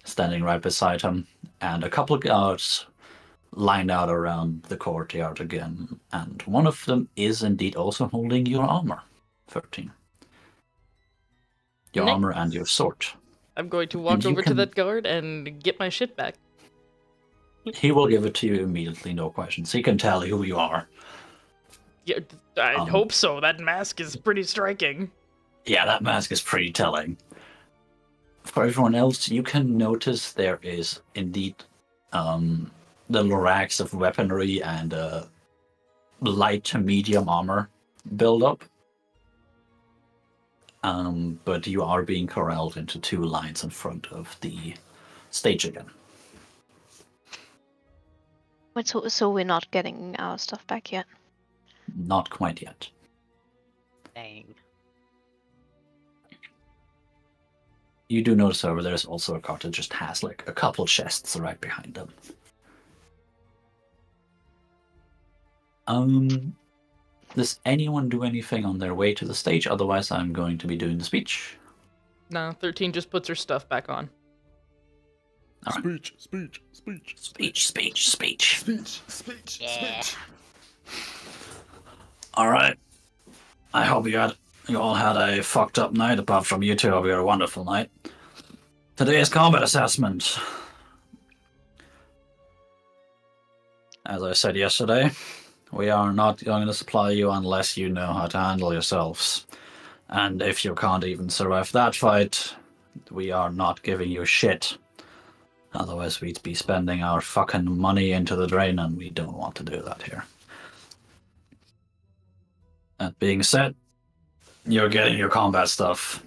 standing right beside him, and a couple of guards lined out around the courtyard again, and one of them is indeed also holding your armor. 13. Your armor and your sword. I'm going to walk over to that guard and get my shit back. He will give it to you immediately, no questions. He can tell who you are. Yeah, I Um, hope so. That mask is pretty striking. Yeah, that mask is pretty telling. For everyone else, you can notice there is indeed um, the racks of weaponry and uh, light to medium armor build up. Um, but you are being corralled into two lines in front of the stage again. Wait, so, so we're not getting our stuff back yet? Not quite yet. Dang. You do notice, however, there's also a cart that just has like a couple chests right behind them. Um, does anyone do anything on their way to the stage? Otherwise, I'm going to be doing the speech. No, 13 just puts her stuff back on. Alright. Speech, speech, speech, Speech, speech, speech. speech, speech, Yeah. speech. All right. I hope you had you all had a fucked up night. Apart from you two, hope you had a wonderful night. Today's combat assessment. As I said yesterday, we are not going to supply you unless you know how to handle yourselves. And if you can't even survive that fight, we are not giving you shit. Otherwise, we'd be spending our fucking money into the drain, and we don't want to do that here. That being said, you're getting your combat stuff.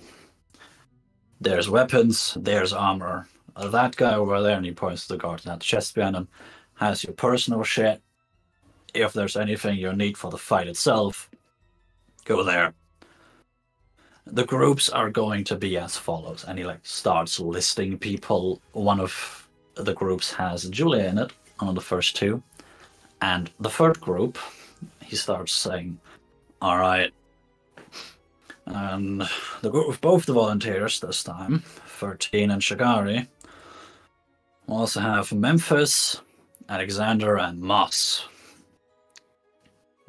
There's weapons, there's armor. That guy over there, and he points to the guard at the chest behind him, has your personal shit. If there's anything you need for the fight itself, go there. The groups are going to be as follows, and he like starts listing people. One of the groups has Julia in it, one of the first two, and the third group, he starts saying, all right. And the group of both the volunteers this time, 13 and Shikari. Also have Memphis, Alexander and Moss.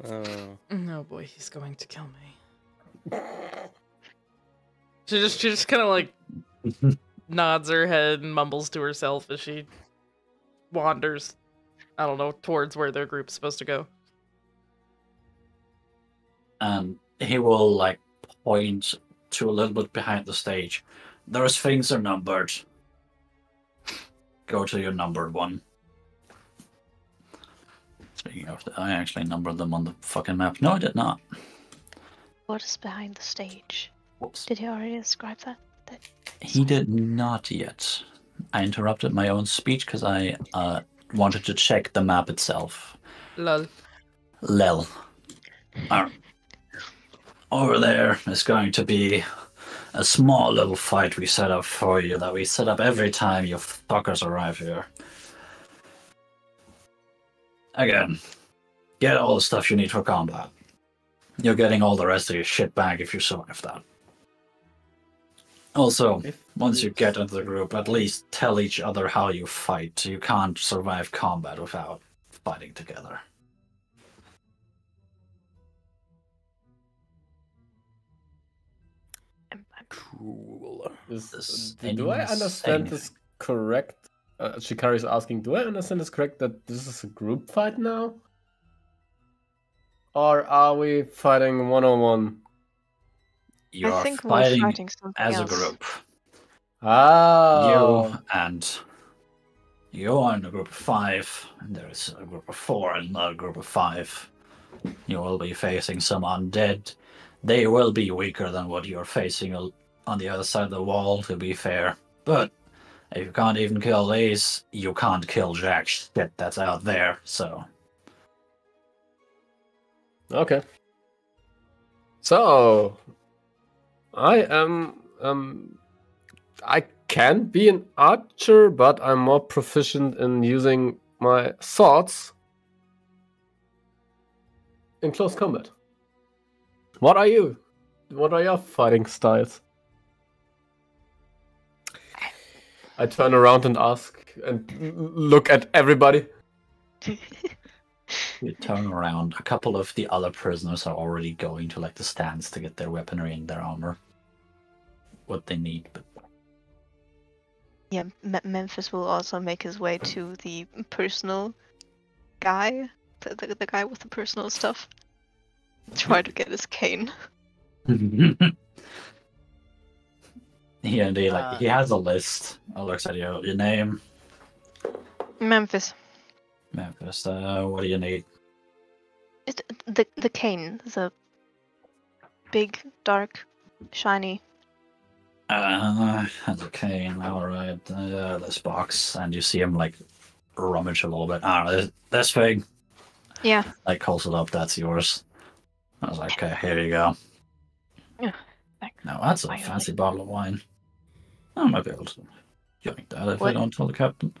Uh, Oh boy, he's going to kill me. She just she just kind of like nods her head and mumbles to herself as she wanders. I don't know towards where their group's supposed to go. and he will like point to a little bit behind the stage. Those things are numbered. Go to your numbered one. Speaking of, that, I actually numbered them on the fucking map. No, I did not. What is behind the stage? Whoops. Did he already describe that? that... He did not yet. I interrupted my own speech because I uh, wanted to check the map itself. Lol. Lel. Alright. Over there is going to be a small little fight we set up for you that we set up every time you fuckers arrive here. Again, get all the stuff you need for combat. You're getting all the rest of your shit back if you survive that. Also, if once you get into the group, at least tell each other how you fight. You can't survive combat without fighting together. I'm, I'm Cool. Is, This do I understand insane. this correct? Uh, Shikari is asking, do I understand this correct that this is a group fight now? Or are we fighting one on one? You I are think we're fighting fighting something as a group. Ah, You and you are in a group of five, and there's a group of four and another group of five. You will be facing some undead. They will be weaker than what you're facing on the other side of the wall, to be fair. But if you can't even kill these, you can't kill jack shit that's out there, so. Okay. So, I am um, I can be an archer, but I'm more proficient in using my swords in close combat. What are you? What are your fighting styles? I turn around and ask and look at everybody. You turn around. A couple of the other prisoners are already going to like the stands to get their weaponry and their armor. What they need, but Yeah, Me- Memphis will also make his way to the personal guy, the, the, the guy with the personal stuff. Try to get his cane. he and he like Uh, he has a list. I looks at you. Your name, Memphis, Memphis. Uh, what do you need? it, the the cane, the big, dark, shiny. Uh, that's okay. All right. Uh, this box, and you see him like rummage a little bit. Ah, this, this thing. Yeah. Like calls it up. That's yours. I was like, okay, here you go. Yeah, thanks. Now that's a fancy bottle of wine. Oh, I might be able to join that if I don't tell the captain.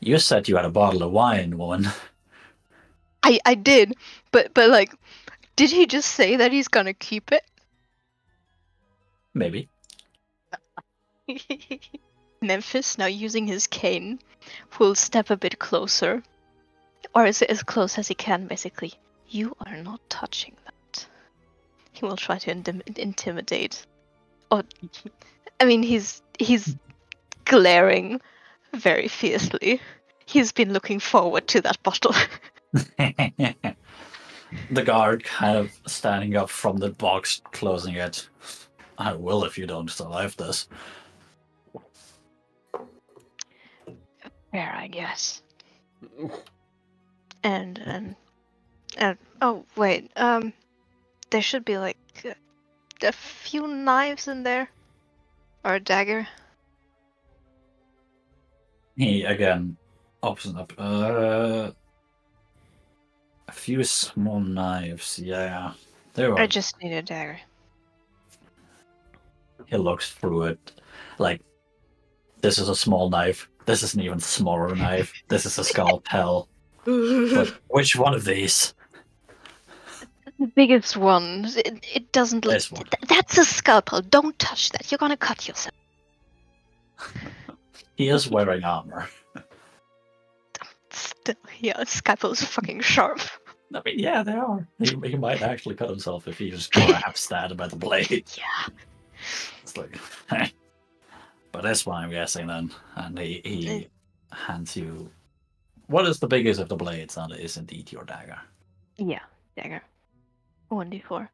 You said you had a bottle of wine, woman. I I did, but but like, did he just say that he's gonna keep it? Maybe. Memphis, now using his cane, will step a bit closer. Or is it as close as he can, basically? You are not touching that. He will try to intim- intimidate. Or, I mean, he's he's glaring very fiercely. He's been looking forward to that bottle. the guard kind of standing up from the box, closing it. I will if you don't survive this. Fair, I guess. And and and oh wait, um, there should be like a, a few knives in there, or a dagger. He again opens up. Uh, a few small knives. Yeah, there I just need a dagger. He looks through it, like this is a small knife. This is an even smaller knife. This is a scalpel. But which one of these? The biggest one. It, it doesn't look. This one. th- that's a scalpel. Don't touch that. You're gonna cut yourself. He is wearing armor. Stop still, yeah, scalpel's fucking sharp. I mean, yeah, they are. He, he might actually cut himself if he just grabs that by the blade. Yeah. It's like, but that's why I'm guessing then. And he, he hands you. What is the biggest of the blades? And it is indeed your dagger. Yeah, dagger. 1d4.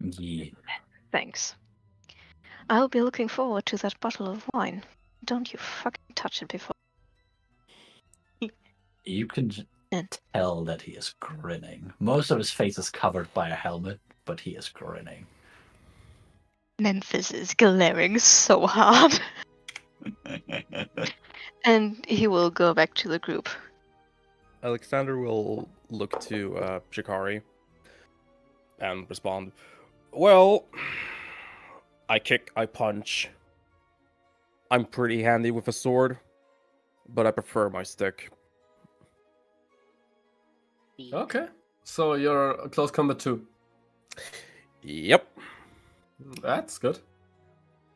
Yeah. Thanks. I'll be looking forward to that bottle of wine. Don't you fucking touch it before. You can And tell that he is grinning. Most of his face is covered by a helmet, but he is grinning. Memphis is glaring so hard. And he will go back to the group. Alexander will look to uh, Shikari and respond, Well, I kick, I punch. I'm pretty handy with a sword, but I prefer my stick. Okay. So you're a close combat too. Yep. That's good.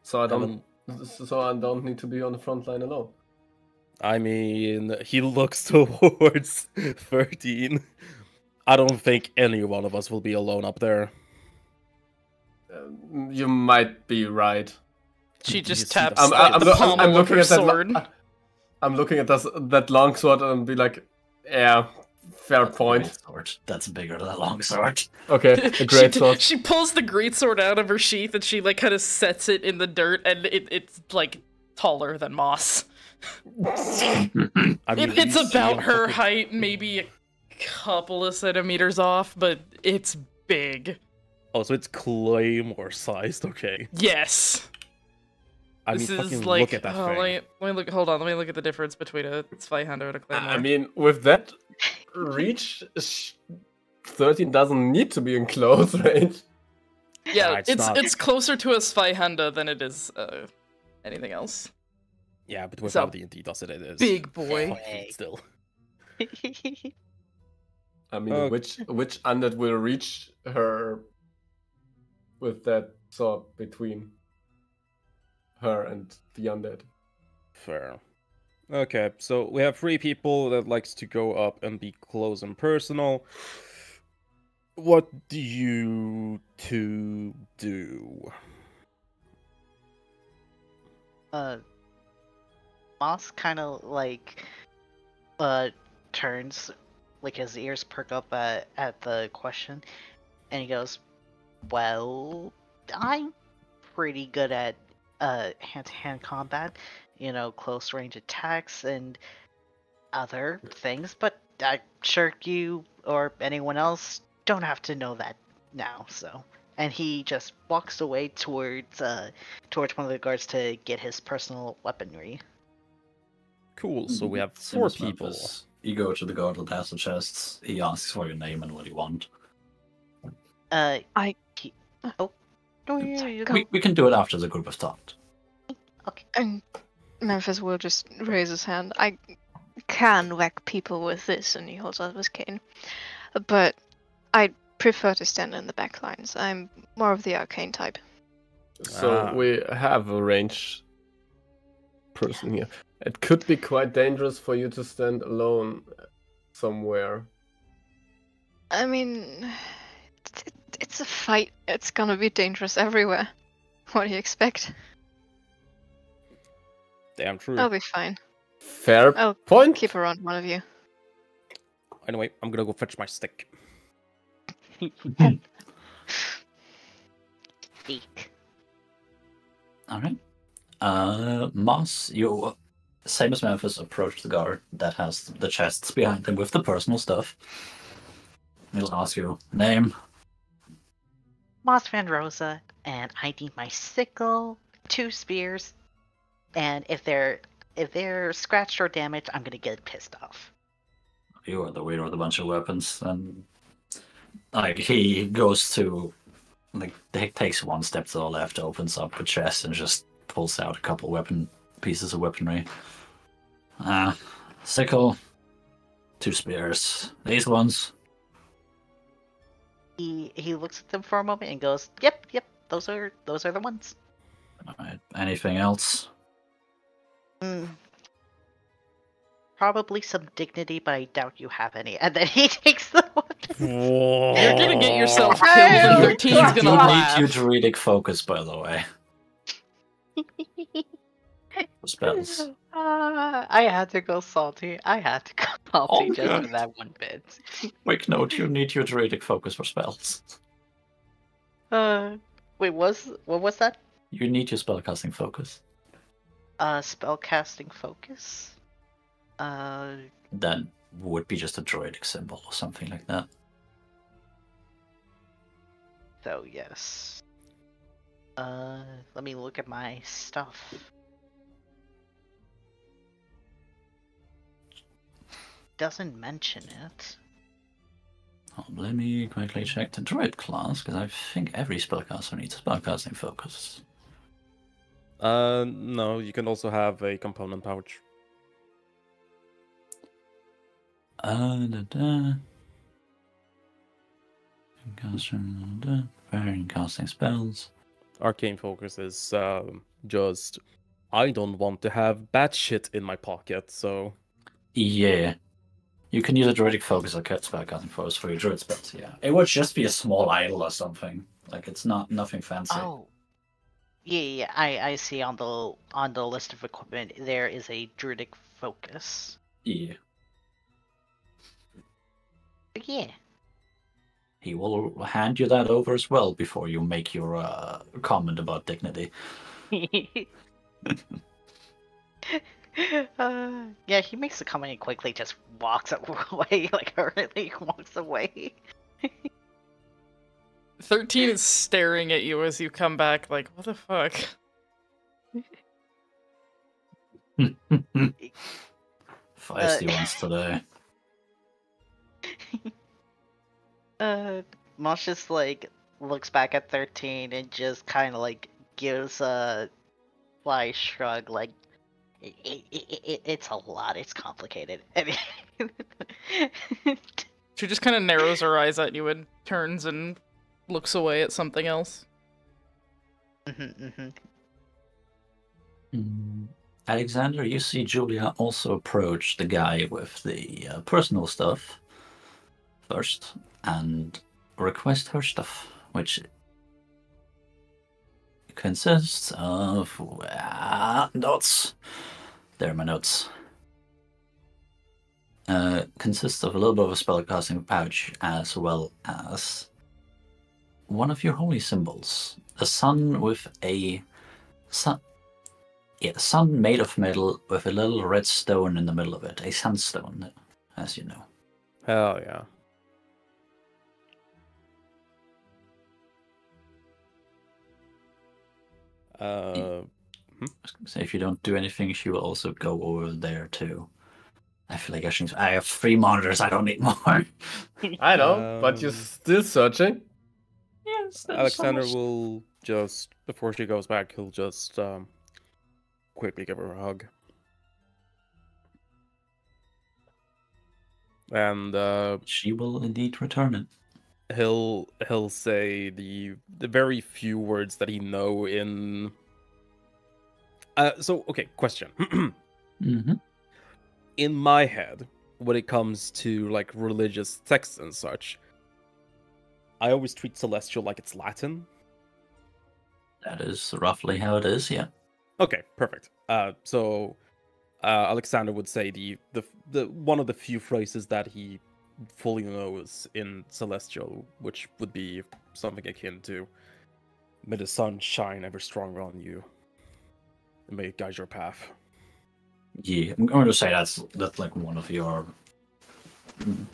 So I don't. Um, So I don't need to be on the front line alone. I mean, he looks towards 13. I don't think any one of us will be alone up there. Um, you might be right. She just taps the- I'm, I'm, the I'm, I'm of looking her at that. sword. lo- I'm looking at this, that long sword and be like, yeah, fair That's point. sword. That's bigger than a long sword. Okay, a great she, sword. She pulls the great sword out of her sheath and she like kind of sets it in the dirt, and it, it's like taller than Moss. I mean, It, it's about her height, maybe a couple of centimeters off, but it's big. Oh, so it's claymore sized. Okay. Yes. I mean, this is fucking like. look at that oh, thing. Let, me, let me look. Hold on. Let me look at the difference between a Zweihander and a Claymore. I mean, with that reach, 13 doesn't need to be in close range. yeah, Nah, it's it's it's, closer to a Zweihander than it is uh, anything else. Yeah, but So, without the D does it, it is. Big boy. Still. I mean, Okay. which which undead will reach her with that sword between her and the undead? Fair. Okay, so we have three people that likes to go up and be close and personal. What do you two do? uh Moss kind of like uh turns like his ears perk up at, at the question and he goes well I'm pretty good at uh hand-to-hand combat you know close range attacks and other things but I'm sure you or anyone else don't have to know that now so and he just walks away towards uh towards one of the guards to get his personal weaponry. Cool, so we have four as people. Memphis. You go to the guard that has the chests. He asks for your name and what you want. Uh, I- he- oh, no, yeah, Sorry, you go. go. We, we can do it after the group has talked. Okay. And Memphis will just raise his hand. I can whack people with this, and he holds out his cane. But I prefer to stand in the back lines. I'm more of the arcane type. So Ah. we have a range person here. It could be quite dangerous for you to stand alone somewhere. I mean, it, it's a fight. It's gonna be dangerous everywhere. What do you expect? Damn true. I'll be fine. Fair I'll point. keep around one of you. Anyway, I'm gonna go fetch my stick. Eek. All right. Uh, Moss, you same as Memphis approach the guard that has the chests behind him with the personal stuff. He'll ask you name. Moss Van Rosa, and I need my sickle, two spears, and if they're if they're scratched or damaged, I'm gonna get pissed off. You are the leader of the bunch of weapons, and like he goes to like he takes one step to the left, opens up a chest, and just pulls out a couple weapon pieces of weaponry. Uh, sickle, two spears. These ones. He he looks at them for a moment and goes, "Yep, yep, those are those are the ones." All right. Anything else? Mm. probably some dignity, but I doubt you have any. And then he takes the weapon. You're gonna get yourself killed, Hey! and 13's You gonna need laugh. your druidic focus, by the way. Spells. Ah, I had to go salty. I had to go salty Oh, just for that one bit. Quick note, you need your druidic focus for spells. Uh, wait, was what was that? You need your spellcasting focus. Uh, spellcasting focus. Uh, That would be just a druidic symbol or something like that. so yes. Uh, let me look at my stuff. Doesn't mention it. Oh, let me quickly check the druid class, because I think every spellcaster needs a spellcasting focus. Uh, no, you can also have a component pouch. Uh, da, da. Caster, da, da. Varying casting spells. Arcane focus is um, just I don't want to have bad shit in my pocket, so Yeah. You can use a druidic focus or cut spellcasting focus for your druid spells, yeah. It would just be a small idol or something. Like it's not nothing fancy. Oh. Yeah, yeah, I I see on the on the list of equipment there is a druidic focus. Yeah. But yeah. He will hand you that over as well before you make your uh, comment about dignity. uh, yeah, he makes the comment and quickly just walks away, like hurriedly walks away. 13 is staring at you as you come back, like, what the fuck? Feisty ones today. Uh, Moss just like looks back at 13 and just kind of like gives a fly shrug, like, it, it, it, it, it's a lot, it's complicated. I mean, She just kind of narrows her eyes at you and turns and looks away at something else. Mhm, mhm. Mm. Alexander, you see Julia also approach the guy with the uh, personal stuff first and request her stuff, which consists of uh, notes. There are my notes. Uh, consists of a little bit of a spellcasting pouch as well as one of your holy symbols, a sun with a sun. Yeah, sun made of metal with a little red stone in the middle of it, a sunstone, as you know. hell yeah. Uh, say if you don't do anything, she will also go over there too. I feel like I should. I have three monitors. I don't need more. I know, but you're Um, still searching. yes, Alexander will just before she goes back, he'll just um, quickly give her a hug. And uh, She will indeed return it. He'll he'll say the the very few words that he know in. Uh, so okay, question. hmm in my head, when it comes to like religious texts and such, I always treat celestial like it's Latin. That is roughly how it is. Yeah. Okay, perfect. Uh, so uh, Alexander would say the, the the one of the few phrases that he fully knows in celestial, which would be something akin to "May the sun shine ever stronger on you, and may it guide your path." Yeah, I'm going to say that's that's like one of your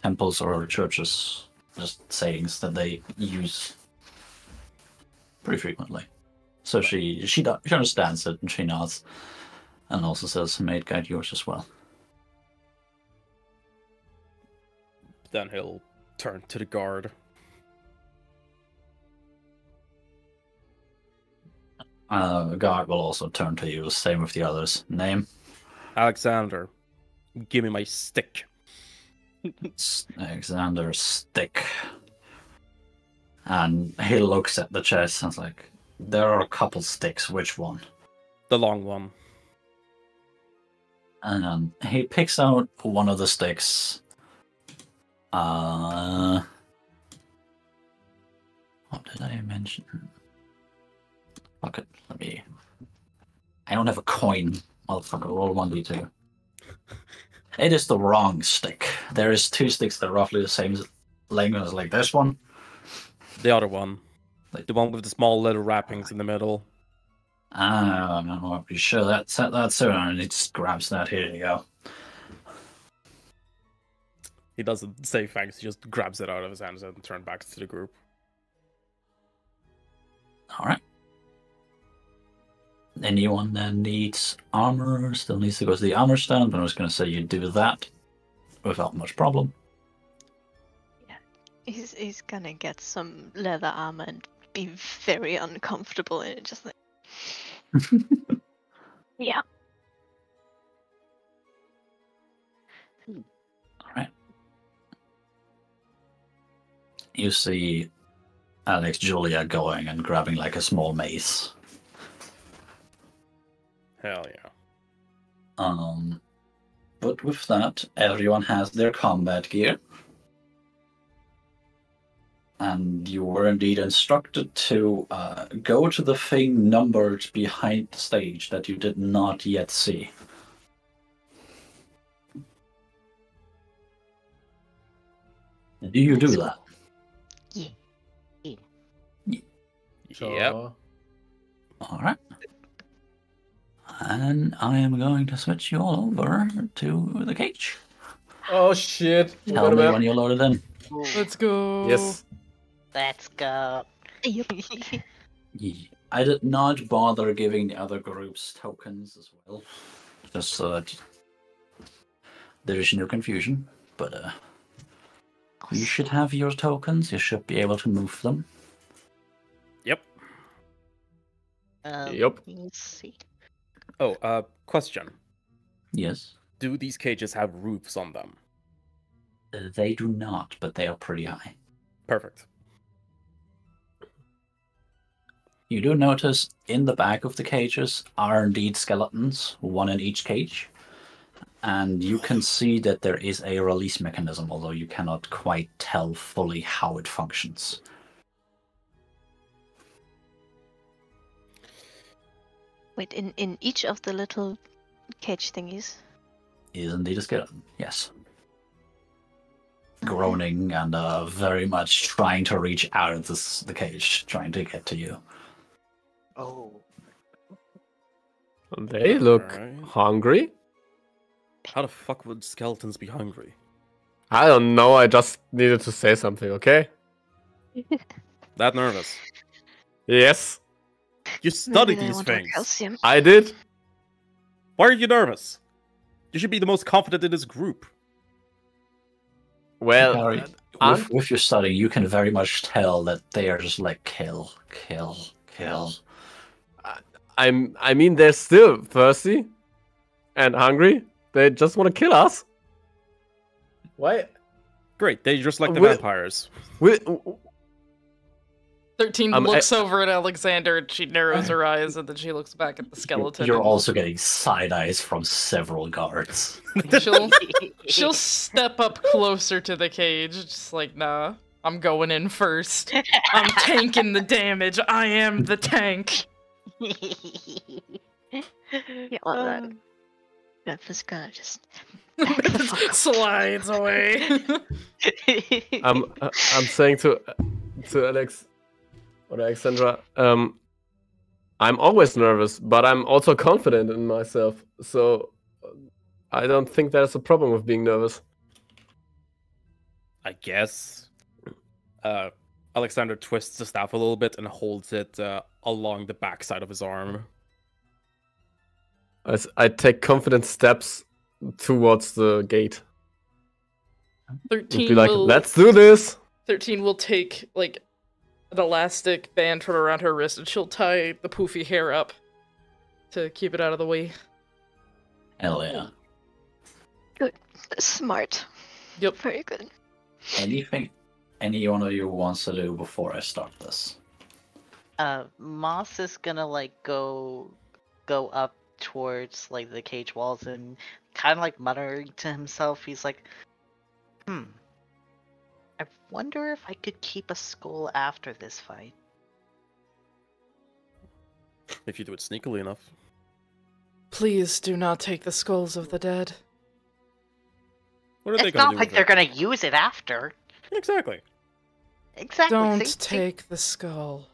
temples or churches just sayings that they use pretty frequently. So she she she understands it and she nods, and also says, "May it guide yours as well." Then he'll turn to the guard. Uh, the guard will also turn to you, same with the others. Name? Alexander, give me my stick. S- Alexander Stick. And he looks at the chest and is like, "There are a couple sticks. Which one?" The long one. And um, he picks out one of the sticks. Uh, what did I mention? Fuck it. Let me. I don't have a coin. Motherfucker, roll one d2. It is the wrong stick. There is two sticks that are roughly the same length as like this one. The other one. Like- The one with the small little wrappings in the middle. Ah, I'm not pretty sure that's that's it. And he just grabs that. Here you go. He doesn't say thanks, he just grabs it out of his hands and turns back to the group. All right. Anyone that needs armor still needs to go to the armor stand, but I was going to say you do that without much problem. Yeah, he's he's gonna get some leather armor and be very uncomfortable in it, just like yeah. You see Alex Julia going and grabbing like a small mace. Hell yeah. Um, but with that, everyone has their combat gear. And you were indeed instructed to uh, go to the thing numbered behind the stage that you did not yet see. Do you do that? Yep. All right. And I am going to switch you all over to the cage. Oh shit. We Tell got a me map. when you're loaded in. Let's go. Yes. Let's go. I did not bother giving the other groups tokens as well, just so that there is no confusion. But uh, you should have your tokens. You should be able to move them. Um, Yup. Let's see. Oh, uh, question. Yes, Do these cages have roofs on them? Uh, they do not, but they are pretty high. Perfect. You do notice in the back of the cages are indeed skeletons, one in each cage. And you can see that there is a release mechanism, although you cannot quite tell fully how it functions. Wait, in in each of the little cage thingies. Is indeed a skeleton, yes. Groaning and uh, very much trying to reach out of this, the cage, trying to get to you. Oh. They look Alright. hungry. How the fuck would skeletons be hungry? I don't know. I just needed to say something. Okay. That nervous? Yes, You studied they these things. I did. Why are you nervous? You should be the most confident in this group. Well, Harry, uh, with, with your studying, you can very much tell that they are just like kill, kill, kill. I'm. I mean, they're still thirsty and hungry. They just want to kill us. What? Great, they just like the Wi- vampires. We, 13 Um, I- looks over at Alexander and she narrows her eyes and then she looks back at the skeleton. You're also getting side eyes from several guards. She'll, she'll step up closer to the cage, just like, nah, I'm going in first. I'm tanking the damage. I am the tank. Yeah, well, that Um, Beth is gonna just back the fuck up. Slides away. I'm. uh, I'm saying to to Alex or Alexandra. Um, I'm always nervous, but I'm also confident in myself. So uh, I don't think there's a problem with being nervous. I guess. Uh, Alexander twists the staff a little bit and holds it uh, along the backside of his arm. I, s- I take confident steps towards the gate. 13 be like, will, let's do this. 13 will take, like, an elastic band from around her wrist and she'll tie the poofy hair up to keep it out of the way. Hell yeah. Smart. Yep. Very good. Anything any one of you wants to do before I start this? uh, Moss is gonna like go go up towards like the cage walls and kind of like muttering to himself. He's like, "Hmm. I wonder if I could keep a skull after this fight." If you do it sneakily enough. Please do not take the skulls of the dead. What are they gonna not do like with they're it? gonna use it after. Exactly. Exactly. Don't see- see- take the skull.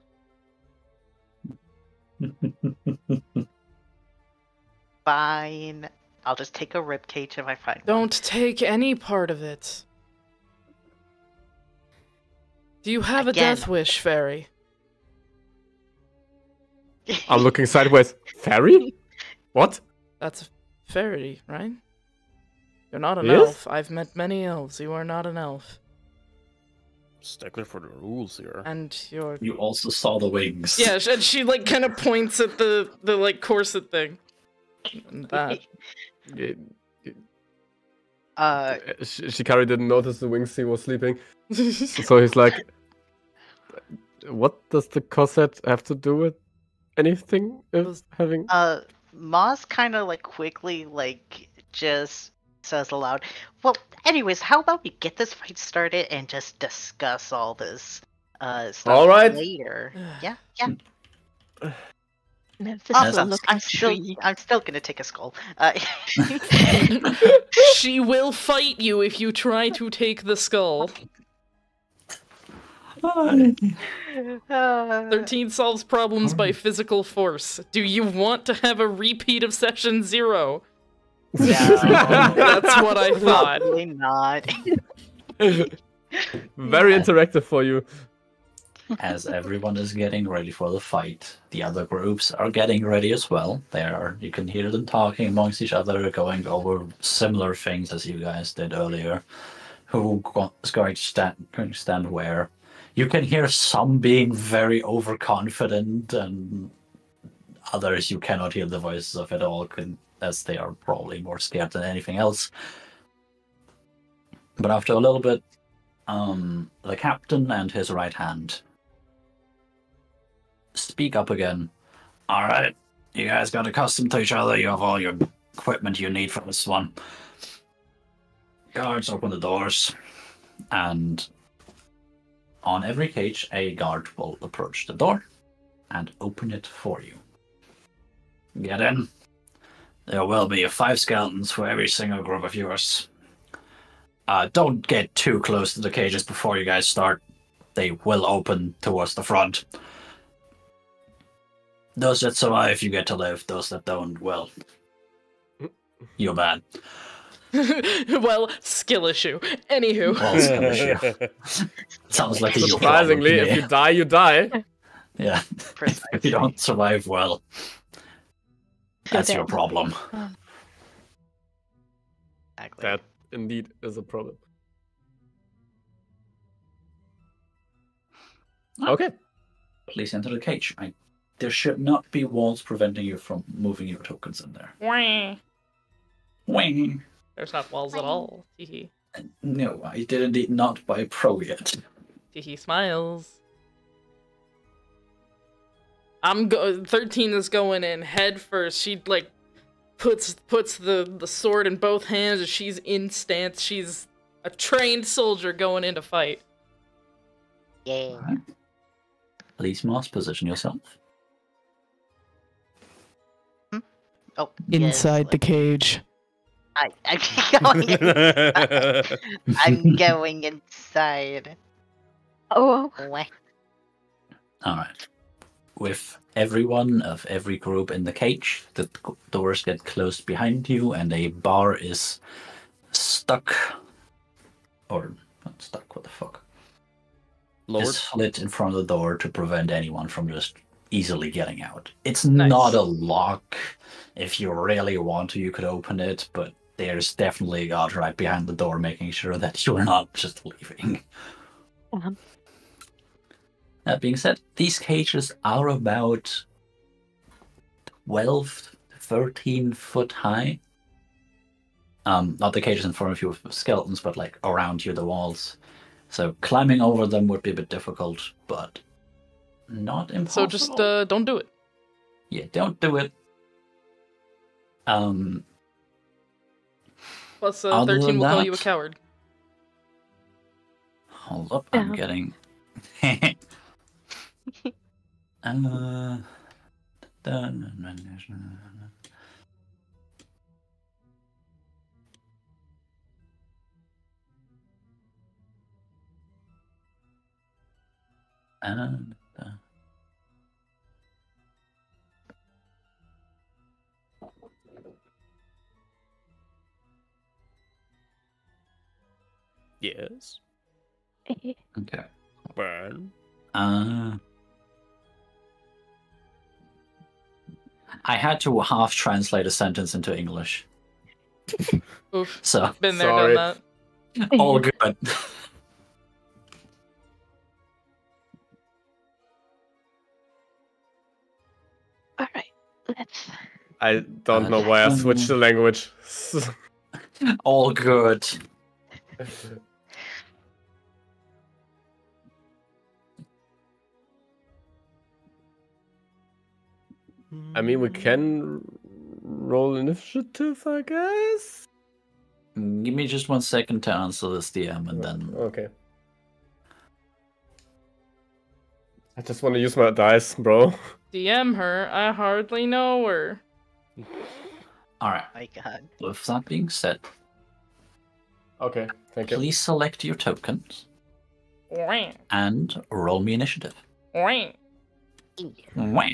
Fine. I'll just take a rib cage if I find one. Don't take any part of it. Do you have Again. a death wish, fairy? I'm looking sideways. Fairy? What? That's a fairy, right? You're not an Yes? elf. I've met many elves. You are not an elf. Stickler for the rules here. And you're You also saw the wings. Yeah, and she like kind of points at the the like corset thing. And that. Eh, uh, Sh- Shikari didn't notice the wings he was sleeping. So he's like, what does the corset have to do with anything? If Was- having. uh, Moss kind of like quickly like just says aloud, "Well, anyways, how about we get this fight started and just discuss all this uh stuff All right. later?" yeah, yeah. Memphis Awesome. is I'm still, free. I'm still gonna take a skull. Uh, she will fight you if you try to take the skull. Uh, 13 solves problems by physical force. Do you want to have a repeat of session zero? That's what I thought. Probably not. Very interactive for you. As everyone is getting ready for the fight, the other groups are getting ready as well. They are you can hear them talking amongst each other, going over similar things as you guys did earlier. Who is going to stand going to stand where? You can hear some being very overconfident and others you cannot hear the voices of at all as they are probably more scared than anything else. But after a little bit, um, the captain and his right hand speak up again. All right, you guys got accustomed to each other. You have all your equipment you need for this one. Guards, open the doors, and on every cage, a guard will approach the door and open it for you. Get in. There will be five skeletons for every single group of yours. Uh, don't get too close to the cages before you guys start. They will open towards the front. Those that survive, you get to live. Those that don't, well, you're bad. well, skill issue. Anywho. Well, skill issue. Sounds like a Surprisingly, if you die, you die. Yeah, if you don't survive well, that's your problem. Exactly. That indeed is a problem. Ah. Okay. Please enter the cage. I, there should not be walls preventing you from moving your tokens in there. Wah. Wing. There's not walls at all. Teehee. No, I did indeed not buy pro yet. Teehee smiles. I'm go 13 is going in head first. She like puts puts the the sword in both hands and she's in stance. She's a trained soldier going into fight. Yeah. Please, Moss, position yourself. Hmm? Oh. yes, like- cage. I, I'm going. In, I'm going inside. Oh, Wah. All right. With everyone of every group in the cage, the doors get closed behind you, and a bar is stuck, or not stuck. What the fuck? Lowered. Is slit in front of the door to prevent anyone from just easily getting out. It's Nice. not a lock. If you really want to, you could open it, but there's definitely a guard right behind the door, making sure that you're not just leaving. Uh-huh. That being said, these cages are about 12, 13 foot high. Um, not the cages in front of you with skeletons, but like around you, the walls. So climbing over them would be a bit difficult, but not impossible. So just uh don't do it. yeah, don't do it. Um, Plus, uh, 13 than will call you a coward. hold up, I'm Yeah. getting. uh, And Yes. okay. Burn. Uh, I had to half translate a sentence into English, Oof. so Been there, Sorry. done that. all good. All right, let's. I don't know why I switched the language. all good. I mean, we can roll initiative, I guess. Give me just one second to answer this DM, and then Okay. I just want to use my dice, bro. DM her. I hardly know her. all right. My God. With that being said, Okay, thank you. please select your tokens Wah, and roll me initiative. wah. Wah.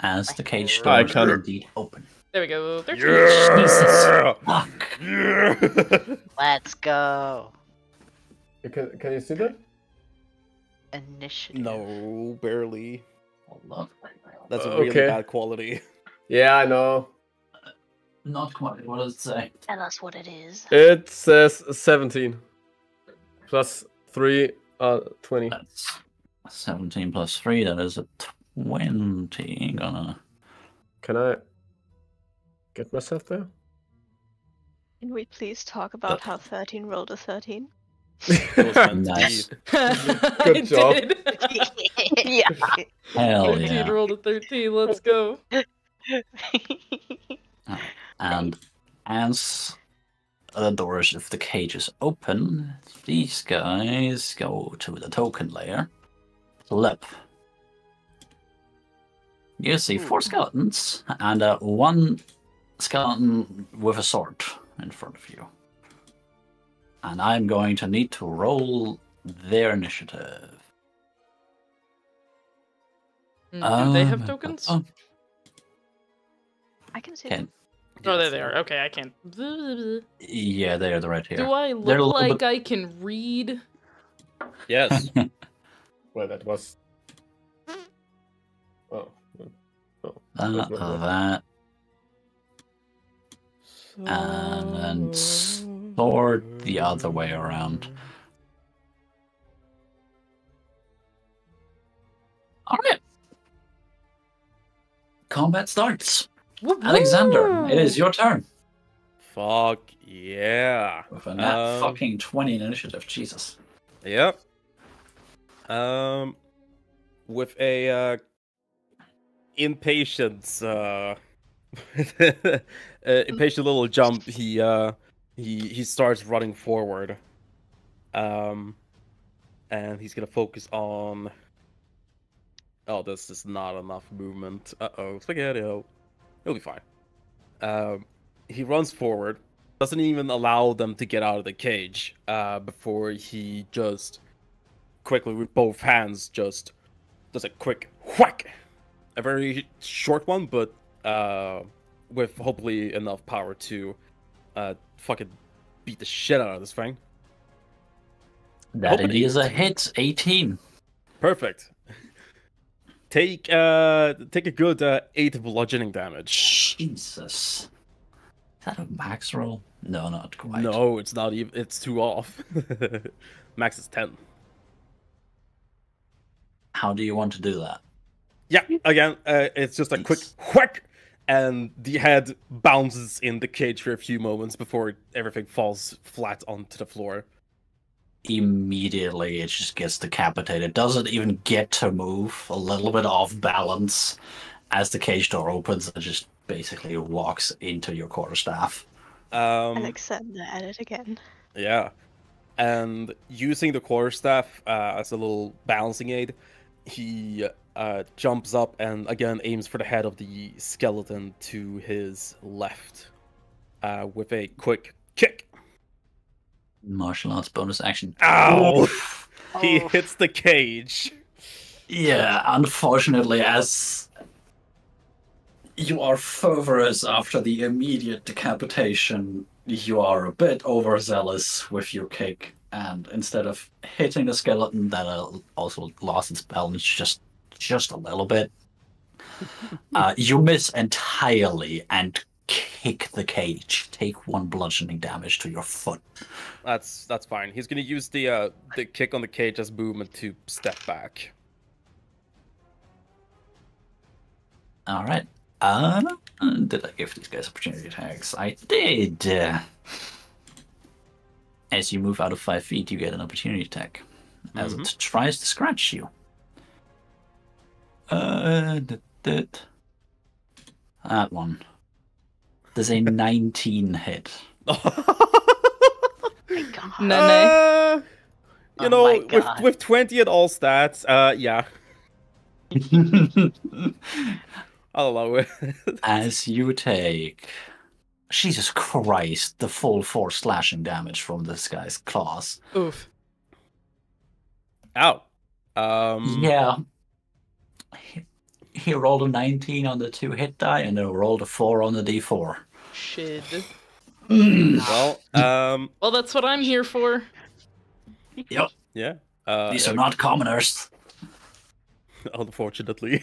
As the cage I doors are indeed open. There we go. 13. Yeah. Fuck. Yeah. Let's go. Can, can you see that? Initiative. no, barely. Hold. That's a Uh, really okay. bad quality. Yeah, I know. Not quite. What does it say? Tell us what it is. It says 17. Plus 3, uh, 20. That's 17 plus 3. That is a 20. Hmm. Gonna. Can I get myself there? Can we please talk about how 13 rolled a 13? It was meant Nice. be. I job. did. yeah. Hell 13 yeah. rolled a 13. Let's go. And as the doors of the cages open, these guys go to the token layer. Flip. You see four skeletons and uh, one skeleton with a sword in front of you. And I'm going to need to roll their initiative. Mm, Do they have Um, tokens? Oh, I can see okay. them. Oh, there they are. Okay, I can't. Yeah, they're the right here. Do I look like bit- I can read? Yes. Well, that was. Oh. That, that, And then sword the other way around. Alright. Combat starts. Alexander, it is your turn. Fuck yeah. With a nat Um, fucking 20 in initiative. Jesus. Yep. Um, with a uh, impatience, uh, uh, impatient little jump, he uh, he he starts running forward. Um, and he's gonna focus on. Oh, this is not enough movement. Uh oh, spaghetti. It'll be fine. Um, he runs forward, doesn't even allow them to get out of the cage. Uh, before he just quickly with both hands just does a quick whack, a very short one, but uh, with hopefully enough power to uh, fucking beat the shit out of this thing. That indeed is a hit. 18. Perfect. Take uh take a good uh, eight bludgeoning damage. Jesus. Is that a max roll? No, not quite. No, it's not even. It's two off. Max is ten. How do you want to do that? Yeah, again, uh, it's just a quick whack, and the head bounces in the cage for a few moments before everything falls flat onto the floor. immediately it just gets decapitated. Doesn't even get to move. A little bit off balance as the cage door opens and just basically walks into your quarterstaff. Um, Alexander at it again. Yeah. And using the quarterstaff uh, as a little balancing aid, he uh, jumps up and again aims for the head of the skeleton to his left uh, with a quick kick. Martial arts bonus action. Ow! he Oh. hits the cage. Yeah, unfortunately, as you are fervorous after the immediate decapitation, you are a bit overzealous with your kick, and instead of hitting the skeleton, that uh, also lost its balance just just a little bit. Uh, you miss entirely and kick the cage. Take one bludgeoning damage to your foot. That's that's fine. He's gonna use the uh, the kick on the cage as movement to step back. All right. Uh, did I give these guys opportunity attacks? I did. As you move out of five feet, you get an opportunity attack as it tries to scratch you. Uh, that, that, that one. There's a 19 hit. My God. Uh, you Oh know, my with God. with twenty at all stats, uh, yeah, I'll allow it. as you take Jesus Christ, the full four slashing damage from this guy's claws. Oof. Ow. Um, Yeah. He, he rolled a 19 on the two hit die and then rolled a 4 on the d4. Shit. Well, um, Well, that's what I'm here for. yep, yeah. Uh, these are not commoners. unfortunately.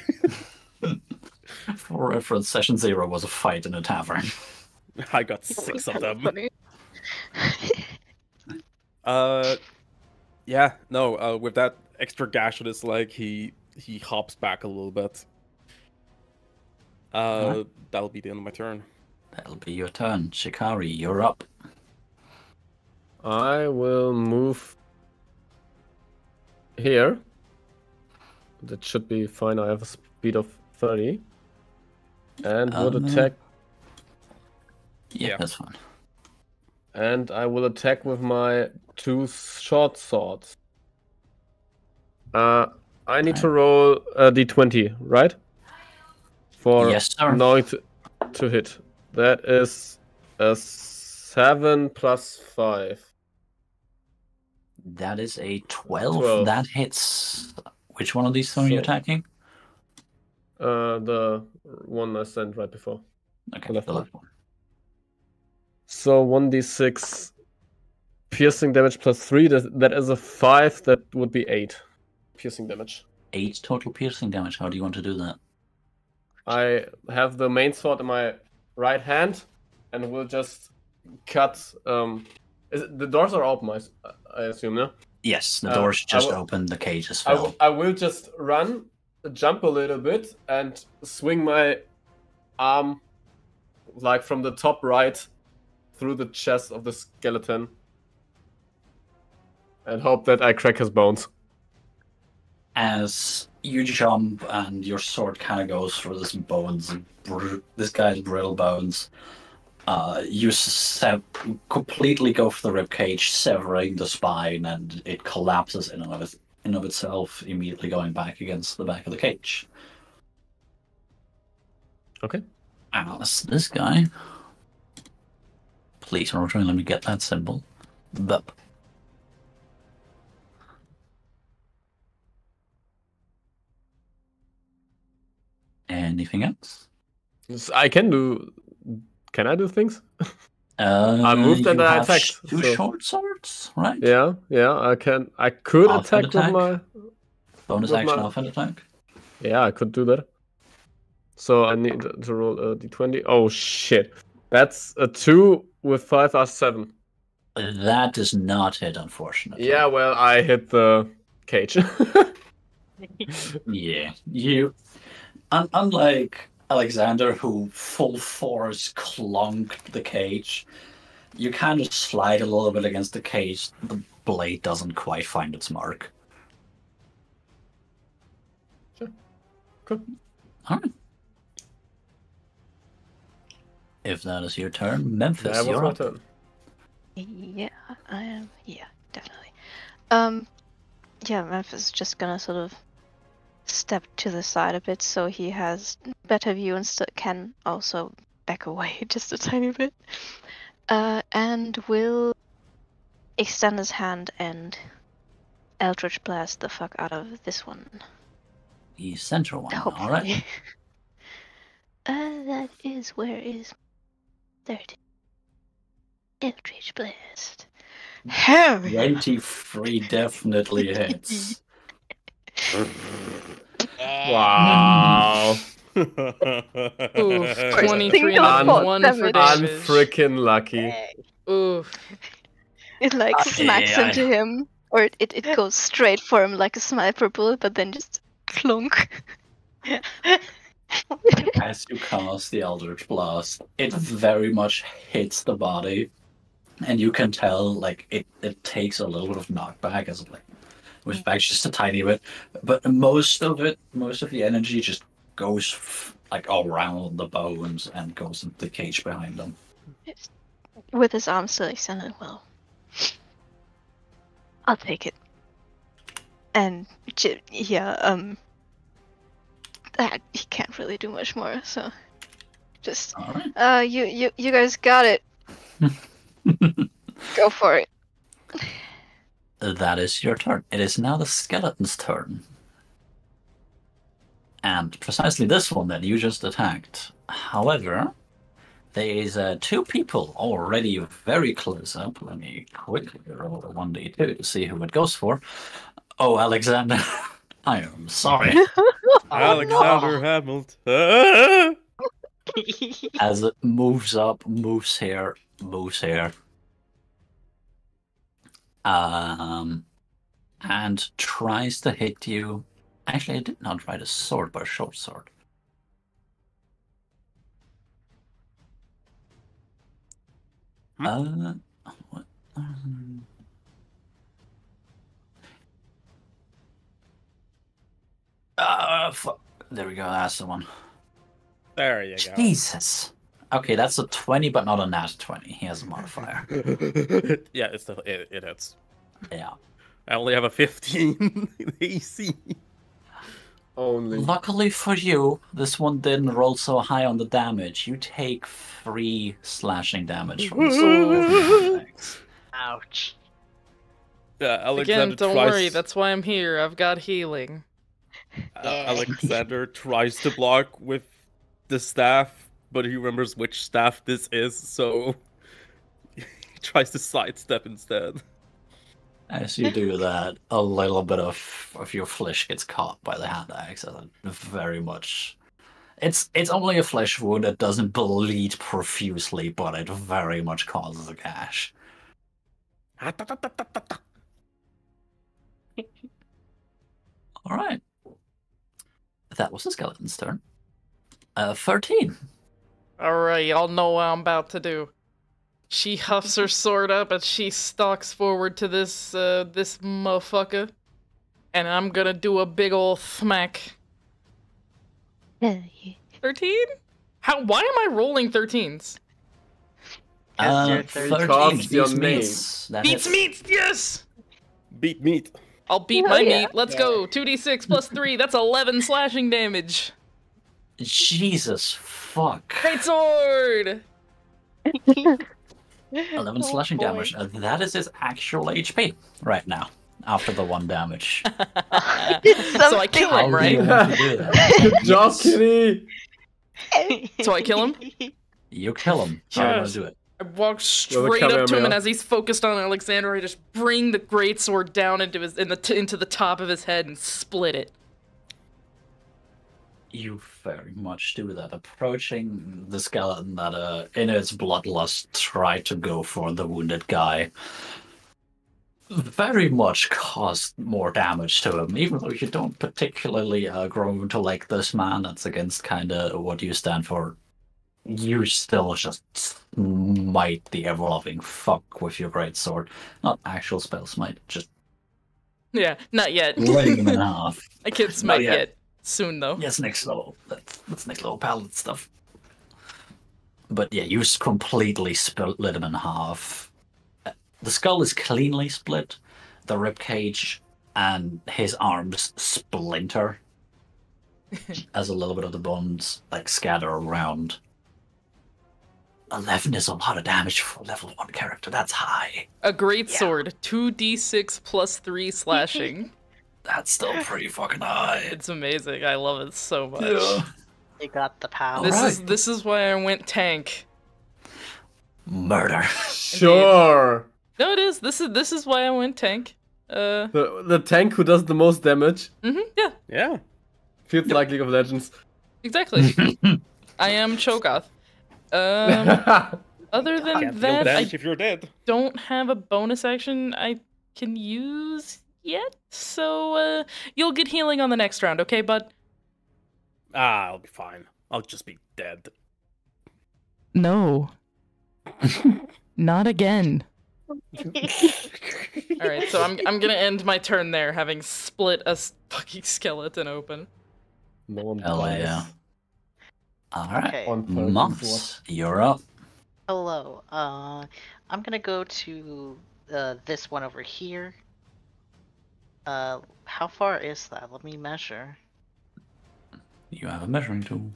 For reference, session zero was a fight in a tavern. I got six of them. Uh, yeah, no. Uh, with that extra gash on his leg, he he hops back a little bit. Uh, Alright. that'll be the end of my turn. That'll be your turn. Shikari, you're up. I will move here. That should be fine. I have a speed of 30. And would Um, attack Yeah, Yeah. that's fine. and I will attack with my two short swords. Uh I need to roll a d20, right? For Yes, sir. knowing to, to hit. That is a 7 plus 5. That is a 12. 12. That hits. Which one of these are you attacking? Uh, the one I sent right before. Okay, left the one. left one. So 1d6 piercing damage plus 3. That, that is a 5. That would be 8 piercing damage. Eight total piercing damage. How do you want to do that? I have the main sword in my right hand and will just cut. Um, is it, the doors are open, I assume, no? Yes, the Uh, doors I just open, the cage is I, filled. w- I will just run, jump a little bit, and swing my arm like from the top right through the chest of the skeleton and hope that I crack his bones. As you jump and your sword kind of goes through this bones, br- this guy's brittle bones. Uh, you se- completely go for the rib cage, severing the spine, and it collapses in and of, it- in of itself, immediately going back against the back of the cage. Okay. As this guy, please, Roger, let me get that symbol. Bup. Anything else? I can do. Can I do things? Uh, I moved and I attacked, Two so- short swords, right? Yeah, yeah, I can. I could attack an with my. Bonus with action my- off an attack. Yeah, I could do that. So I need to roll a d20. Oh shit. That's a 2 with 5 are 7. That does not hit, unfortunately. Yeah, well, I hit the cage. Yeah, you. Un- unlike Alexander, who full force clunked the cage, you kind of slide a little bit against the cage. The blade doesn't quite find its mark. cool. All right. If that is your turn, Memphis, That was you're up. turn. Yeah, I am. Yeah, definitely. Um, yeah, Memphis is just gonna sort of step to the side a bit so he has better view and st- can also back away just a tiny bit. Uh, and will extend his hand and Eldritch Blast the fuck out of this one. The central one. All Hopefully. right. Uh, that is where is third Eldritch Blast. Hell 23 definitely hits. Wow. Oof, 23 and on one for I'm freaking lucky. Oof. It like Uh, smacks yeah, I- into him, or it, it, it goes straight for him like a sniper bullet, but then just clunk. As you cast the Eldritch Blast, it very much hits the body. And you can tell, like, it, it takes a little bit of knockback as it, like, which back just a tiny bit. But most of it, most of the energy just goes, f- like, around the bones and goes into the cage behind them. With his arm still extended, well, I'll take it. And yeah, um, that he can't really do much more. So, just Alright. uh, you you you guys got it. Go for it. That is your turn. It is now the skeleton's turn. And precisely this one that you just attacked. However, there is uh, two people already very close up. Let me quickly roll a 1d2 to see who it goes for. Oh, Alexander. I am sorry. Alexander Hamilton. As it moves up, moves here, moves here. Um, and tries to hit you. Actually, I did not try a sword, but a short sword. Hmm? Uh, what? Um, uh, fuck. There we go. That's the one. There you go. Jesus. Okay, that's a 20, but not a nat 20. He has a modifier. yeah, it's the, it, hits. yeah. I only have a 15 AC. Only. Luckily for you, this one didn't roll so high on the damage. You take three slashing damage from the sword. Ouch. Yeah, Alexander Again, don't tries, worry, that's why I'm here. I've got healing. uh, Alexander tries to block with the staff, but he remembers which staff this is, so he tries to sidestep instead. As you do that, a little bit of, of your flesh gets caught by the hand axe. And very much. It's it's only a flesh wound. It doesn't bleed profusely, but it very much causes a gash. All right. That was the skeleton's turn. Uh, 13. Alright, y'all know what I'm about to do. She huffs her sword up and she stalks forward to this uh this motherfucker. And I'm gonna do a big ol' smack. 13? How why am I rolling 13s? Because you're Uh, 13. 13 your beats name. meats. That Beats hits. meat, yes! Beat meat. I'll beat Hell my yeah. meat. Let's go. 2d6 plus 3. That's 11 slashing damage. Jesus fuck. Great sword! 11 Oh, slashing boy. damage. Uh, that is his actual HP right now, after the one damage. so I kill How him, do right? you want to do? Good job, Yes. Kitty. So I kill him? You kill him. How do you want Yes. to do it? I walk straight up to him, and as he's focused on Alexander, I just bring the greatsword down into his in the t- into the top of his head and split it. You very much do that. Approaching the skeleton that, uh, in its bloodlust, tried to go for the wounded guy. Very much caused more damage to him, even though you don't particularly uh, grow to like this man. That's against kind of what you stand for. You still just smite the ever loving fuck with your great sword. Not actual spell smite, just Yeah, not yet. laying in half. I can't smite yet. yet. Soon though. Yes, next level. That's, that's next level paladin stuff. but yeah, you s- completely split him in half. The skull is cleanly split. The rib cage and his arms splinter as a little bit of the bones like scatter around. Eleven is a lot of damage for a level one character. That's high. A great Yeah. sword, 2d6 plus 3 slashing. That's still pretty fucking high. it's amazing. I love it so much. You got the power. This is this is why I went tank. Murder. Sure. No, it is. This is this is why I went tank. Uh, The the tank who does the most damage hmm yeah, Yeah. feels like League of Legends. exactly. I am Cho'Gath. Um, other than Can't that, I if you're dead. don't have a bonus action I can use yet. So uh, you'll get healing on the next round, okay, bud? Ah, I'll be fine. I'll just be dead. No. Not again. All right, so I'm I'm gonna end my turn there, having split a fucking skeleton open. no one Hell dies. yeah. All right. Okay. On you're up. Hello. Uh, I'm gonna go to uh, this one over here. Uh, how far is that? Let me measure. You have a measuring tool.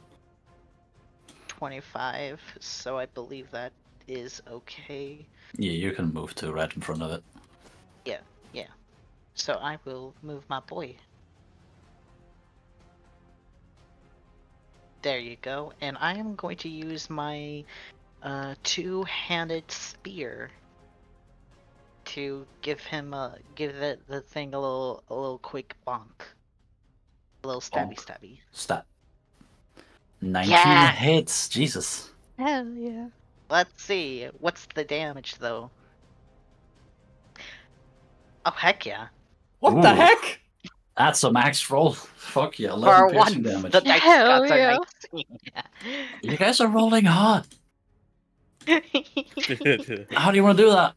25. So I believe that is okay. Yeah, you can move to right in front of it. Yeah, yeah. So I will move my boy. There you go. And I am going to use my uh, two-handed spear to give him a give the, the thing a little a little quick bonk. A little stabby Bonk. stabby. Stat. 19 Yeah. hits. Jesus. Hell yeah. Let's see. What's the damage though? Oh heck yeah. What the heck? That's a max roll. Fuck yeah, For 11 once, piercing damage. the dice Hell gods are yeah. You guys are rolling hard. How do you want to do that?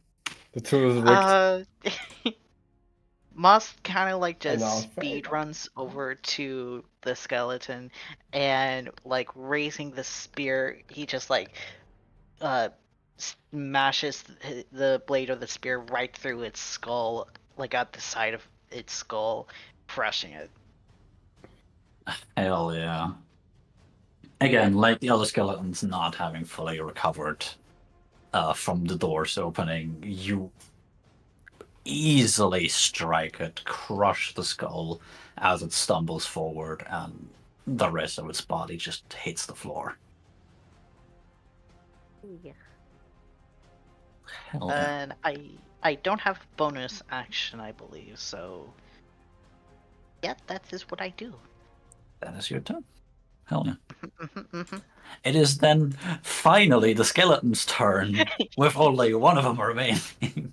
The tool is rigged. Uh, Moss kind of like just speed runs over to the skeleton and like raising the spear, he just like uh smashes the blade of the spear right through its skull, like at the side of its skull, crushing it. Hell yeah. Again, like the other skeletons not having fully recovered uh, from the doors opening, you easily strike it, crush the skull as it stumbles forward, and the rest of its body just hits the floor. Hell yeah. And I I don't have bonus action, I believe, so yeah, that is what I do. that is your turn. Hell yeah. It is then finally the skeleton's turn, with only one of them remaining.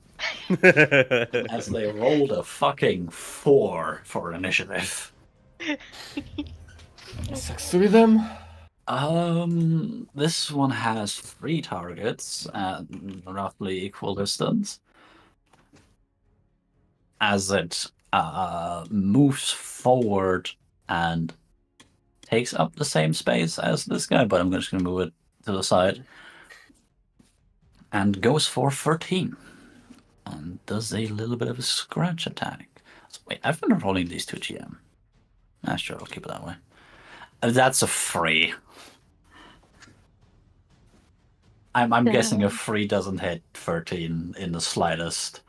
as they rolled a fucking four for initiative. Sucks to be them. Um, this one has three targets at roughly equal distance. As it uh, moves forward and takes up the same space as this guy, but I'm just going to move it to the side. And goes for 13. And does a little bit of a scratch attack. So, wait, I've been rolling these two GM. Ah, sure, I'll keep it that way. Uh, That's a free. I'm, I'm guessing a free doesn't hit 13 in the slightest.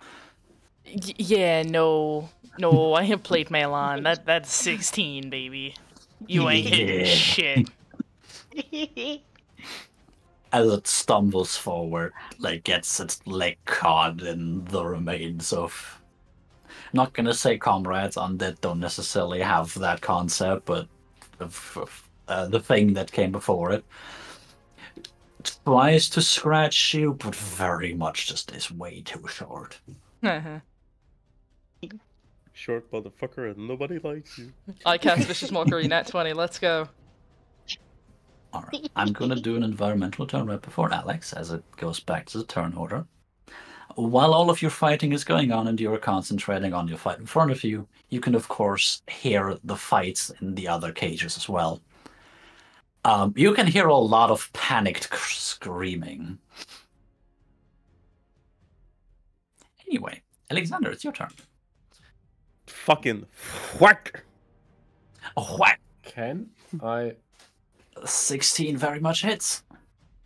Y- yeah, no, no, I have played Malon. That that's 16, baby. You ain't hitting shit. As it stumbles forward, like gets its leg caught in the remains of. Not gonna say comrades, undead don't necessarily have that concept, but uh, the thing that came before it tries to scratch you, but very much just is way too short. Uh-huh. Short motherfucker and nobody likes you. I cast Vicious Mockery, nat 20, let's go. Alright, I'm gonna do an environmental turn right before Alex as it goes back to the turn order. While all of your fighting is going on and you're concentrating on your fight in front of you, you can of course hear the fights in the other cages as well. Um, you can hear a lot of panicked screaming. Anyway, Alexander, it's your turn. Fucking whack. Oh, whack! Can I? 16 very much hits.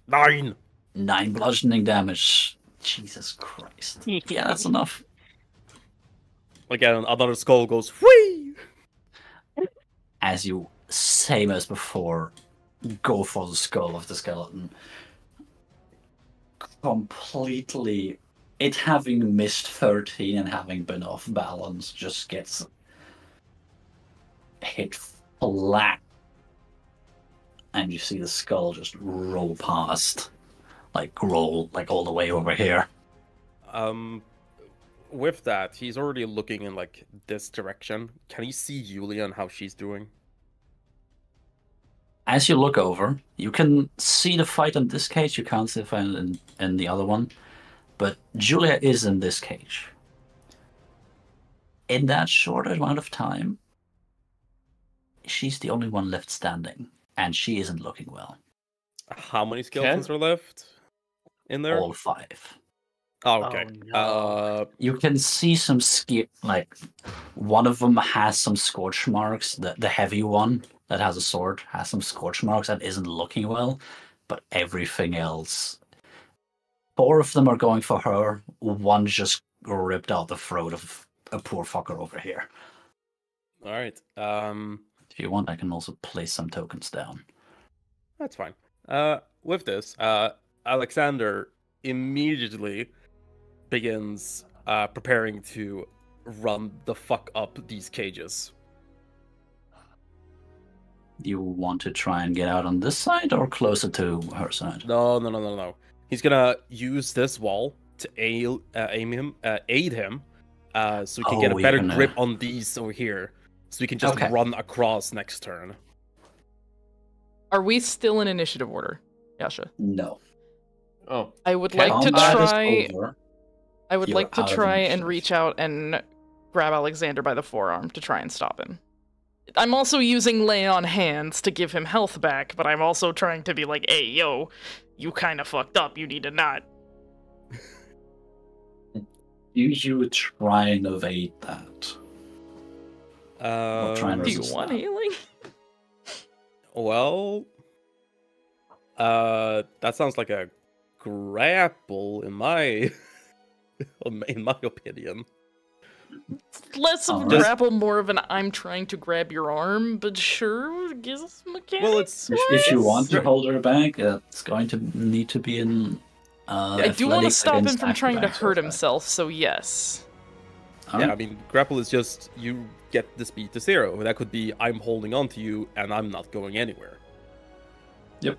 Nine. Nine bludgeoning damage. Jesus Christ. Yeah, that's enough. Again, another skull goes whee. As you, same as before, go for the skull of the skeleton. Completely, it having missed 13 and having been off balance, just gets hit flat. And you see the skull just roll past. Like, roll, like, all the way over here. Um, with that, he's already looking in like this direction. Can he see Julia and how she's doing? as you look over, you can see the fight in this case, You can't see the fight in, in the other one. But Julia is in this cage. In that short amount of time, she's the only one left standing, and she isn't looking well. How many skeletons are left in there? All five. Oh, okay. Oh, no. Uh, You can see some ski like one of them has some scorch marks. The the heavy one that has a sword has some scorch marks and isn't looking well, but everything else. Four of them are going for her. One just ripped out the throat of a poor fucker over here. all right. Um, If you want, I can also place some tokens down. that's fine. Uh, with this, uh, Alexander immediately begins uh preparing to run the fuck up these cages. You want to try and get out on this side or closer to her side? No, no, no, no, no. He's gonna use this wall to aid, uh, aim him, uh, aid him, uh, so we can get Oh, a better gonna- grip on these over here, so we can just Okay. run across next turn. Are we still in initiative order, Yasha? No. Oh, I would Okay. like to try. I would You're like to try and reach out and grab Alexander by the forearm to try and stop him. I'm also using lay on hands to give him health back, but I'm also trying to be like, "Hey, yo, you kind of fucked up. You need to not." You, you try and evade that. Uh, try and Do you want that. healing? well, uh, that sounds like a grapple in my, in my opinion. Less of a grapple, more of an I'm trying to grab your arm, but sure, gives mechanics. Well, it's If, if you want to hold her back, it's going to need to be in. Uh, I do want to stop him from trying to hurt himself, so yes. fight. yeah. I mean, grapple is just you get the speed to zero. That could be I'm holding on to you and I'm not going anywhere. Yep.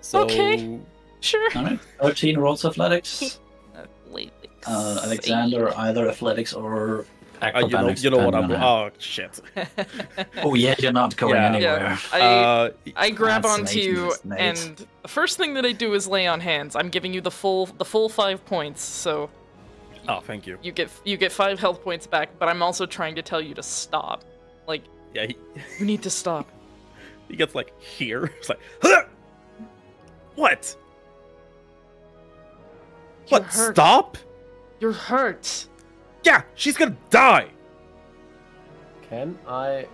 So Okay. Sure. Alright. 13 rolls athletics. Athletics. Uh, Alexander, either athletics or uh, you know, acrobatics. you know what I'm. depending on Oh shit. Oh, yeah, you're not going Yeah. anywhere. Yeah, I, uh, I grab onto you, mate. and the first thing that I do is lay on hands. I'm giving you the full the full five points, so oh, thank you. you get you get five health points back. But I'm also trying to tell you to stop. Like Yeah, he, you need to stop. he gets like here. It's like, huh! what? You're What? hurt. Stop? You're hurt. Yeah, she's gonna die. can I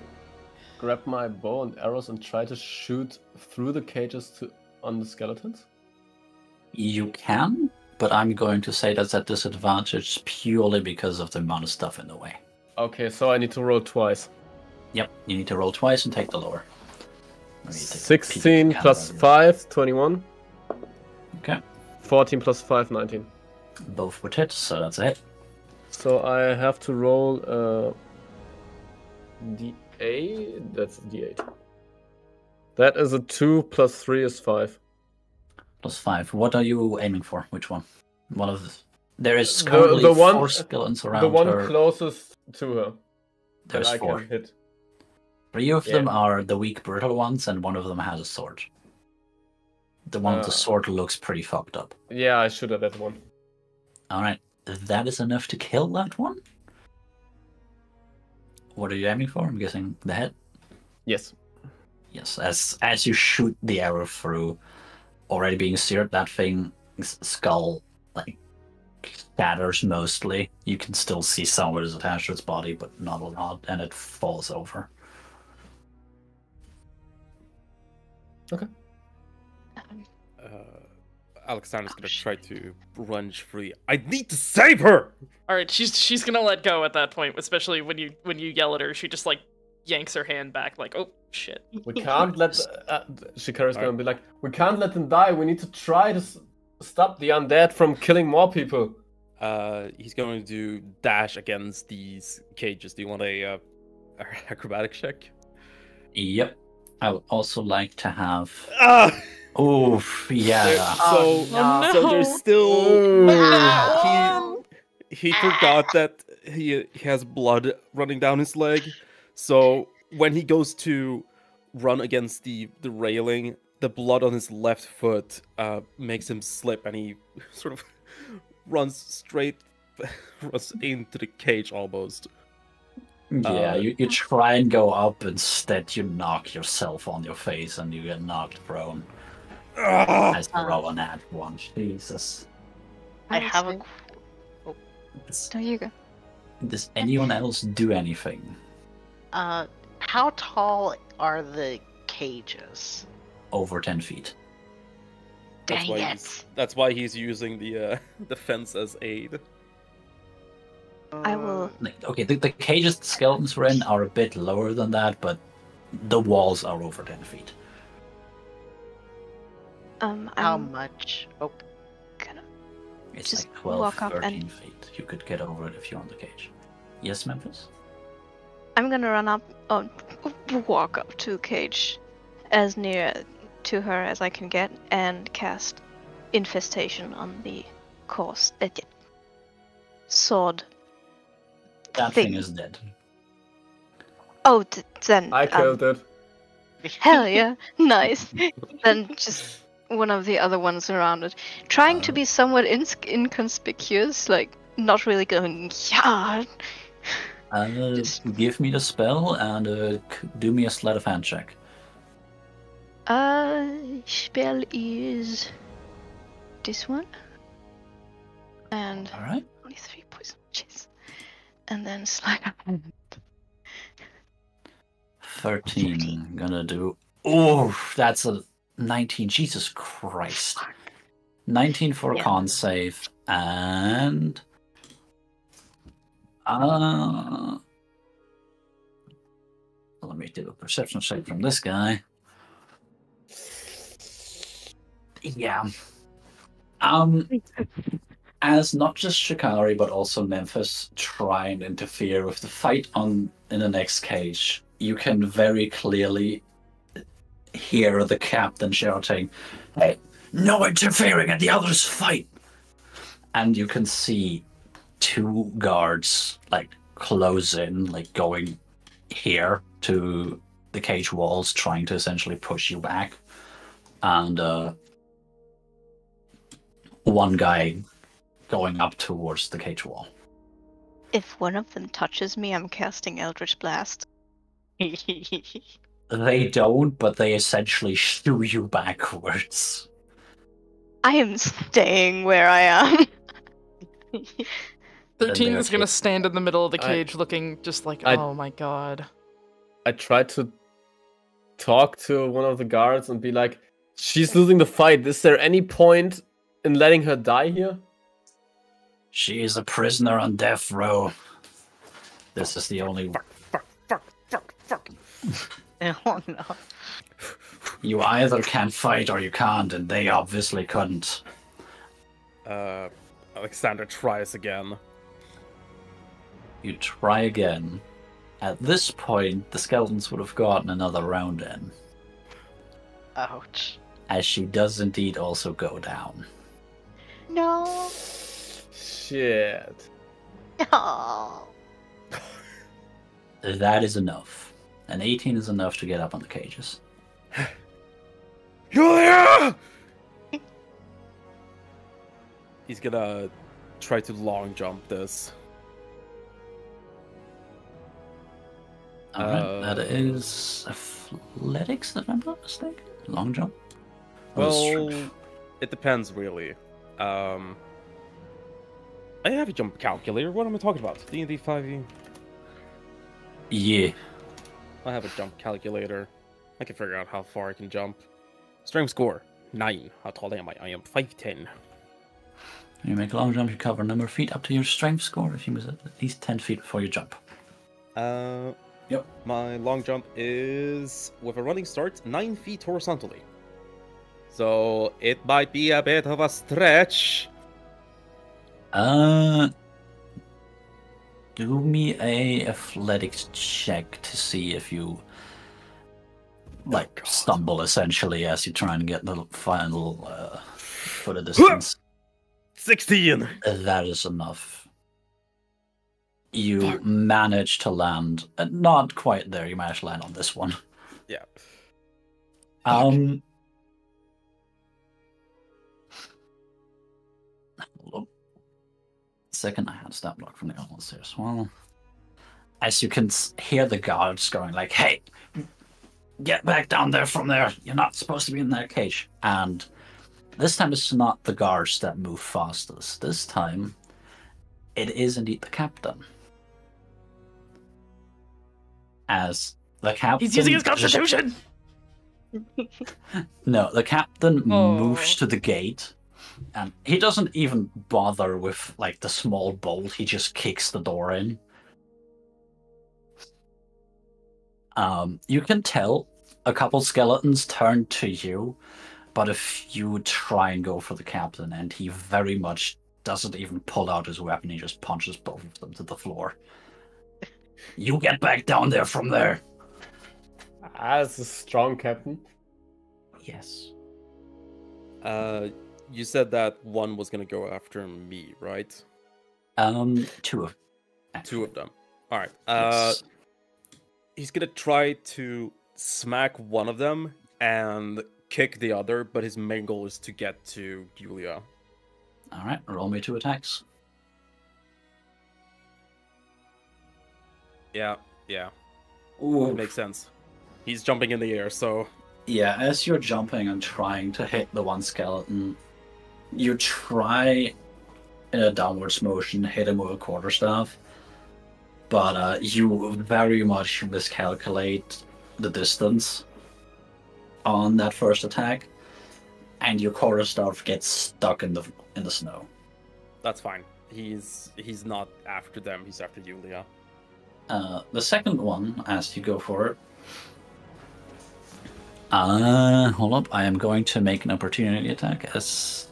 grab my bow and arrows and try to shoot through the cages to on the skeletons? You can, but I'm going to say that's at disadvantage purely because of the amount of stuff in the way. Okay, so I need to roll twice. Yep, you need to roll twice and take the lower. Let me take a peek at 16 the 5, 21. Okay, 14 plus 5, 19. Both would hit, so that's a hit. So I have to roll uh, d8. That's d8. That is a 2 plus 3 is 5. Plus five. What are you aiming for? Which one? One of the... There is The- currently the one- four skeletons around the one her. closest to her. There's I four. can hit. Three of Yeah. them are the weak, brutal ones, and one of them has a sword. The one with the Uh. sword looks pretty fucked up. Yeah, I should have that one. Alright, that is enough to kill that one? What are you aiming for? I'm guessing the head? Yes. Yes, as as you shoot the arrow through, already being seared, that thing's skull like shatters mostly. You can still see some of it is attached to its body, but not a lot, and it falls over. Uh, Alexander's gonna try to lunge free. I need to save her. All right, she's she's gonna let go at that point, especially when you when you yell at her. She just like yanks her hand back, like, "Oh shit." We can't let uh, Shikari's gonna Alright. be like, we can't let them die. We need to try to s- stop the undead from killing more people. Uh, he's going to do dash against these cages. Do you want a uh, acrobatic check? Yep. I would also like to have. Ah! Oh, yeah. So, no. so there's Oh. still he he forgot that he he has blood running down his leg. So when he goes to run against the the railing, the blood on his left foot uh, makes him slip, and he sort of runs straight runs into the cage almost. Yeah, Uh, you, you try and go up, instead, you knock yourself on your face and you get knocked prone. Ah! As Uh. roll an at one. Jesus. I have a say- qu- Does, No, you go. does anyone else do anything? uh how tall are the cages? Over 10 feet. That's Dang why it. he's that's why he's using the uh, the fence as aid. I will. Okay, the, the cages the skeletons were in are a bit lower than that, but the walls are over 10 feet. Um, How I'm much? Oh, gonna. It's Just like 12, walk up 13 and- feet. You could get over it if you're on the cage. Yes, Memphis? I'm gonna run up, oh, walk up to Cage, as near to her as I can get, and cast infestation on the course. Uh, yeah. sword. That Thing. thing is dead. Oh, th- then. I um, killed it. Hell yeah, nice. then just one of the other ones around it, trying to be somewhat inconspicuous, like not really going yeah. Uh, Just- give me the spell and uh, do me a sleight of hand check. Uh, spell is this one, and All right. only three poison. Jeez. And then slide up. 13. Gonna do. Oh, that's a 19. Jesus Christ. 19 for a Yeah. con save. And. Uh. Let me do a perception check from this guy. Yeah. Um. As not just Shikari but also Memphis try and interfere with the fight on in the next cage, you can very clearly hear the captain shouting, "Hey, no interfering and the others fight!" And you can see two guards like close in, like going here to the cage walls, trying to essentially push you back, and uh, one guy going up towards the cage wall. If one of them touches me, I'm casting Eldritch Blast. They don't, but they essentially shoo you backwards. I am staying where I am. 13 is gonna stand in the middle of the I- cage looking just like, I- oh my god. I tried to talk to one of the guards and be like, "She's losing the fight. Is there any point in letting her die here?" She is a prisoner on death row. This is the only. Fuck, fuck, fuck, fuck. oh no. You either can fight or you can't, and they obviously couldn't. Uh, Alexander tries again. You try again. At this point, the skeletons would have gotten another round in, Ouch. as she does indeed also go down. no. Shit. No. That is enough. An 18 is enough to get up on the cages. Julia! He's gonna try to long jump this. All right, that Uh, is athletics, if I'm not mistaken. Long jump. Or Well, it depends really. Um, I have a jump calculator. What am I talking about? D and D five E. yeah. I have a jump calculator. I can figure out how far I can jump. Strength score nine. How tall am I? I am five ten. You make a long jump, you cover a number of feet up to your strength score if you miss at least 10 feet before you jump. Uh, Yep. My long jump is with a running start nine feet horizontally. So it might be a bit of a stretch. Uh, do me a athletics check to see if you like God. stumble essentially as you try and get the final uh, foot of distance. Sixteen. that is enough. You manage to land, uh, not quite there. You manage to land on this one. Yeah. Um. Second, I had stat block from the other ones here as well. As you can hear the guards going like, "Hey, get back down there from there! You're not supposed to be in that cage." And this time, it's not the guards that move fastest. This time, it is indeed the captain. As the captain, He's using his constitution. no, the captain Oh. moves to the gate, and he doesn't even bother with like the small bolt. He just kicks the door in. Um, you can tell a couple skeletons turn to you, but if you try and go for the captain, and he very much doesn't even pull out his weapon, he just punches both of them to the floor. You get back down there from there. As a strong captain. Yes. Uh, you said that one was gonna go after me, right? Um, two of Two of them. All right. Uh, Yes. he's gonna try to smack one of them and kick the other, but his main goal is to get to Julia. All right, roll me two attacks. Yeah, yeah, Ooh. makes sense. He's jumping in the air, so Yeah, as you're jumping and trying to hit the one skeleton, you try in a downwards motion hit him with a quarterstaff, but uh, you very much miscalculate the distance on that first attack, and your quarterstaff gets stuck in the in the snow. that's fine. He's he's not after them. He's after Julia. Uh, the second one, as you go for it. Uh, hold up. I am going to make an opportunity attack as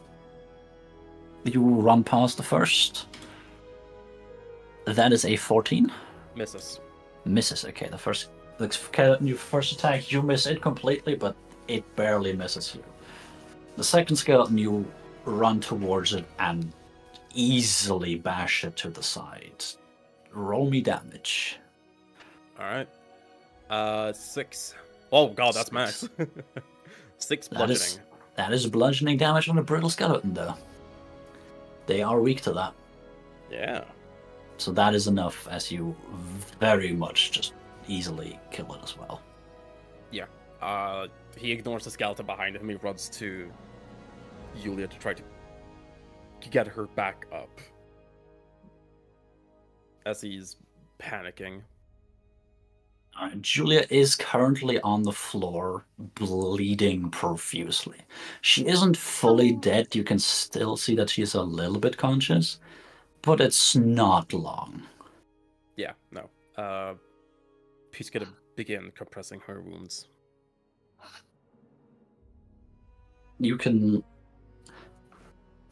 you run past the first. That is a 14. Misses. Misses. Okay, the first, your first attack, you miss it completely, but it barely misses you. The second skeleton, you run towards it and easily bash it to the side. Roll me damage. All right. Uh, six. Oh god, that's max. six bludgeoning. is that is bludgeoning damage on a brutal skeleton, though. They are weak to that, Yeah. so that is enough as you very much just easily kill it as well. Yeah. Uh, he ignores the skeleton behind him. He runs to Julia to try to get her back up. As he's panicking. Uh, Julia is currently on the floor, bleeding profusely. She isn't fully dead. You can still see that she's a little bit conscious, but it's not long. Yeah, no. Uh, he's gonna begin compressing her wounds. you can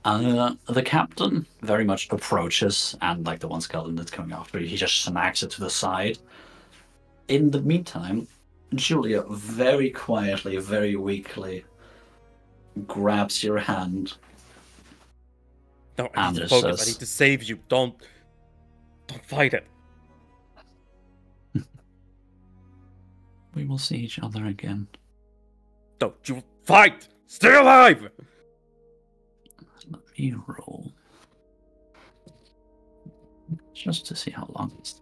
uh the captain very much approaches and like the one skeleton that's coming after you he just smacks it to the side in the meantime julia very quietly very weakly grabs your hand No, I need to focus. I need to save you. Don't, don't fight it. we will see each other again Don't you fight. Stay alive. let me roll just to see how long it's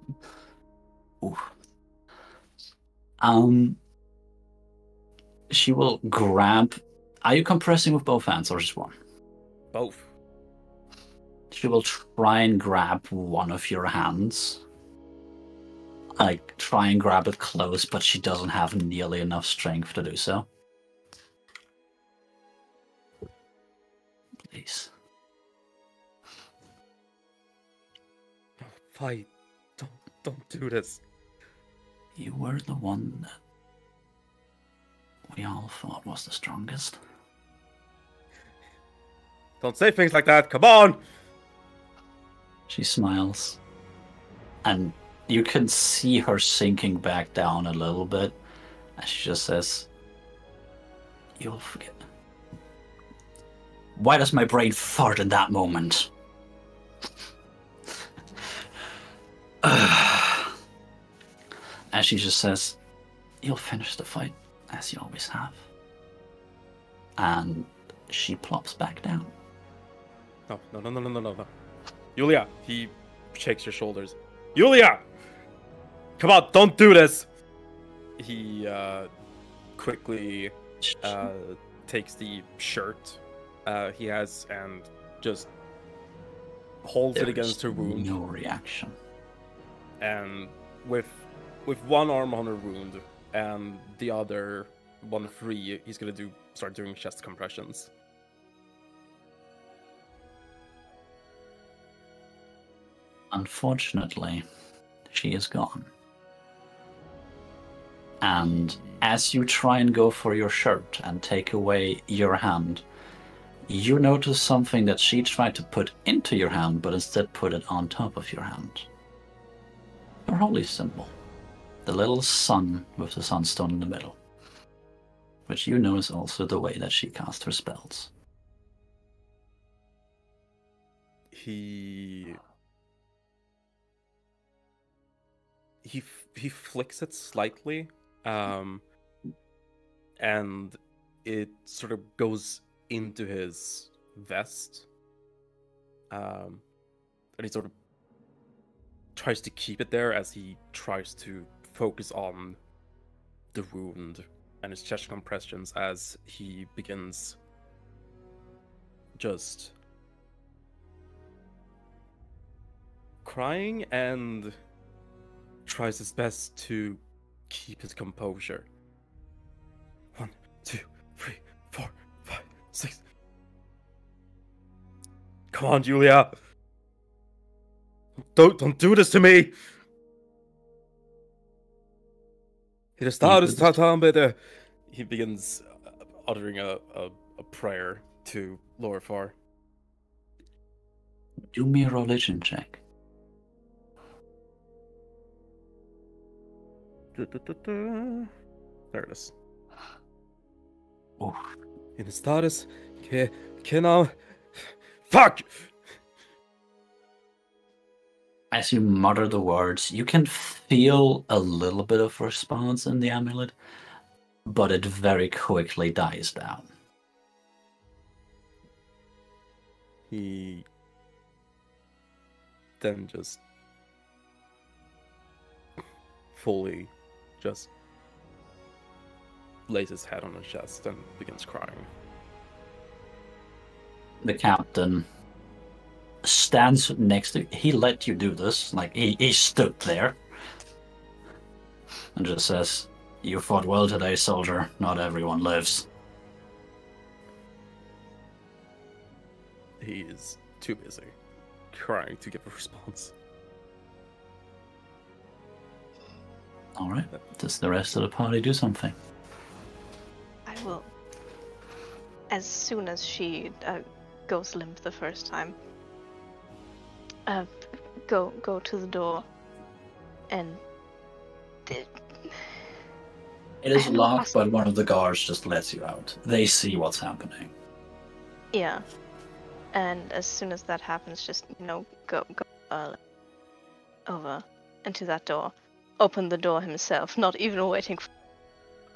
Ooh. Um, she will grab. Are you compressing with both hands or just one? Both. She will try and grab one of your hands. Like, try and grab it close, but she doesn't have nearly enough strength to do so. Please. Fight. Don't don't do this. You were the one that we all thought was the strongest. Don't say things like that. Come on. She smiles. And you can see her sinking back down a little bit. And she just says, You'll forget. Why does my brain fart in that moment? and she just says, You'll finish the fight as you always have. And she plops back down. No, no, no, no, no, no, no, no. Yulia, he shakes your shoulders. Yulia! Come on, don't do this! He uh, quickly uh, takes the shirt uh, he has and just holds it against her wound. No reaction. and with with one arm on her wound and the other one free, he's gonna do start doing chest compressions. Unfortunately, she is gone. And as you try and go for your shirt and take away your hand, you notice something that she tried to put into your hand, but instead put it on top of your hand. Her holy symbol. The little sun with the sunstone in the middle. Which you know is also the way that she casts her spells. He he he flicks it slightly, um, and it sort of goes into his vest, um, and he sort of tries to keep it there as he tries to focus on the wound and his chest compressions as he begins just crying and tries his best to keep his composure. One, two, three, four, five, six. Come on, Julia. Don't don't do this to me. He begins uh, uttering a, a, a prayer to Lorifar. Do me a religion check. There it is. Oof. In status, que, que now. Fuck! As you mutter the words, you can feel a little bit of response in the amulet, but it very quickly dies down. He then just fully just lays his head on his chest and begins crying. The captain stands next to he let you do this, like he, he stood there and just says, You fought well today, soldier. Not everyone lives. He is too busy crying to give a response. Alright. Does the rest of the party do something? I will. As soon as she uh, goes limp the first time, uh, go go to the door, and It is locked, but one of the guards just lets you out. They see what's happening. yeah, and as soon as that happens, just you know go go uh, over into that door, open the door himself, not even waiting. For-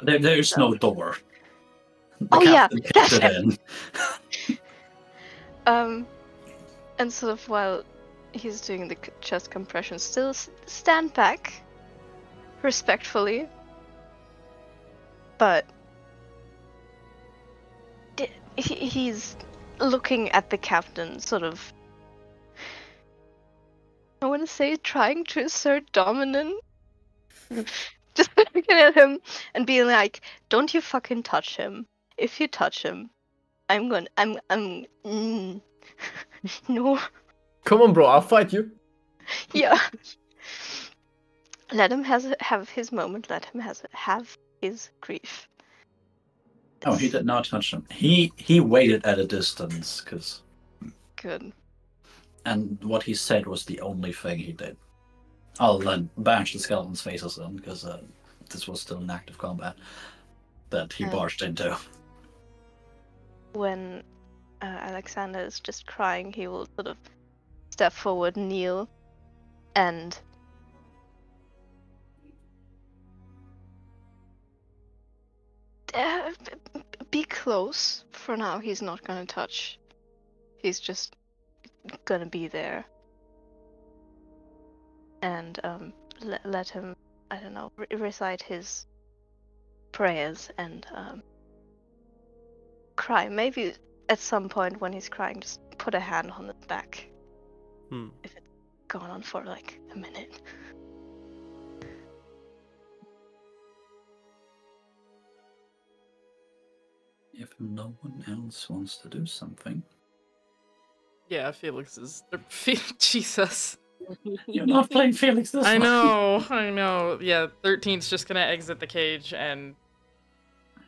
There, there's no door. The Oh, yeah, that's it it. in. Um, and sort of while he's doing the chest compression, still stand back, respectfully, but he's looking at the captain, sort of. I want to say trying to assert dominance. Just looking at him and being like, "Don't you fucking touch him. If you touch him, I'm gonna, I'm, I'm, mm, no, Come on, bro, I'll fight you. yeah." Let him has have his moment. Let him has have his grief. Oh, he did not touch him. He he waited at a distance because, Good. and what he said was the only thing he did. I'll then bash the skeleton's faces in because uh, this was still an active combat that he Yeah. barged into. when uh, Alexander is just crying, he will sort of step forward, kneel, and uh, be close. For now, he's not gonna touch. He's just gonna be there, and um, le- let him. I don't know, re- recite his prayers and um, cry. Maybe at some point when he's crying, just put a hand on his back. Hmm. If it's gone on for like a minute. If no one else wants to do something, Yeah, Felix is. Jesus. you're not playing Felix this I one. know, I know. Yeah, 13's just gonna exit the cage and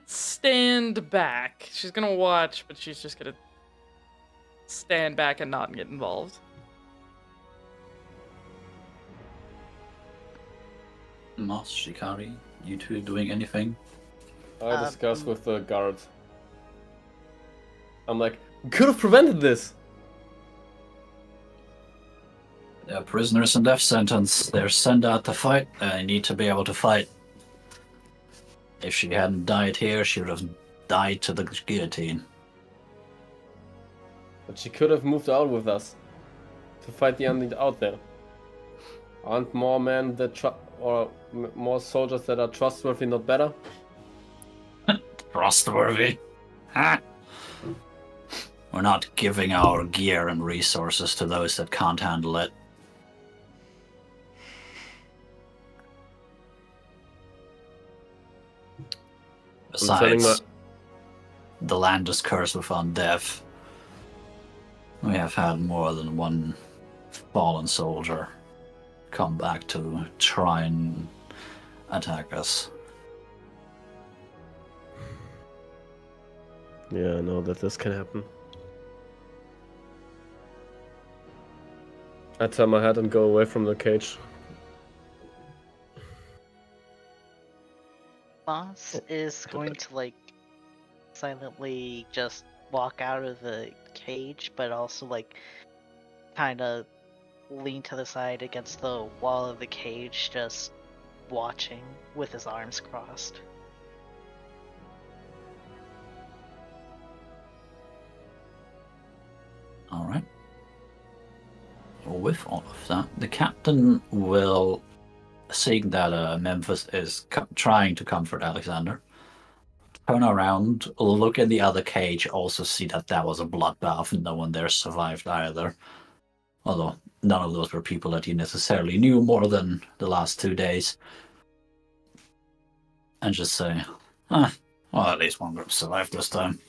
stand back. She's gonna watch, but she's just gonna stand back and not get involved. Moss, Shikari, you two doing anything? I Um, discuss with the guards. I'm like, could have prevented this. They're prisoners in death sentence. They're sent out to fight. They need to be able to fight. If she hadn't died here, she would have died to the guillotine. But she could have moved out with us to fight the undead out there. Aren't more men that tr- or m- more soldiers that are trustworthy not better? Trustworthy? Huh? We're not giving our gear and resources to those that can't handle it. Besides, my- the land is cursed with undeath. We have had more than one fallen soldier come back to try and attack us. Yeah, I know that this can happen. I turn my head and go away from the cage. Moss oh. is going to like silently just walk out of the cage, but also like kind of lean to the side against the wall of the cage, just watching with his arms crossed. All right. With all of that, the captain will, seeing that uh, Memphis is co- trying to comfort Alexander, turn around, look in the other cage, also see that that was a bloodbath and no one there survived either. Although none of those were people that he necessarily knew more than the last two days. And just say, ah, well, at least one group survived this time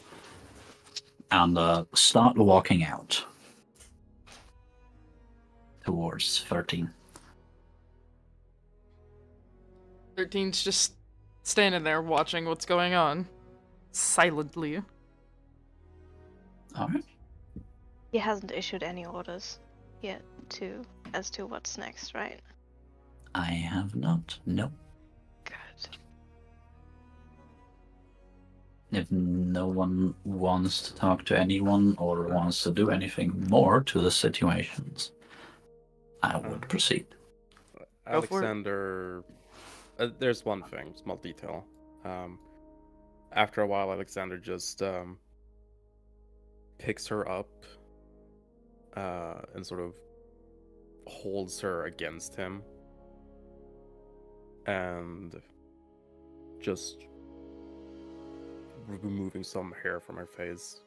and uh, start walking out towards 13. 13's just standing there watching what's going on. Silently. All right. He hasn't issued any orders yet to as to what's next, right? I have not. No. Good. If no one wants to talk to anyone or wants to do anything more to the situations, I would Uh, proceed. Go for it. Alexander. Uh, there's one thing, small detail. Um, after a while, Alexander just um, picks her up uh, and sort of holds her against him and just removing some hair from her face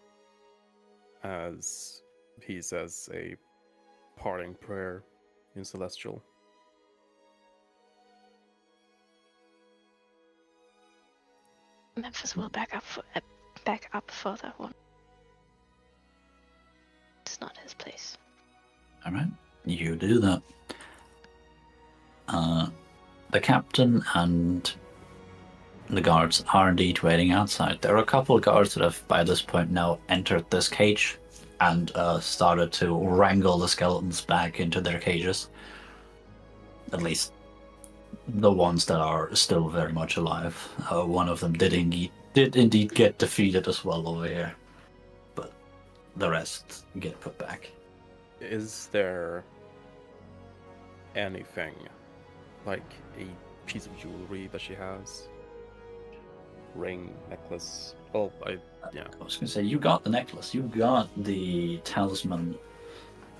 as he says a parting prayer in Celestial. Memphis will back up for, uh, back up for that one. It's not his place. All right, you do that. Uh, the captain and the guards are indeed waiting outside. There are a couple of guards that have, by this point, now entered this cage and uh, started to wrangle the skeletons back into their cages. At least the ones that are still very much alive. Uh, one of them did indeed did indeed get defeated as well over here, but the rest get put back. Is there anything like a piece of jewelry that she has? Ring, necklace. Oh, I yeah. I was gonna say you got the necklace. You got the talisman.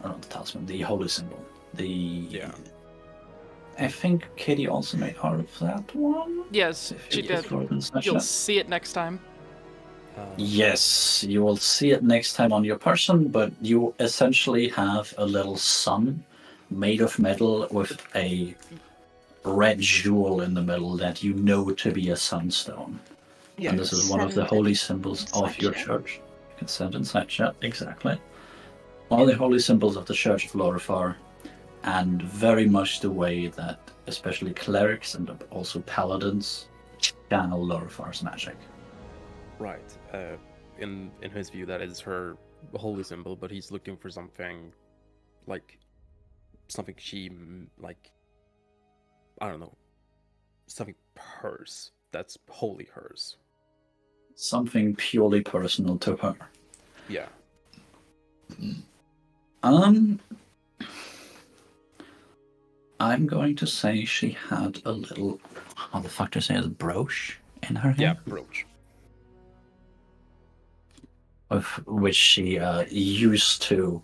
Or not the talisman. The holy symbol. The Yeah. I think Katie also made art of that one. Yes, If she did. You'll see it next time. Uh, Yes, you will see it next time on your person, but you essentially have a little sun made of metal with a red jewel in the middle that you know to be a sunstone. and this is one of the holy symbols of your chat. church. You can send inside chat, exactly. All the holy symbols of the Church of Lorifar, and very much the way that especially clerics and also paladins channel Lorifar's magic. Right. Uh, in in his view, that is her holy symbol, but he's looking for something like something she like. I don't know. Something hers that's wholly hers. Something purely personal to her. Yeah. Um, I'm going to say she had a little. How the fuck do you say it? Brooch in her Yeah. Brooch. of which she uh, used to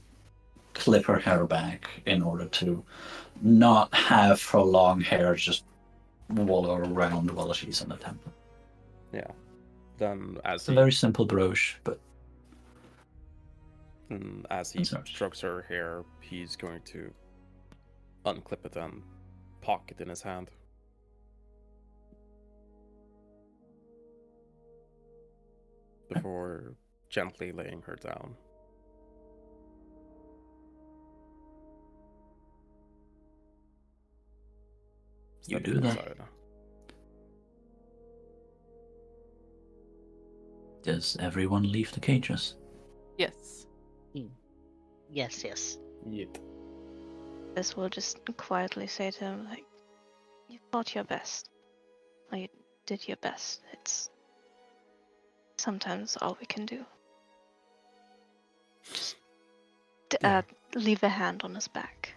clip her hair back in order to not have her long hair just wallow around while she's in the temple. Yeah. Then as It's a very simple brooch, but mm, as he strokes her hair, he's going to unclip it and pocket in his hand. Before gently laying her down. You do that. inside. does everyone leave the cages? Yes. Yes, yes. Yep. This will just quietly say to him, like, you fought your best. Or you did your best. It's sometimes all we can do. Just d- Yeah. uh, leave a hand on his back.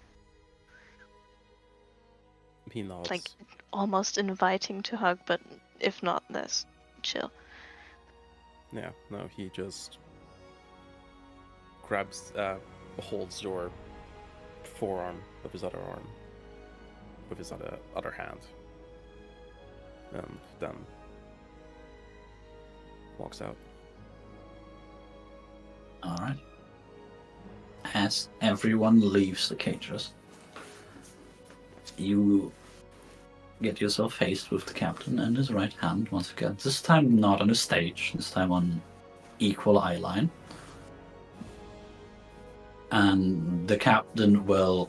He nods. Like, almost inviting to hug, but if not, this chill. Yeah, no, he just grabs, uh, holds your forearm with his other arm, with his other other hand, and then walks out. All right. As everyone leaves the cages, you get yourself faced with the captain and his right hand once again. This time not on a stage, this time on equal eye line. And the captain will.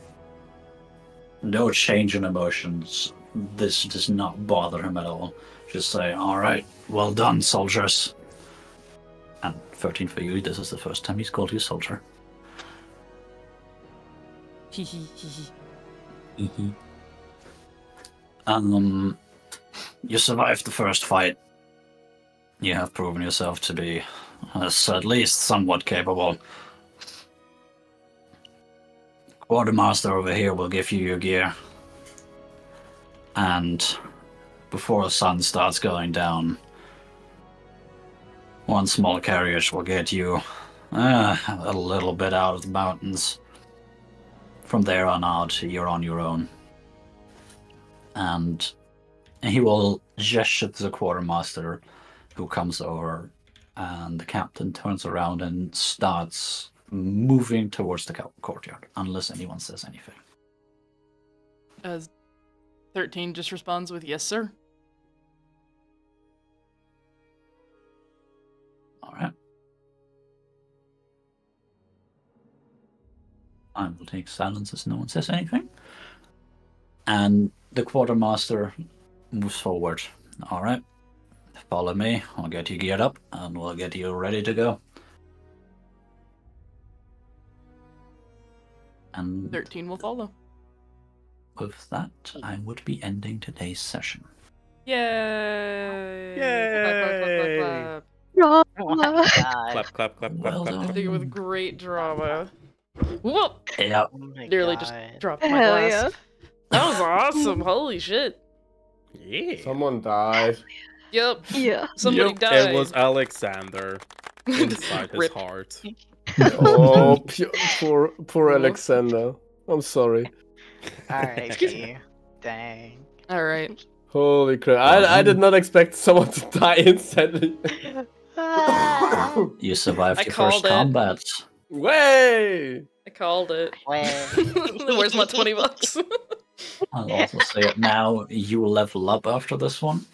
No change in emotions. This does not bother him at all. Just say, Alright, well done, soldiers. And 13 for you, this is the first time he's called you soldier. Hee hee hee hee. Mm-hmm. Um, you survived the first fight. You have proven yourself to be uh, at least somewhat capable. Quartermaster over here will give you your gear. And before the sun starts going down, one small carriage will get you uh, a little bit out of the mountains. From there on out, you're on your own and he will gesture to the quartermaster who comes over and the captain turns around and starts moving towards the courtyard, unless anyone says anything. As 13 just responds with, Yes, sir. All right. I will take silence as no one says anything. And the quartermaster moves forward. All right. Follow me. I'll get you geared up and we'll get you ready to go. And 13 will follow. with that, I would be ending today's session. Yay! Clap, clap, clap, Yay! clap, No. My god. Clap, clap, clap, clap, Well clap, clap. clap. Did it with great drama. Whoop! Yeah, Oh my Nearly just dropped my Hell glass. yeah. That was awesome. Holy shit. Yeah. Someone died. Yep. Yeah. Somebody Yep, died. It was Alexander inside his heart. Oh, poor, poor Alexander. I'm sorry. Alrighty. Dang. All right. Holy crap! I, I did not expect someone to die instantly. You survived I your first it. combat. Way! I called it. Way. Where's my 20 bucks? I'll also say it now. You will level up after this one.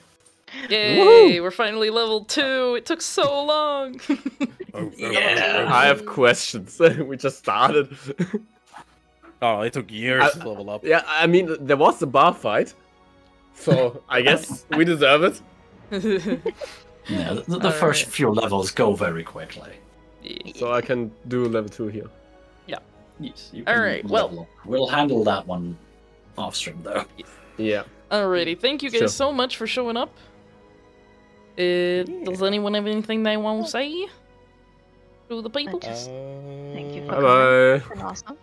Yay! We're finally level two. It took so long. Oh, Yeah. I have questions. we just started. Oh, it took years I- to level up. yeah, I mean, there was a bar fight. So I guess we deserve it. Yeah, the, the first right. few levels go very quickly. So I can do level 2 here. Yeah. Yes, you All can right, well- up. we'll handle that one off stream though. Yeah. Alrighty, thank you guys Sure. so much for showing up. Uh, Does anyone have anything they want to say to the people? Just- Thank you Uh, for Bye bye. Awesome.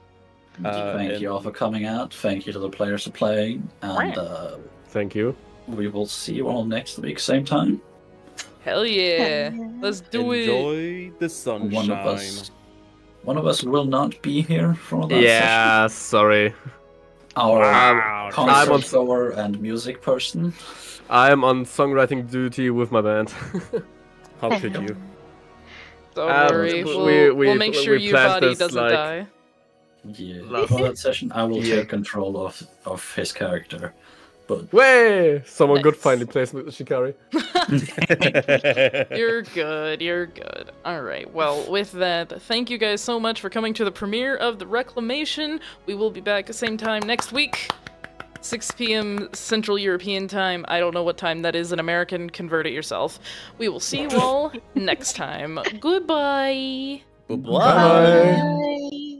Uh, Thank and- you all for coming out. Thank you to the players for playing, and uh, Thank you. we will see you all next week, same time. Hell yeah! yeah. Let's do it. Enjoy the sunshine. One of us, one of us will not be here for that session. Yeah, sorry. Our Wow, concert I'm on- goer and music person. I'm on songwriting duty with my band. How could you? Don't Um, worry, we- we'll, we- we'll make we sure your body this, doesn't like- die. Yeah, for that session, I will Yeah. take control of of his character. But Way! Someone good Nice. finally plays with Shikari. You're good, you're good. Alright, well, with that, thank you guys so much for coming to the premiere of The Reclamation. We will be back the same time next week. 6 p.m. Central European time. I don't know what time that is in American. Convert it yourself. We will see you all next time. Goodbye. Bye-bye. Bye. Bye.